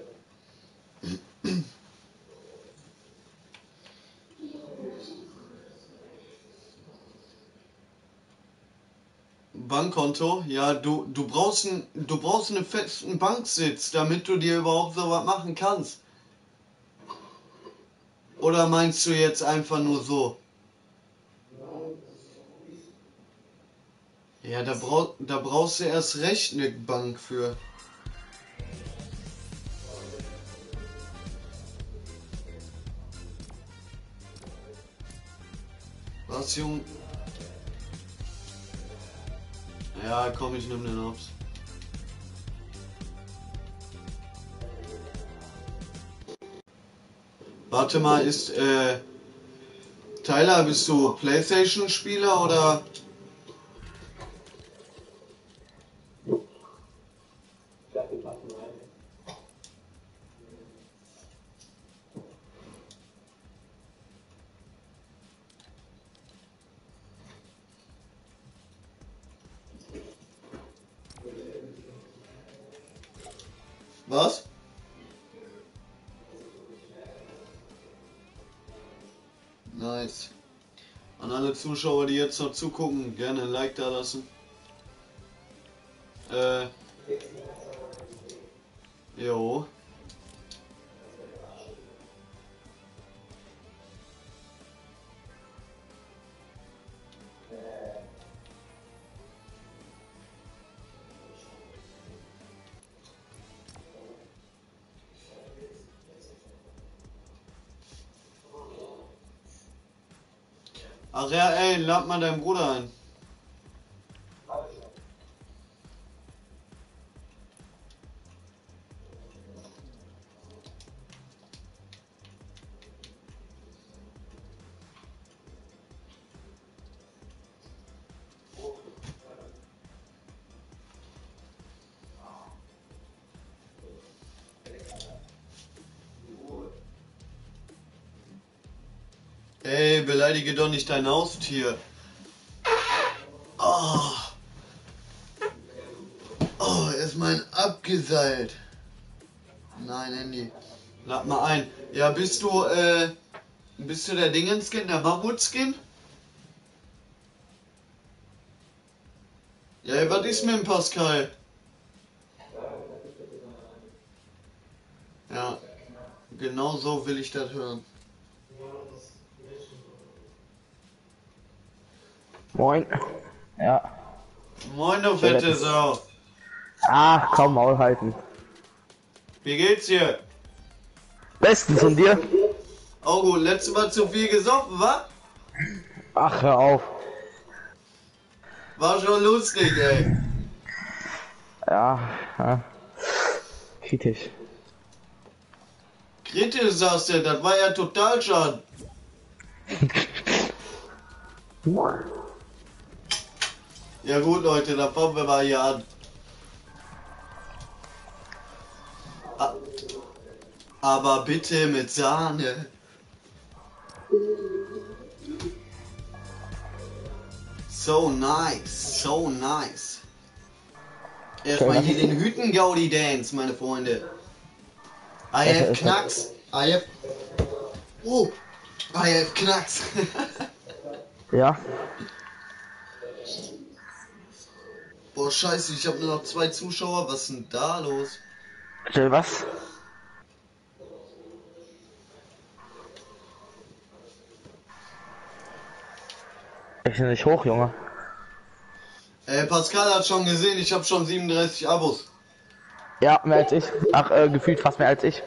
Bankkonto, ja, du, du brauchst ein, du brauchst einen festen Banksitz, damit du dir überhaupt so was machen kannst. Oder meinst du jetzt einfach nur so? Ja, da, brauch, da brauchst du erst recht eine Bank für. Komm, ich nimm den Obst. Warte mal, ist, äh, Tyler, bist du Playstation-Spieler oder? Zuschauer, die jetzt noch zugucken, gerne ein Like da lassen. Ach ja, ey, lad mal deinen Bruder ein. Beleidige doch nicht dein Haustier. Oh. Oh, er ist mein abgeseilt. Nein, Handy. Lad mal ein. Ja, bist du, äh, bist du der Dingenskin, der Mammutskin? Ja, was ist mit dem Pascal? Ja, genau so will ich das hören. Moin. Ja. Moin, du fette Sau. Ach, komm, Maul halten. Wie geht's dir? Bestens und dir? Oh gut, letztes Mal zu viel gesoffen, wa? Ach, hör auf. War schon lustig, ey. Ja, ja. Kritisch. Kritisch sagst du, das war ja total schade. Ja gut, Leute, dann fangen wir mal hier an. Aber bitte mit Sahne. So nice, so nice. Erstmal hier den Hütten-Gaudi Dance, meine Freunde. I have Knacks. I have. Oh, I have Knacks. Ja. Boah, scheiße, ich habe nur noch zwei Zuschauer. Was ist denn da los? Was? Ich bin nicht hoch, Junge. Äh, Pascal hat schon gesehen, ich habe schon 37 Abos. Ja, mehr als ich. Ach, äh, gefühlt fast mehr als ich.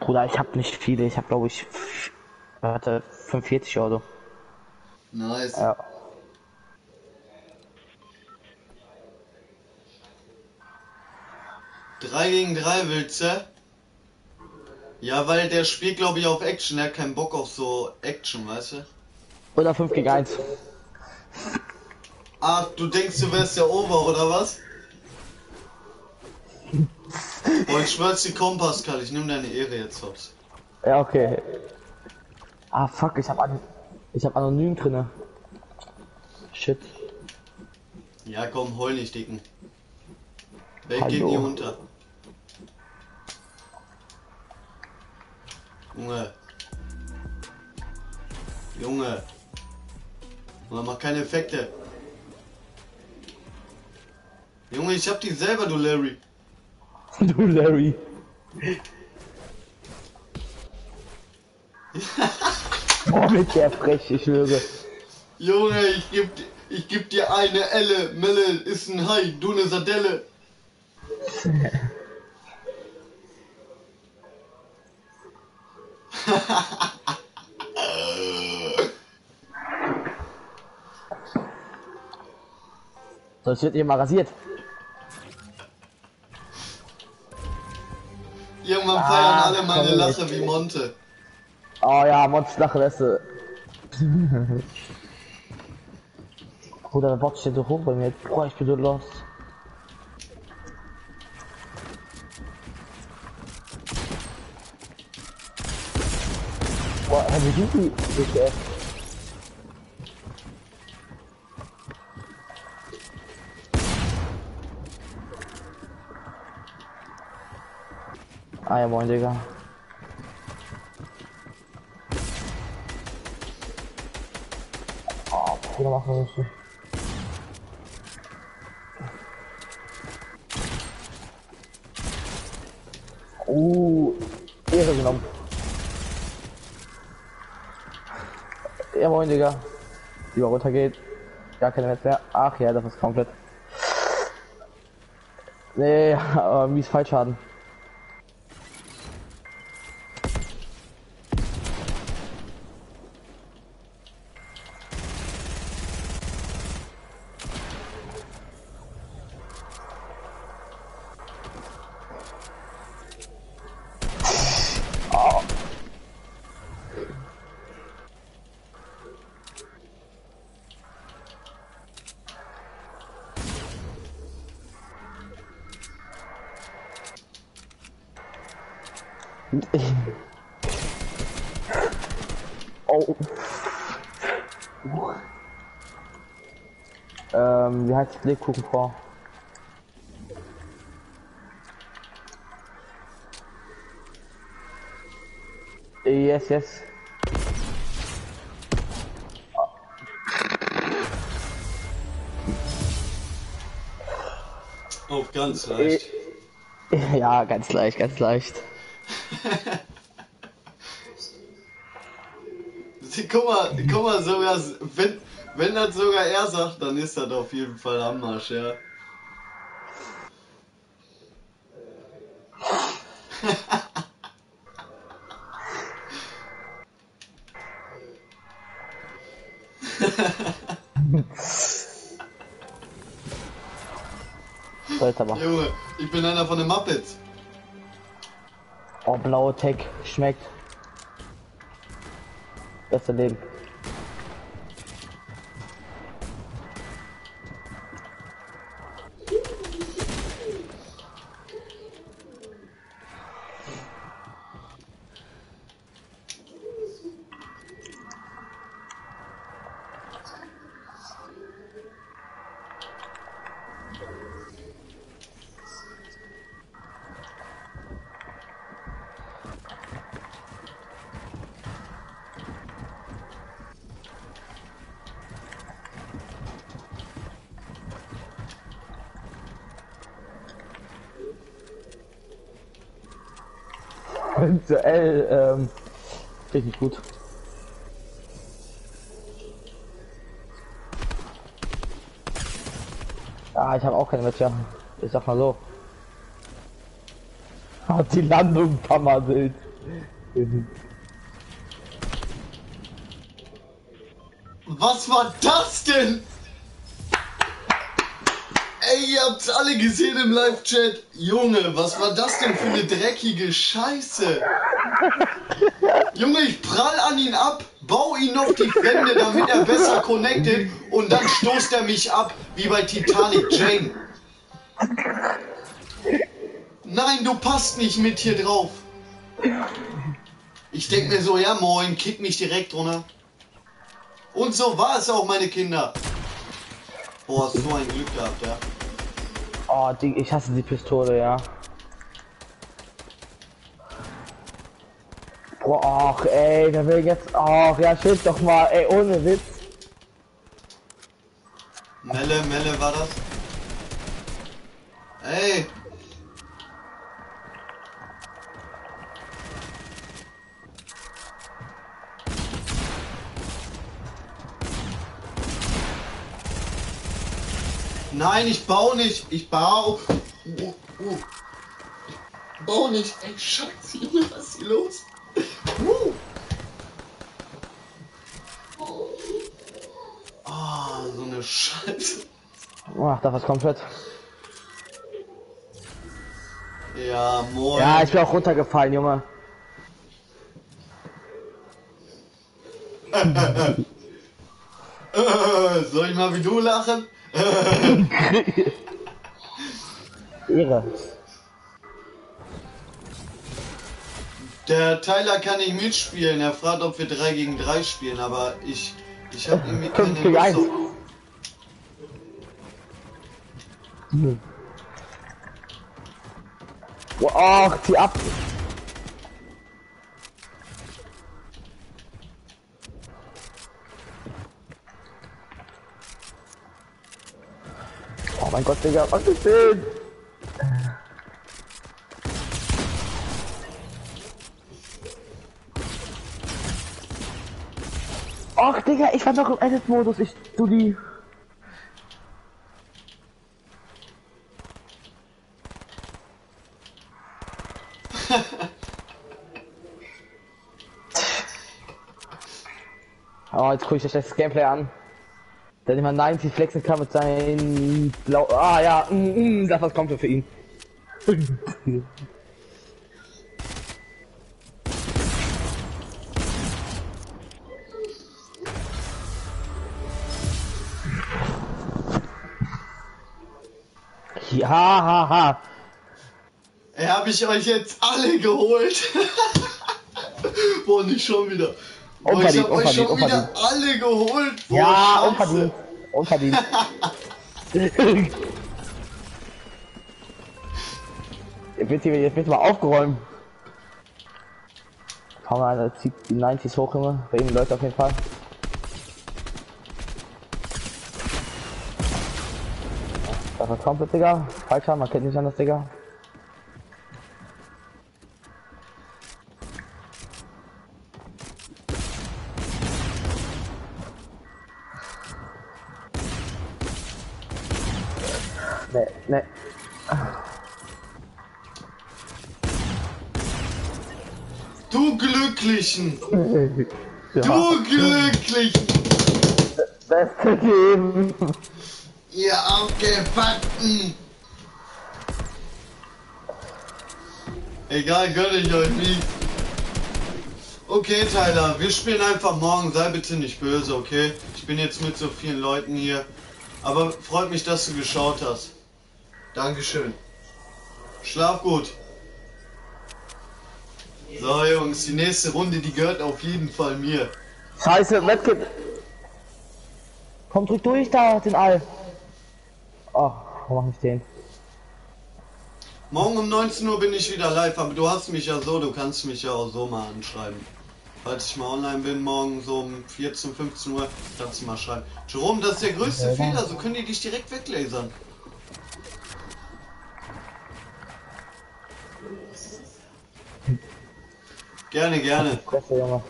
Bruder, ich hab nicht viele. Ich hab, glaube ich, warte, 45 oder so. Nice. Ja. Drei gegen drei willst du? Ja, weil der spielt, glaube ich, auf Action. Er hat keinen Bock auf so Action, weißt du? Oder 5 gegen 1. Ach, du denkst, du wärst der Over, oder was? Boah, ich schwör's dir, komm, Pascal, ich nehme deine Ehre jetzt hops. Ja, okay. Ah, fuck, ich hab, an ich hab anonym drinne. Shit. Ja, komm, heul nicht, Dicken. Welt Hallo. geht nie unter. Junge. Junge. Man macht keine Effekte. Junge, ich hab die selber, du Larry. du, Larry. Boah, mit der frech, ich schwöre. Junge, ich geb, ich geb dir eine Elle. Melle ist ein Hai, du ne Sardelle. Sonst wird ihr mal rasiert. Irgendwann Ah, feiern alle meine Lache wie Monte. Oh ja, Mods du. Bruder, der Bot steht so hoch bei mir. Boah, ich bin so lost. Boah, Herr Bejuki, ich, äh, Ah ja, moin, Digga. Oh, Bruder, mach mal nicht. Uh, Ehre genommen. Ja, moin, Digga. Lieber runtergeht. Gar keine Netz mehr. Ach ja, das ist komplett. Nee, aber mies Fallschaden. Oh. Ähm, wie heißt das Lebkuchen vor? Yes, yes. Auf ganz leicht. Ja, ganz leicht, ganz leicht. Sie- Guck mal, guck mal, sogar, wenn, wenn das sogar er sagt, dann ist das auf jeden Fall am Marsch, ja. So, jetzt aber. Junge, ich bin einer von den Muppets. Oh, blaue Tech. Schmeckt. Beste Leben. Duell, ähm, richtig gut. Ja, ich Matcher. Ich sag mal so. Hat die Landung vermasselt. Was war das denn? Ey, ihr habt's alle gesehen im Live-Chat. Junge, was war das denn für eine dreckige Scheiße? Junge, ich prall an ihn ab, bau ihn auf die Wände, damit er besser connected und dann stoßt er mich ab, wie bei Titanic Jane. Nein, du passt nicht mit hier drauf. Ich denk mir so, ja moin, kick mich direkt runter. Und so war es auch, meine Kinder. Boah, so ein Glück gehabt, ja. Oh, die, ich hasse die Pistole, ja. Boah, ach, ey, der will jetzt. Ach, ja, schild doch mal, ey, ohne Witz. Melle, Melle war das? Ey! Nein, ich baue nicht. Ich baue. Oh, oh. Ich baue nicht. Ey, Scheiße, Junge, was ist hier los? Uh. Ah, so eine Scheiße. Ach, das ist komplett. Ja, moin. Ja, ich bin auch runtergefallen, Junge. Soll ich mal wie du lachen? Ehre. Der Tyler kann nicht mitspielen. Er fragt, ob wir 3 gegen 3 spielen, aber ich, ich habe irgendwie keine Fünf gegen eins. Lust. auf- Boah, Ach, zieh ab. Gott, Digga, was ist denn? Ach, Digga, ich war doch im Edit-Modus, ich, du die. Oh, jetzt gucke ich das Gameplay an. Der nicht mal 90 flexen kann mit seinen blau. Ah ja, mm, mm, das was kommt für ihn. Ja, ha, ha. Ey, hab ich euch jetzt alle geholt? Boah, nicht schon wieder. Boah, ich Unverdient, hab euch schon unverdient, wieder alle geholt. Boah, Ja, Scheiße. unverdient. Unverdient. Jetzt wird hier jetzt wird mal aufgeräumt. Komm mal, zieht die 90s hoch, Junge. Bei ihm läuft auf jeden Fall. Das war komplett, Digga. Falscher, man kennt nicht anders, Digga. Glücklichen. Ja. Du Glücklichen. Beste Leben. Ihr Aufgefuckten. Egal, gönn ich euch nicht. Okay, Tyler, wir spielen einfach morgen. Sei bitte nicht böse, okay? Ich bin jetzt mit so vielen Leuten hier. Aber freut mich, dass du geschaut hast. Dankeschön. Schlaf gut. So, Jungs, die nächste Runde, die gehört auf jeden Fall mir. Scheiße, Medkit. Komm, drück durch da, den All. Oh, warum mach ich den? Morgen um 19 Uhr bin ich wieder live, aber du hast mich ja so, du kannst mich ja auch so mal anschreiben. Falls ich mal online bin, morgen so um 14, 15 Uhr, kannst du mal schreiben. Jerome, das ist der größte Fehler, so können die dich direkt weglasern. Gerne, gerne. Fresse, Junge.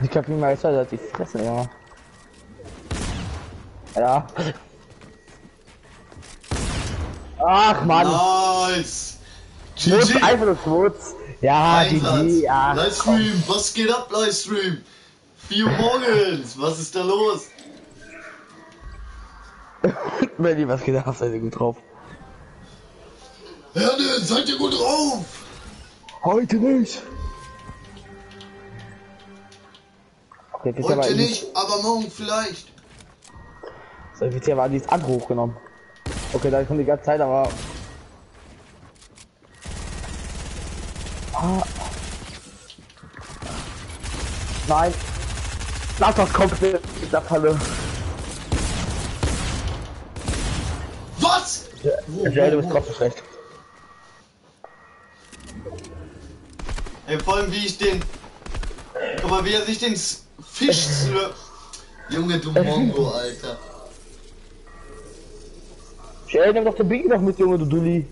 Ich glaub, niemals ist das die Fresse, Junge. Ja. Ach, Mann. Nice. Schmutz, GG. einfach nur Schmutz. Ja, Einsatz. GG, ja. Livestream, was geht ab, Livestream? 4 Uhr morgens, was ist da los? Melly, was geht ab? Seid ihr gut drauf? Herne, seid ihr gut drauf? Heute nicht. Heute die- nicht, aber morgen vielleicht. So, bisher war dieses Agro hochgenommen. Okay, da kommt die ganze Zeit, aber. Ah. Nein. Lass das komplett in der Falle. Was? Ja, du bist trotzdem schlecht. Ey, vor allem wie ich den... Guck mal, wie er sich den Fisch slurpt. Junge, du Mongo, Alter. Ey, nimm doch den Biggie noch mit, Junge, du Dulli.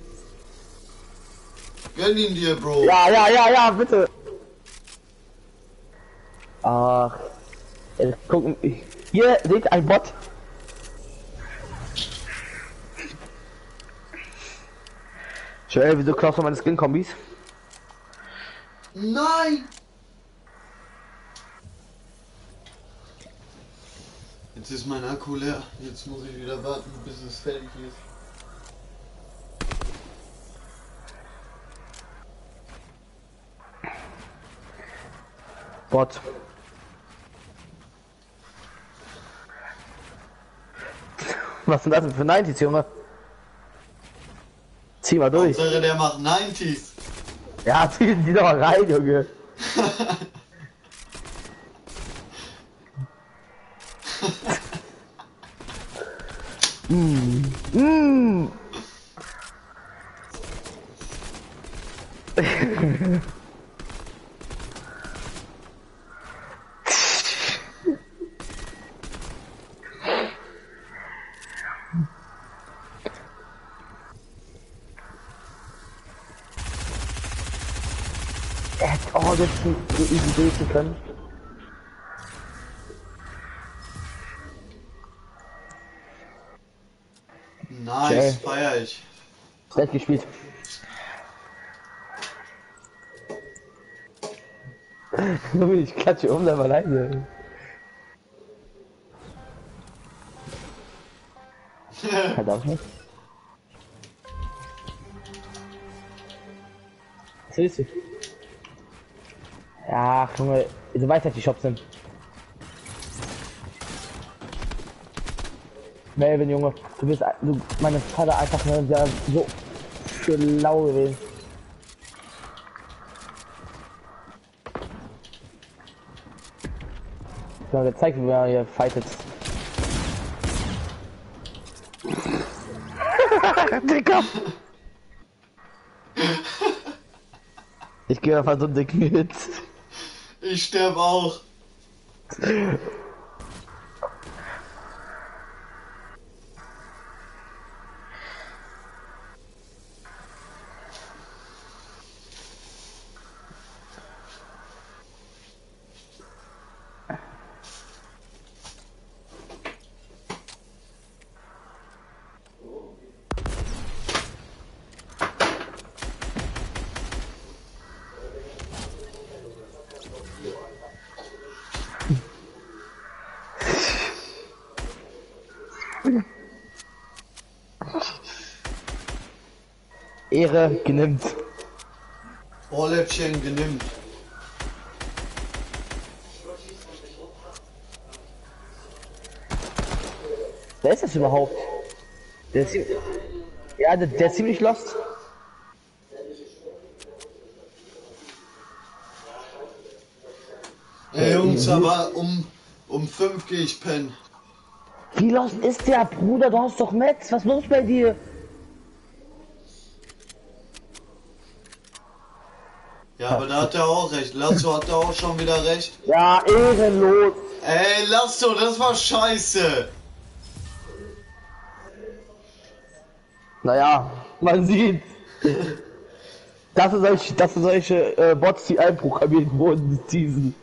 Gönn ihn dir, Bro. Ja, ja, ja, ja, bitte. Ach. Jetzt gucken. Hier seht ein Bot. Joel, wieso klaust du meine Skin-Kombis? Nein! Jetzt ist mein Akku leer. Jetzt muss ich wieder warten, bis es fertig ist. Bot. Was sind das denn für 90s, Junge? Zieh mal durch. Hauptsache, der macht 90s. Ja, zieh die doch mal rein, Junge. mm. Mm. Oh, das so easy beten können. Nice, Okay. feier ich. Schlecht gespielt. Junge, ich klatsche um, da mal leise. Halt auch nicht. Was willst du? Ja, ach, Junge, du weißt, dass die Shops sind. Melvin, Junge, du bist du, meine Vater einfach ne, der so schlau gewesen. So, der zeigt, wie man hier fightet. Digga! Ich gehe einfach so einen dicken Hit. Ich sterb auch. Ehre genimmt. Ohrläppchen genimmt. Wer ist das überhaupt? Der ist, ja, der, der ist ziemlich lost. Ey Jungs, aber um, um 5 gehe ich pennen. Wie lost ist der, Bruder? Du hast doch Metz. Was los bei dir? Ja, aber da hat er auch recht. Lasso hat da auch schon wieder recht. Ja, ehrenlos. Ey, Lasso, das war scheiße. Naja, man sieht. Das sind solche, das sind solche äh, Bots, die einprogrammiert wurden, diesen.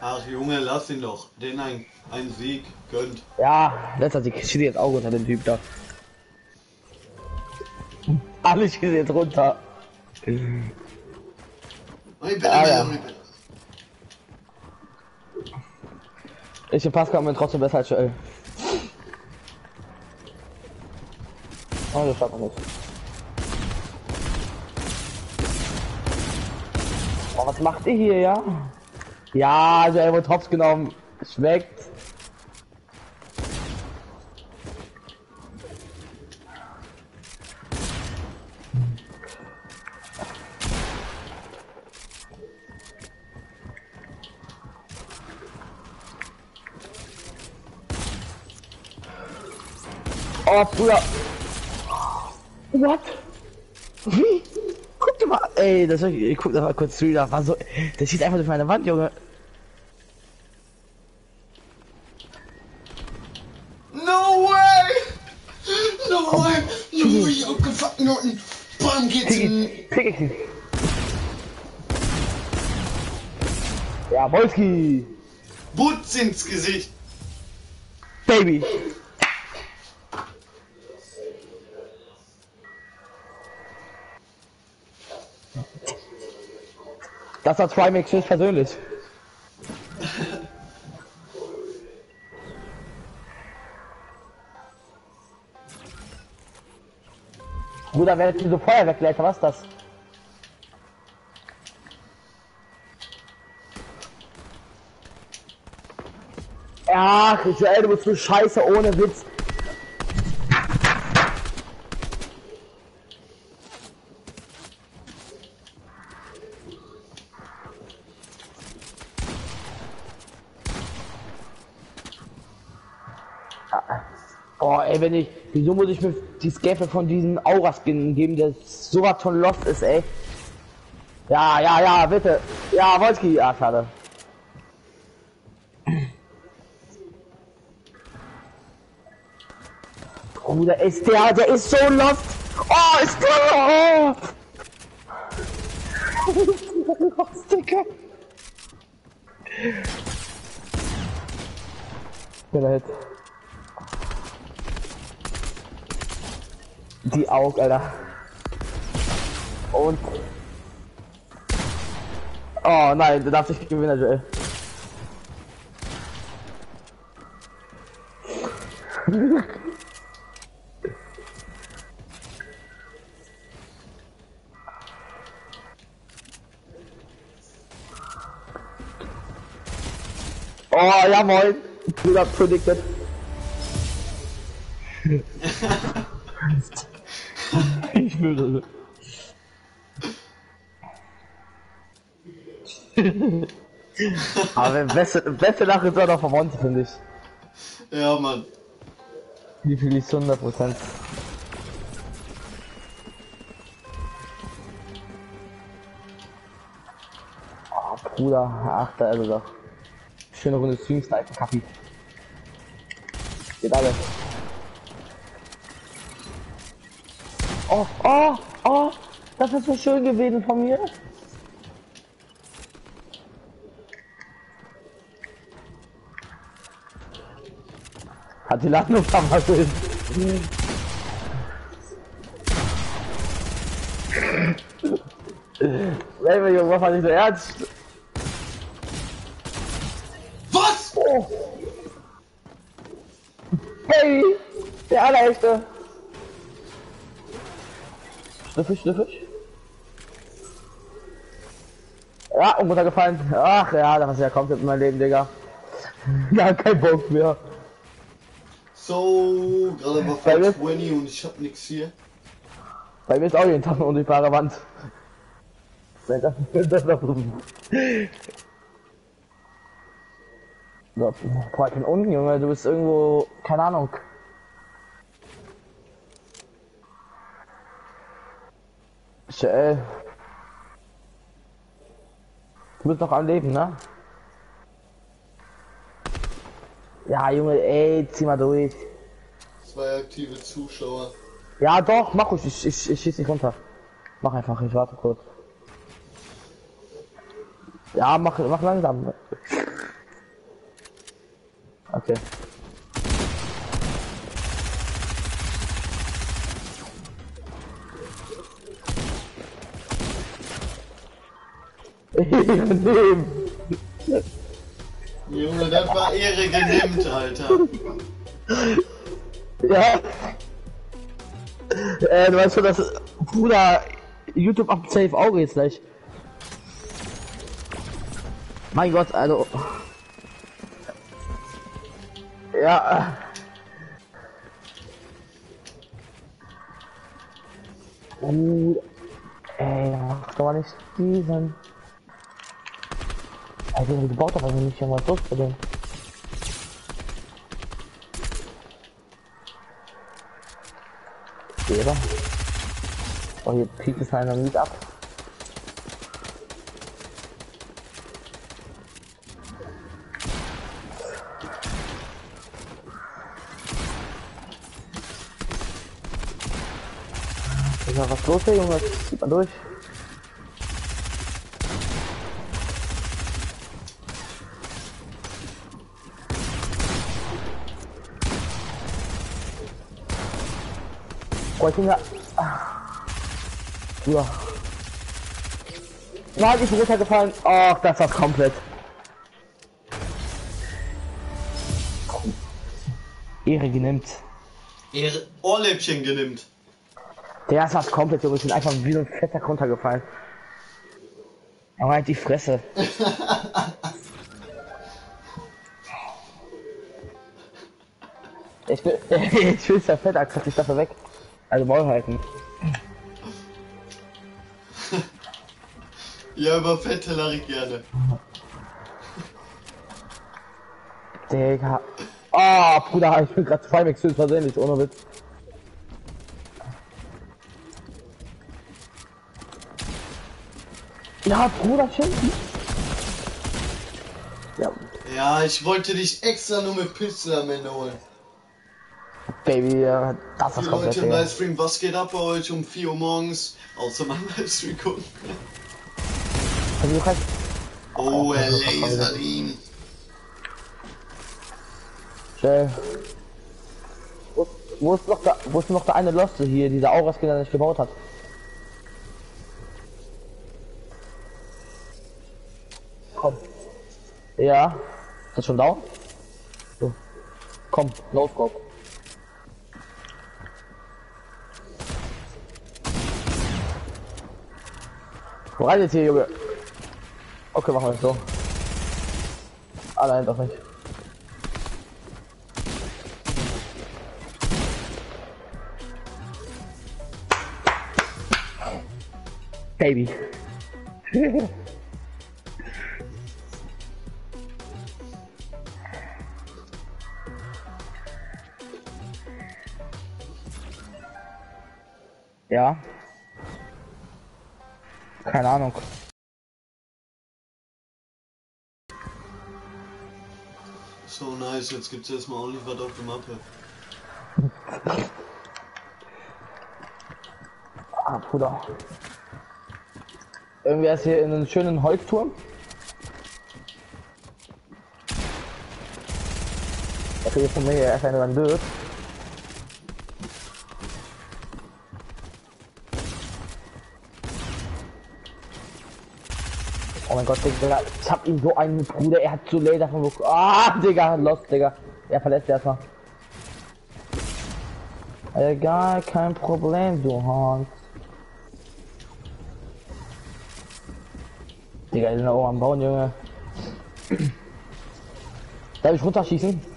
Ach Junge, lass ihn doch. Den ein, ein Sieg gönnt. Ja, letzter Sieg. Steht jetzt auch unter dem Typ da. Schießen jetzt runter. Ah, ja. Ich und Pascal haben trotzdem besser als Joel. Oh, das schafft man nicht. Oh, was macht ihr hier, ja? Ja, Joel wurde Hops genommen. Schmeckt. Oh, Bruder. What? Wie? Guck dir mal. Ey, das ich, ich guck da mal kurz zu. Das war so. Der schießt einfach durch meine Wand, Junge. No way! No way! Junge, ich abgefuckt Noten. Bam, geht's. Ja, Wolski. Butz ins Gesicht. Baby. Das war Trimax höchst persönlich. Bruder, wer hat diese Feuerwehrkleiter? Was ist das? Ach, Joel, du bist so scheiße ohne Witz. Oh, ey, wenn ich, wieso muss ich mir die Scape von diesem Aura-Skin geben, der sowas von lost ist, ey? Ja, ja, ja, bitte. Ja, Wolski, ah, schade. Bruder, ist der, der ist so lost. Oh, ist der, oh. lost, Digga. Hit. Die Augen, Alter. Und. Oh nein, du darfst nicht gewinnen, Joel. Oh ja moin. Bruder predicted. würde. Aber beste, beste Lache ist auch noch von Monty, finde ich. Ja, Mann. Die fühle ich zu 100 Prozent. Oh, Bruder, ach, da ist er doch. Schöne Runde Stream Sniper, Kaffee. Geht alle. Oh, oh, oh, das ist so schön gewesen von mir. Hat die Landung vermasselt. Baby, Junge, was nicht so ernst? Was? Oh. Baby, der allerechte. Schnüffig, schnüffig. Ja, und runtergefallen. Ach ja, das ist ja komplett in mein Leben, Digga. Ja, kein Bock mehr. So, gerade war Bei mir- 420 und ich hab nix hier. Bei mir ist auch jeden Tag eine unsichtbare Wand. So, boah, ich bin unten, Junge, du bist irgendwo, keine Ahnung. Joel. Du bist noch am Leben, ne? Ja, Junge, ey, zieh mal durch. Zwei aktive Zuschauer. Ja, doch, mach ruhig, ich, ich, ich schieß nicht runter. Mach einfach, ich warte kurz. Ja, mach, mach langsam. Okay. Nehmen. Junge, das war Ehre genimmt, Alter. Ja. Äh, du weißt schon, dass Bruder YouTube ab safe Auge jetzt gleich. Mein Gott, also. Ja. Uh, ey, mach doch nicht diesen. Ey, den gebaut hat, also nicht irgendwas los bei dem. Oder? Oh, hier kriegt es einer mit ab. Ist noch was los, Junge? Zieht mal durch. Oh, ich bin ja... Ja. Nein, ich bin runtergefallen. Ach, das war's komplett. Ehre genimmt. Ehre Ohrläppchen genimmt. Der ist was komplett, Junge. Ich bin einfach wie so ein fetter runtergefallen. Aber halt die Fresse. ich bin, ich bin der Fettachs, hat sich dafür weg. Also Maul halten. Ja, über Fette lache ich gerne. Digga. Oh, Bruder, ich bin gerade zwei wechseln versehentlich, ohne Witz. Ja, Bruder, schön. Ja, Ja, ich wollte dich extra nur mit Pistol am Ende holen. Baby, ja, das ist komplett. Leute im. Livestream, was geht ab bei euch um 4 Uhr morgens? Außer meinem Livestream gucken. Also, du kannst, Oh, er lasert ihn. Schnell. Wo, wo ist noch der, wo ist noch der eine Loste hier, dieser Auraskin, der nicht gebaut hat? Komm. Ja. Ist das schon down? So. Komm, no scope. Wo rein jetzt hier, Junge? Okay, machen wir so. Allein doch nicht. Baby. ja. Keine Ahnung. So nice, jetzt gibt's erstmal auch nicht was auf der Mappe. Ah, Bruder. Irgendwie ist hier in einem schönen Holzturm. Okay, von mir erst eine dann Oh mein Gott, Digga, ich hab ihn so einen Bruder, er hat so Laser von. Ah, Digga, lost, Digga. Er verlässt erstmal. Egal, kein Problem, du Hans. Digga, die sind oben am Bauen, Junge. Darf ich runterschießen?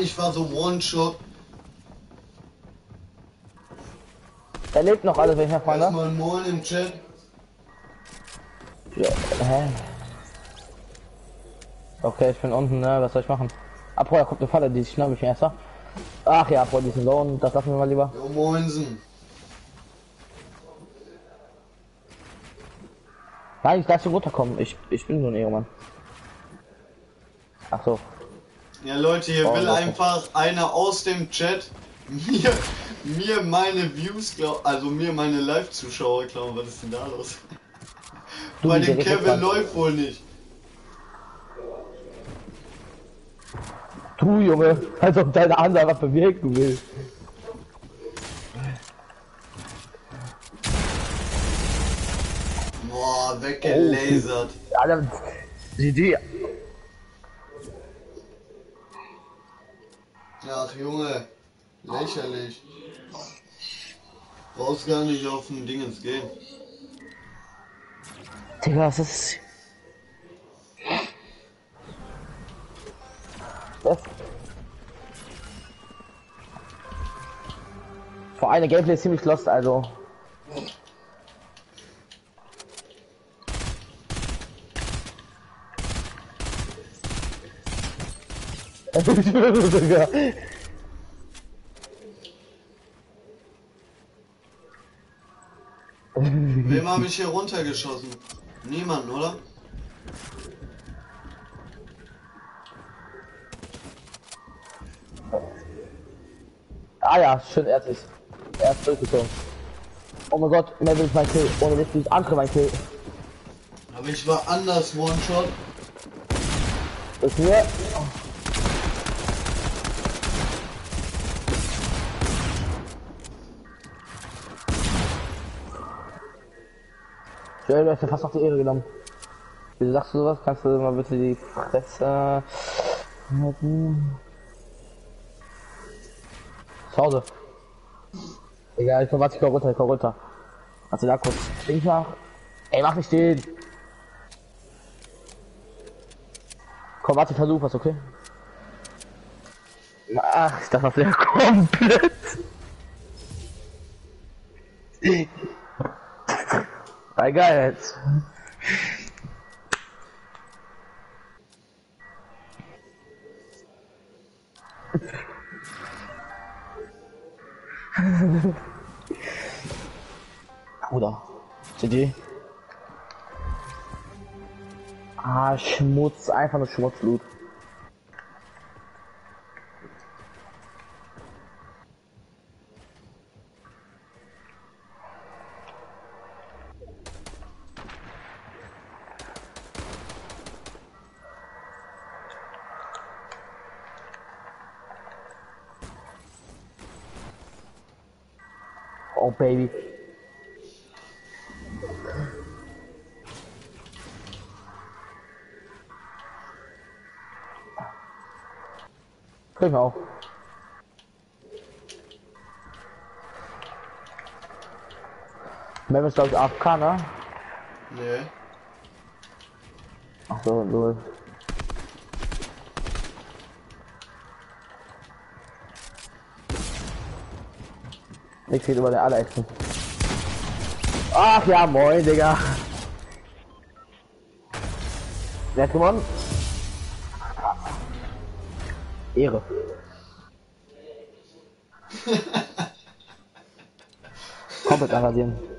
Ich war so One-Shot. Er lebt noch alles, welcher Freunde. Erstmal Moin im Chat. Ja, hä? Okay, ich bin unten, ne? Was soll ich machen? Abheuer kommt eine Falle, die schnapp ich mir erst. Ach ja, Body ist Zone, das lassen wir mal lieber. Jo, moinsen. Nein, ich darf schon runterkommen. Ich, ich bin so ein Ehrenmann. Ach so. Ja, Leute, hier Oh, will Leute. einfach einer aus dem Chat mir, mir meine Views klauen, also mir meine Live-Zuschauer klauen. Was ist denn da los? Du, Bei dem Kevin läuft wohl nicht. Du, Junge, als ob deine Hand einfach bewirken will. Boah, weggelasert. Alter, GG. Ach, Junge. Lächerlich. Brauchst gar nicht auf den Dingens gehen. Digga, was ist... Das... Vor allem der Gameplay ist ziemlich lost, also... sogar. Wem habe ich hier runtergeschossen? Niemanden, oder? Ah ja, schön ehrlich. Er ist durchgezogen. Oh mein Gott, Melvin ist mein Kill. Ohne Witz, dieses andere mein Kill. Aber ich war anders One-Shot. Ist mir. Ja, du hast ja fast noch die Ehre genommen. Wieso sagst du sowas? Kannst du mal bitte die Fresse halten? Zu Hause. Egal, ich komm, warte, ich komm runter, ich komm runter. Also da kurz. Ich mach. Ey, mach nicht stehen. Komm, warte, versuch was, okay? Ach, das wäre komplett. Geil jetzt. Bruder. CD. Ah, Schmutz, einfach nur Schmutzblut. Oh, Baby. Kriegen wir auch. Memphis glaube ich AFK, ne? Nee. Ach Nix geht über der alle Echsen. Ach ja, moin, Digga. Wer hat gewonnen? Ehre. Komplett engagieren.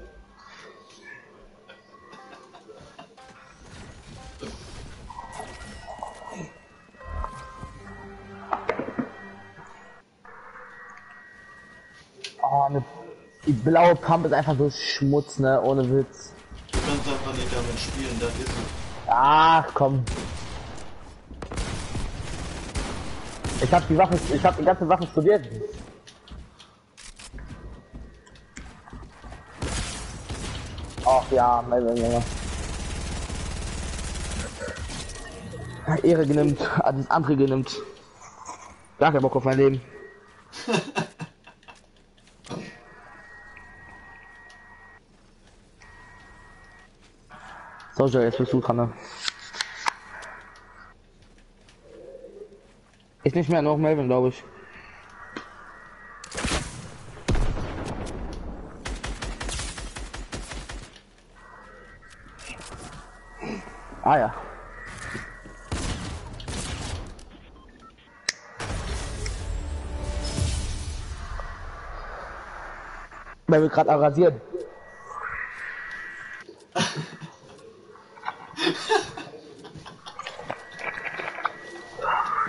Die blaue Pump ist einfach so Schmutz, ne, ohne Witz. Du kannst einfach nicht damit spielen, das ist es. Ach, komm. Ich hab die Waffen, ich hab die ganze Waffen studiert. Ach ja, Melvin, Junge. Ehre genimmt, hat das andere genimmt. Gar kein Bock auf mein Leben. Sascha, jetzt bist du dran. Ist nicht mehr noch Melvin, glaube ich. Ah ja. Weil wir gerade arrasieren.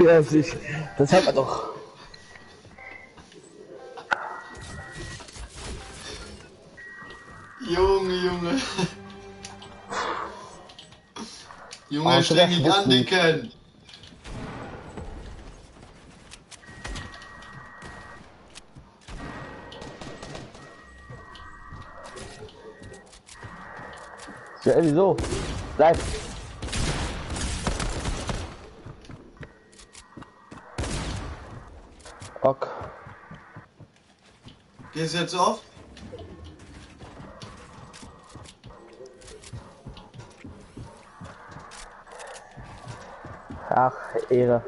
Ja, das ist- das hat man doch. Junge, Junge. Junge, Aber streng dich an. Dicken. Ja, wieso? Bleib. Gehst jetzt auf? Ach, Ehre.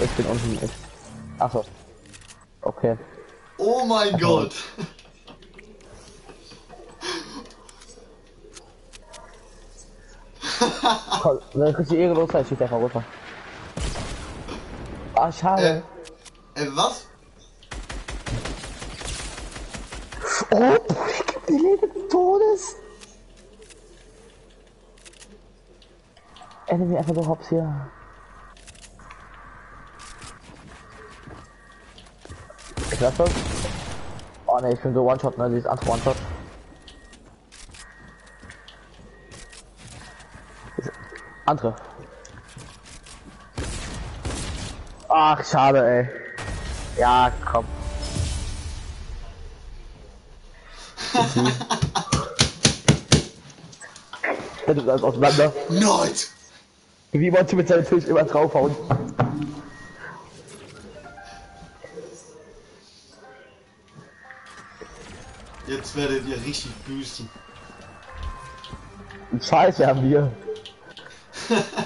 Ich bin unten. Ich... Achso. Okay. Oh mein Gott. Komm, dann kriegst du ehrenlos, ich schieß einfach runter. Ah, schade. Äh, äh, was? Bruder, die Lebe des Todes. Ende mir einfach so hops hier. Ich lass das. Oh ne, ich bin so One-Shot, ne, dieses andere One-Shot. Andere. Ach, schade, ey. Ja, komm. Der tut alles auseinander. Nice. Wie man mit seinem Fisch immer draufhauen. Jetzt werdet ihr richtig büßen. Scheiße haben wir.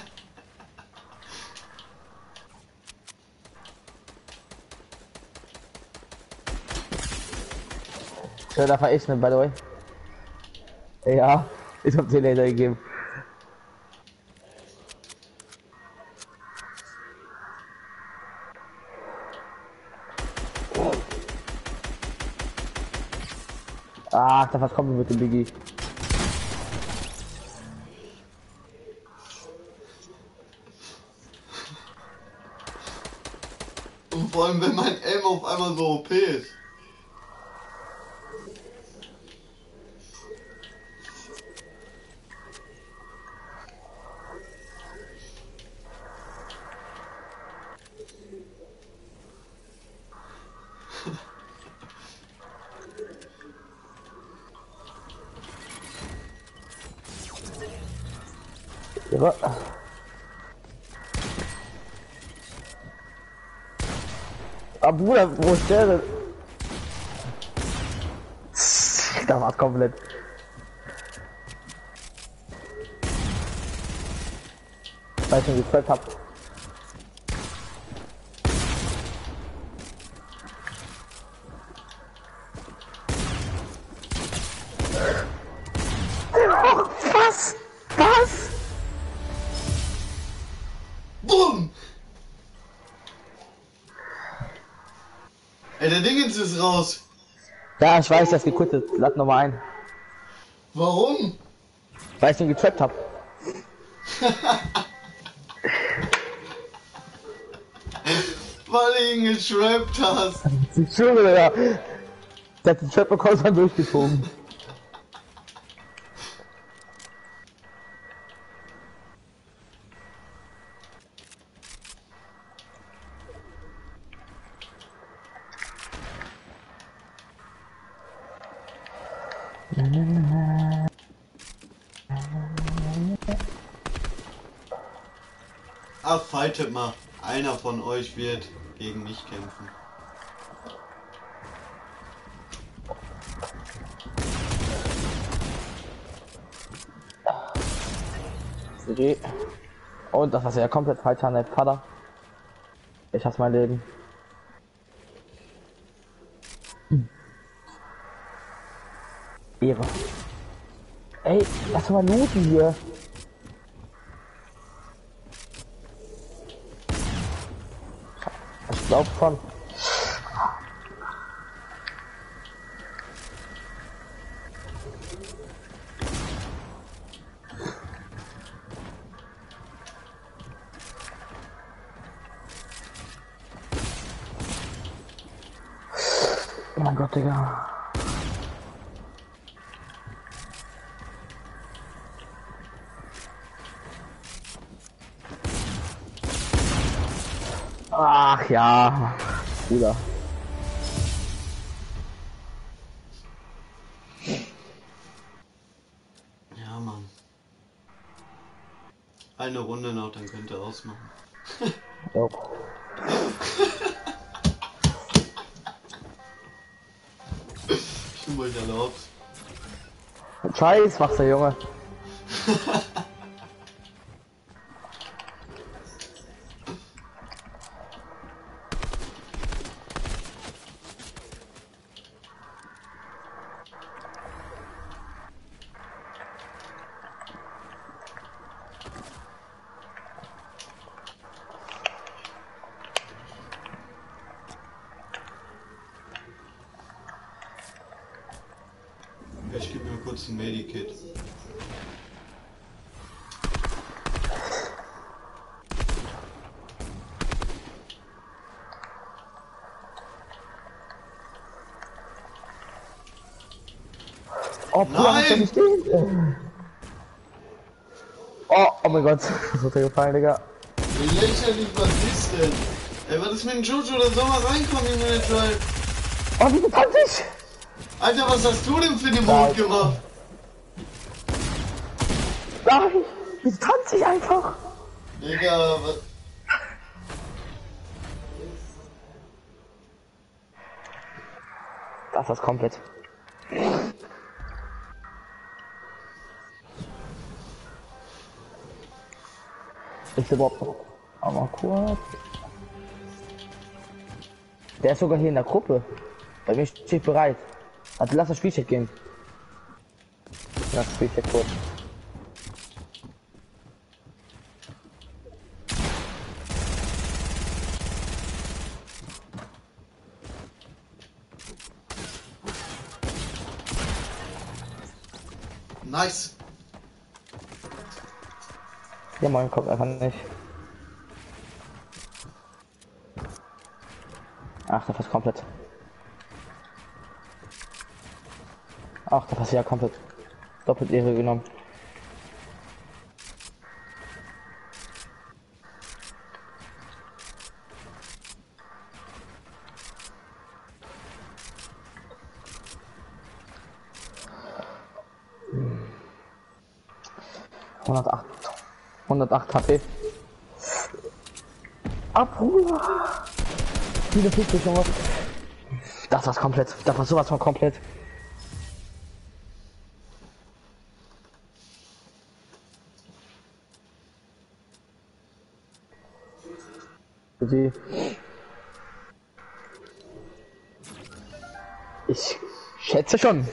Schöner Verechnen, by the way. Ja, ich hab den Laser gegeben. Ach, da was kommt mit dem Biggie. Und vor allem, wenn mein M auf einmal so OP ist. Ja. Ah, Bruder, wo ist der denn? Da war's komplett. Weil ich ihn getrappt hab. Ja, ich weiß, das gequittet. Lad nochmal ein. Warum? Weil ich ihn getrappt hab. Weil du ihn getrappt hast. Ich schwöre, ja. Der hat den Trap bekommen dann durchgezogen. Fightet mal. Einer von euch wird gegen mich kämpfen. Und das war ja komplett falsch an der Vater. Ich hasse mein Leben. Ehre. Ey, lass mal looten hier. Glaub schon. mein Gott, Digga. Ach ja, Bruder. Ja, Mann. Eine Runde noch, dann könnt ihr ausmachen. Ich bin wohl erlaubt. Scheiß, was der Junge. Ja, Ich gebe mir kurz ein Medikit. Oh, Bruder, hast du Nein! nicht den? Oh, oh mein Gott, das hat dir gefallen, Digga. Wie lächerlich, was ist denn? Ey, was ist mit dem Jojo? Der soll mal reinkommen in den Drive. Oh, wie bekannt ich? Alter, was hast du denn für den Mond gemacht? Nein, wie tanze ich einfach? Digga, was... Das ist komplett. Überhaupt noch. Aber kurz. Der ist sogar hier in der Gruppe. Bei mir steht bereit. Also lass das Spielchat gehen. Lass das Spielchat kurz. Nice. Moin, kommt einfach nicht. Ach, der passt komplett. Ach, der passt ja komplett. Doppelt Ehre genommen. Hm. 108. 108 HP. Ah, Bruder. Viele Piste, Junge. Das war's komplett. Das war sowas von komplett. Sie. Ich schätze schon.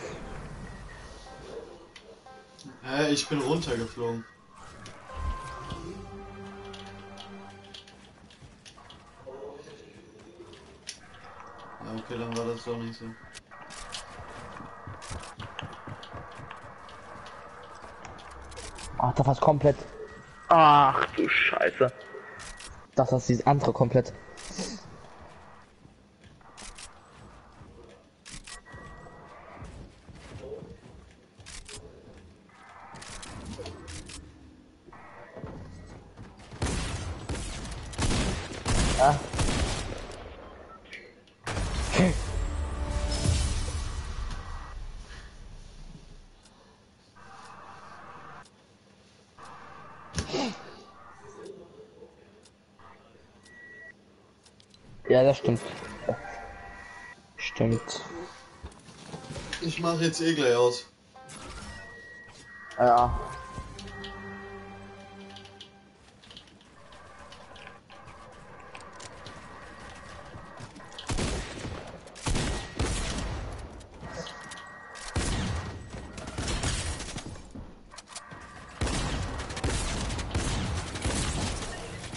Hä, ich bin runtergeflogen. Das doch nicht so. Ach, das war's komplett. Ach du Scheiße. Das ist dieses andere komplett. Das stimmt. Stimmt. Ich mache jetzt eh gleich aus. Ja.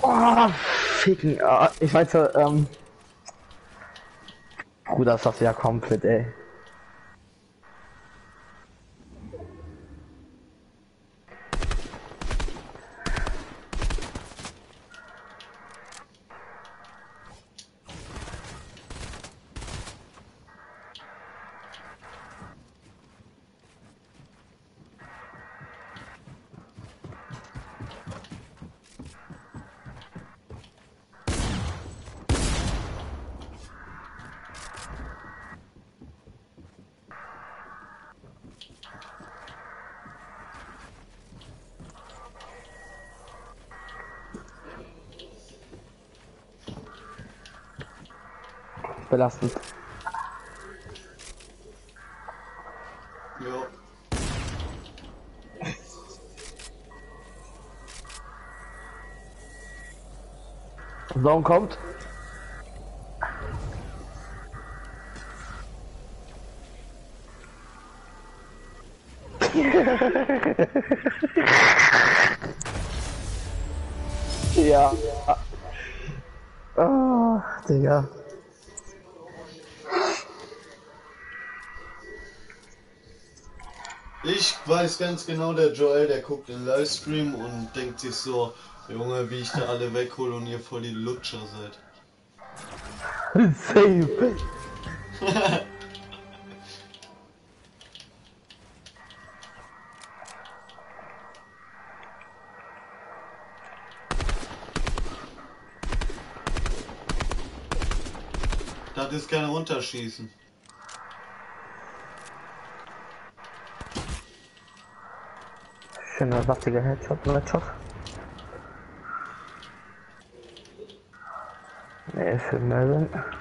Oh, ficken. Ah, Ich weiß, ja, ähm. Bruder, das ja komplett, ey. Belastend. Ja. Zone kommt. ja. Ah, Digga. Ich weiß ganz genau, der Joel, der guckt den Livestream und denkt sich so, Junge, wie ich da alle weghole und ihr voll die Lutscher seid. Safe. Das ist kein Runterschießen. Schöner saftiger Headshot, Headshot. Nee, für Melvin. Oh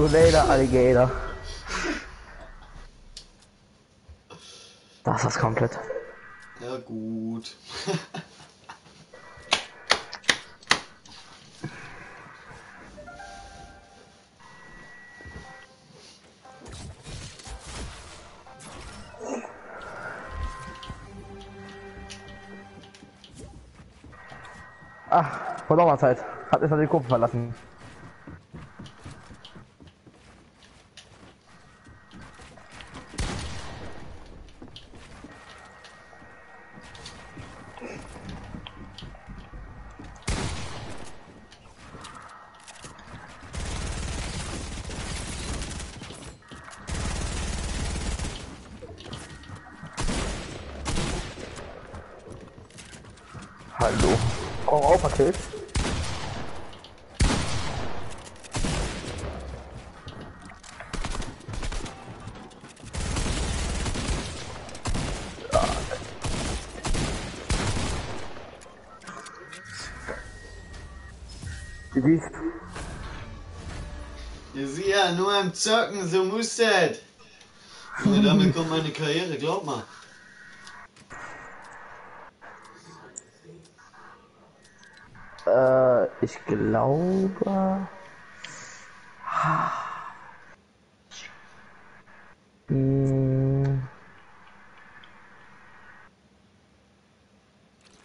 you later, Alligator. Das ist komplett. Ja gut. Ach, vor nochmal Zeit. Hat jetzt noch die Gruppe verlassen. Zocken, so muss das. Junge, damit kommt meine Karriere, glaub mal. äh, ich glaube. Hm,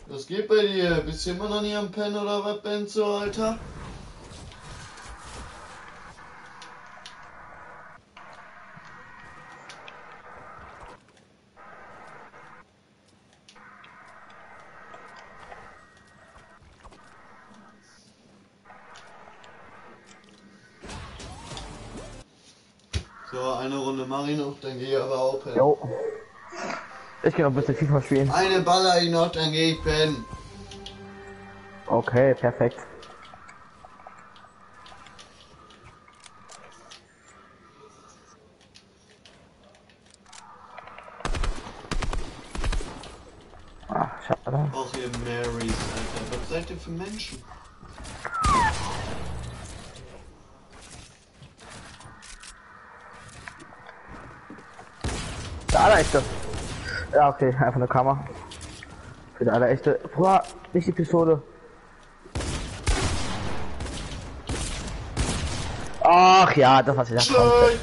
Was geht bei dir? Bist du immer noch nie am Pennen oder was, Benzo, Alter? Ich gehe noch ein bisschen FIFA spielen. Eine baller ich noch, dann geh ich pennen. Okay, perfekt. Ach, schade. Auch ihr Marys, Alter. Was seid ihr für Menschen? Der allerechte. Ja, okay, einfach eine Kammer. Für der allerechte. Boah, nicht die Pistole. Ach ja, das kommt. Schlecht!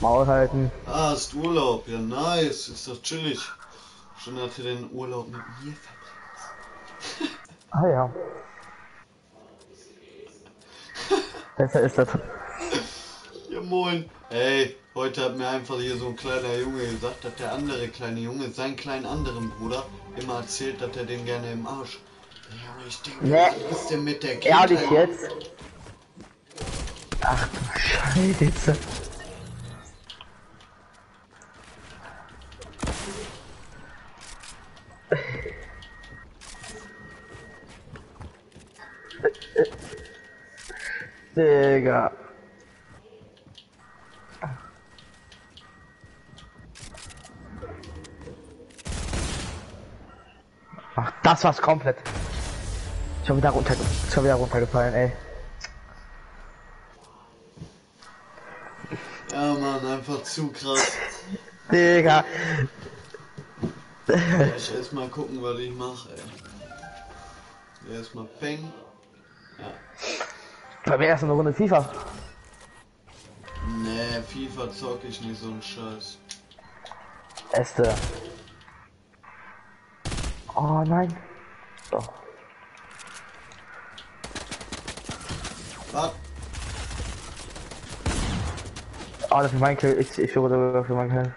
Maul halten. Ah, hast Urlaub. Ja, nice. Ist doch chillig. Schon dass du den Urlaub mit mir verbringst. Ah ja. Besser ist das. Ja moin. Hey, heute hat mir einfach hier so ein kleiner Junge gesagt, dass der andere kleine Junge seinen kleinen anderen Bruder immer erzählt, dass er den gerne im Arsch. Ja, ich denke, Nee. was ist denn mit der Kindheit? Ehrlich jetzt? Ach du Scheiße. Digga. Das war's komplett. Schon wieder runter, schon wieder runtergefallen, ey. Ja, Mann, einfach zu krass. Digga. Ich erst mal gucken, was ich mache, ey. Erstmal Peng. Ja. Bei mir erst eine Runde FIFA. Nee, FIFA zock ich nicht so einen Scheiß. Äste. Oh nein. So. Was? Oh, das ist mein Kill. Ich, ich sogar für mein Kill.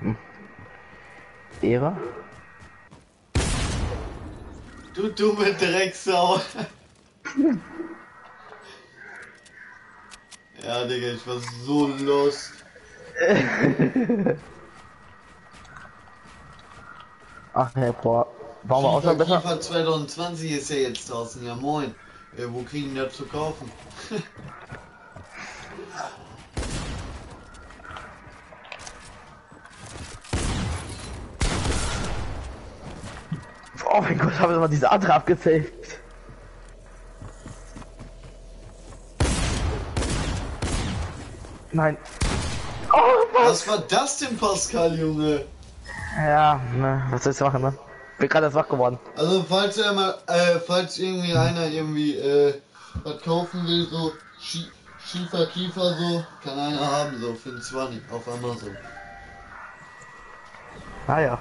Hm. Ehre? Du dumme Drecksau. ja, Digga, ich war so lost. Ach ne, boah. Warum war auch FIFA, besser? FIFA 2020 ist ja jetzt draußen, ja moin. Äh, wo kriegen die das zu kaufen? Oh mein Gott, habe ich mal diese andere abgezählt. Nein. Oh, was? Was war das denn, Pascal, Junge? Ja, ne, was sollst du machen, ne? Bin gerade erst wach geworden. Also, falls er mal, äh, falls irgendwie einer irgendwie, äh, was kaufen will, so Schie Schiefer, Kiefer, so, kann einer haben, so, für einen 20 auf Amazon. Ah ja.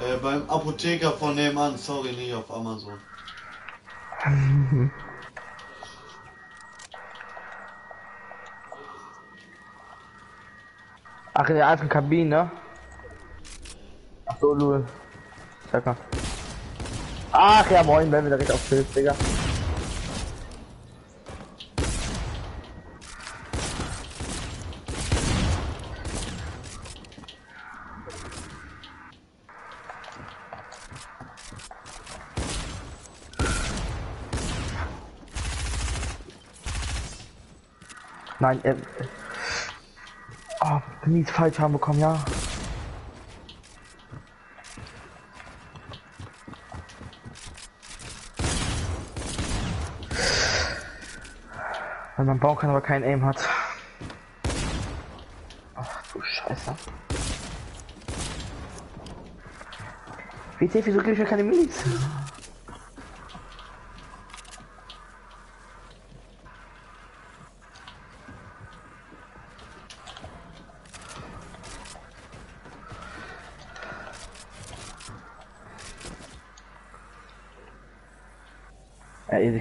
Äh, beim Apotheker von nebenan, sorry, nicht auf Amazon. Ach, in der alten Kabine, ne? Ach so, Lul. Checker. Ach ja, moin, wenn wir direkt auf Bild, Digga. Nein, Oh, mies falsch haben bekommen, ja. Weil man bauen kann, aber kein Aim hat. Ach du Scheiße. WT, wieso gebe ich mir keine Minis?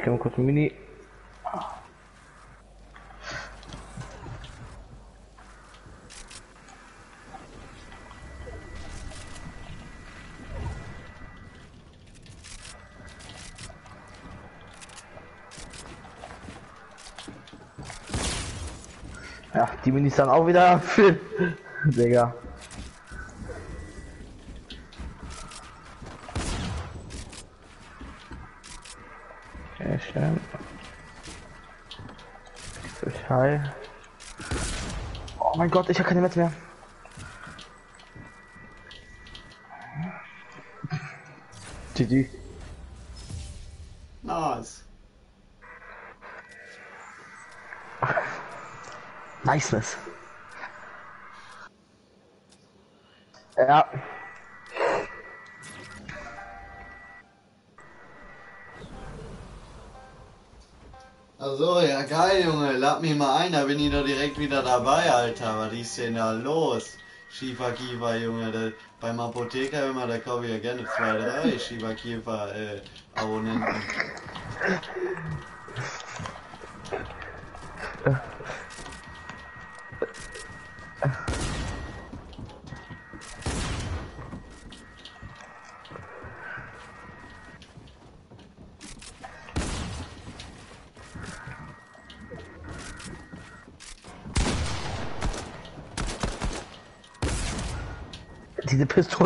Kann mal kurz Mini. Ja, die Minis dann auch wieder. Digga. Mein Gott, ich habe keine Metz mehr. GG. Nice. Niceness. Mich mal ein, da bin ich doch direkt wieder dabei, Alter. Was ist denn da los? Kiva, Junge, da, beim Apotheker immer, da kaufe ich ja gerne zwei, drei Kiva äh,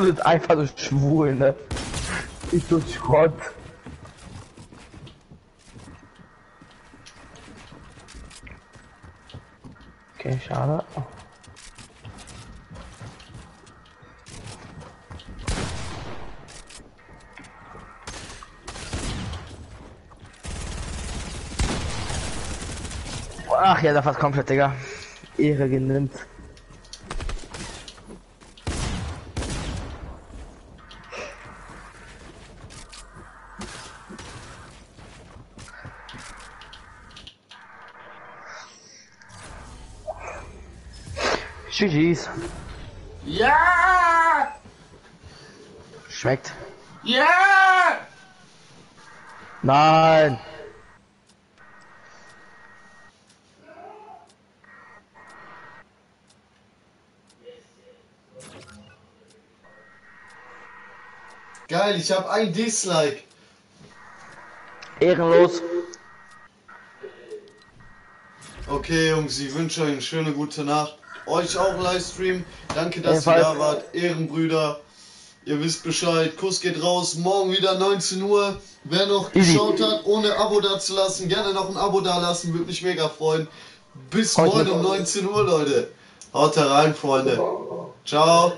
Ist einfach so schwul, ne? Ist so Schrott. Okay, schade. Ach ja, da fast komplett, Digga. Ehre genimmt. GG's. Ja! Schmeckt. Ja! Nein. Geil, ich habe ein Dislike. Ehrenlos. Okay, Jungs, ich wünsche euch eine schöne gute Nacht. Euch auch Livestream. Danke, dass ihr da wart. Ehrenbrüder. Ihr wisst Bescheid. Kuss geht raus. Morgen wieder 19 Uhr. Wer noch Easy. geschaut hat, ohne Abo dazulassen, gerne noch ein Abo dalassen. Würde mich mega freuen. Bis Heute morgen um 19 Uhr, Leute. Haut rein, Freunde. Ciao.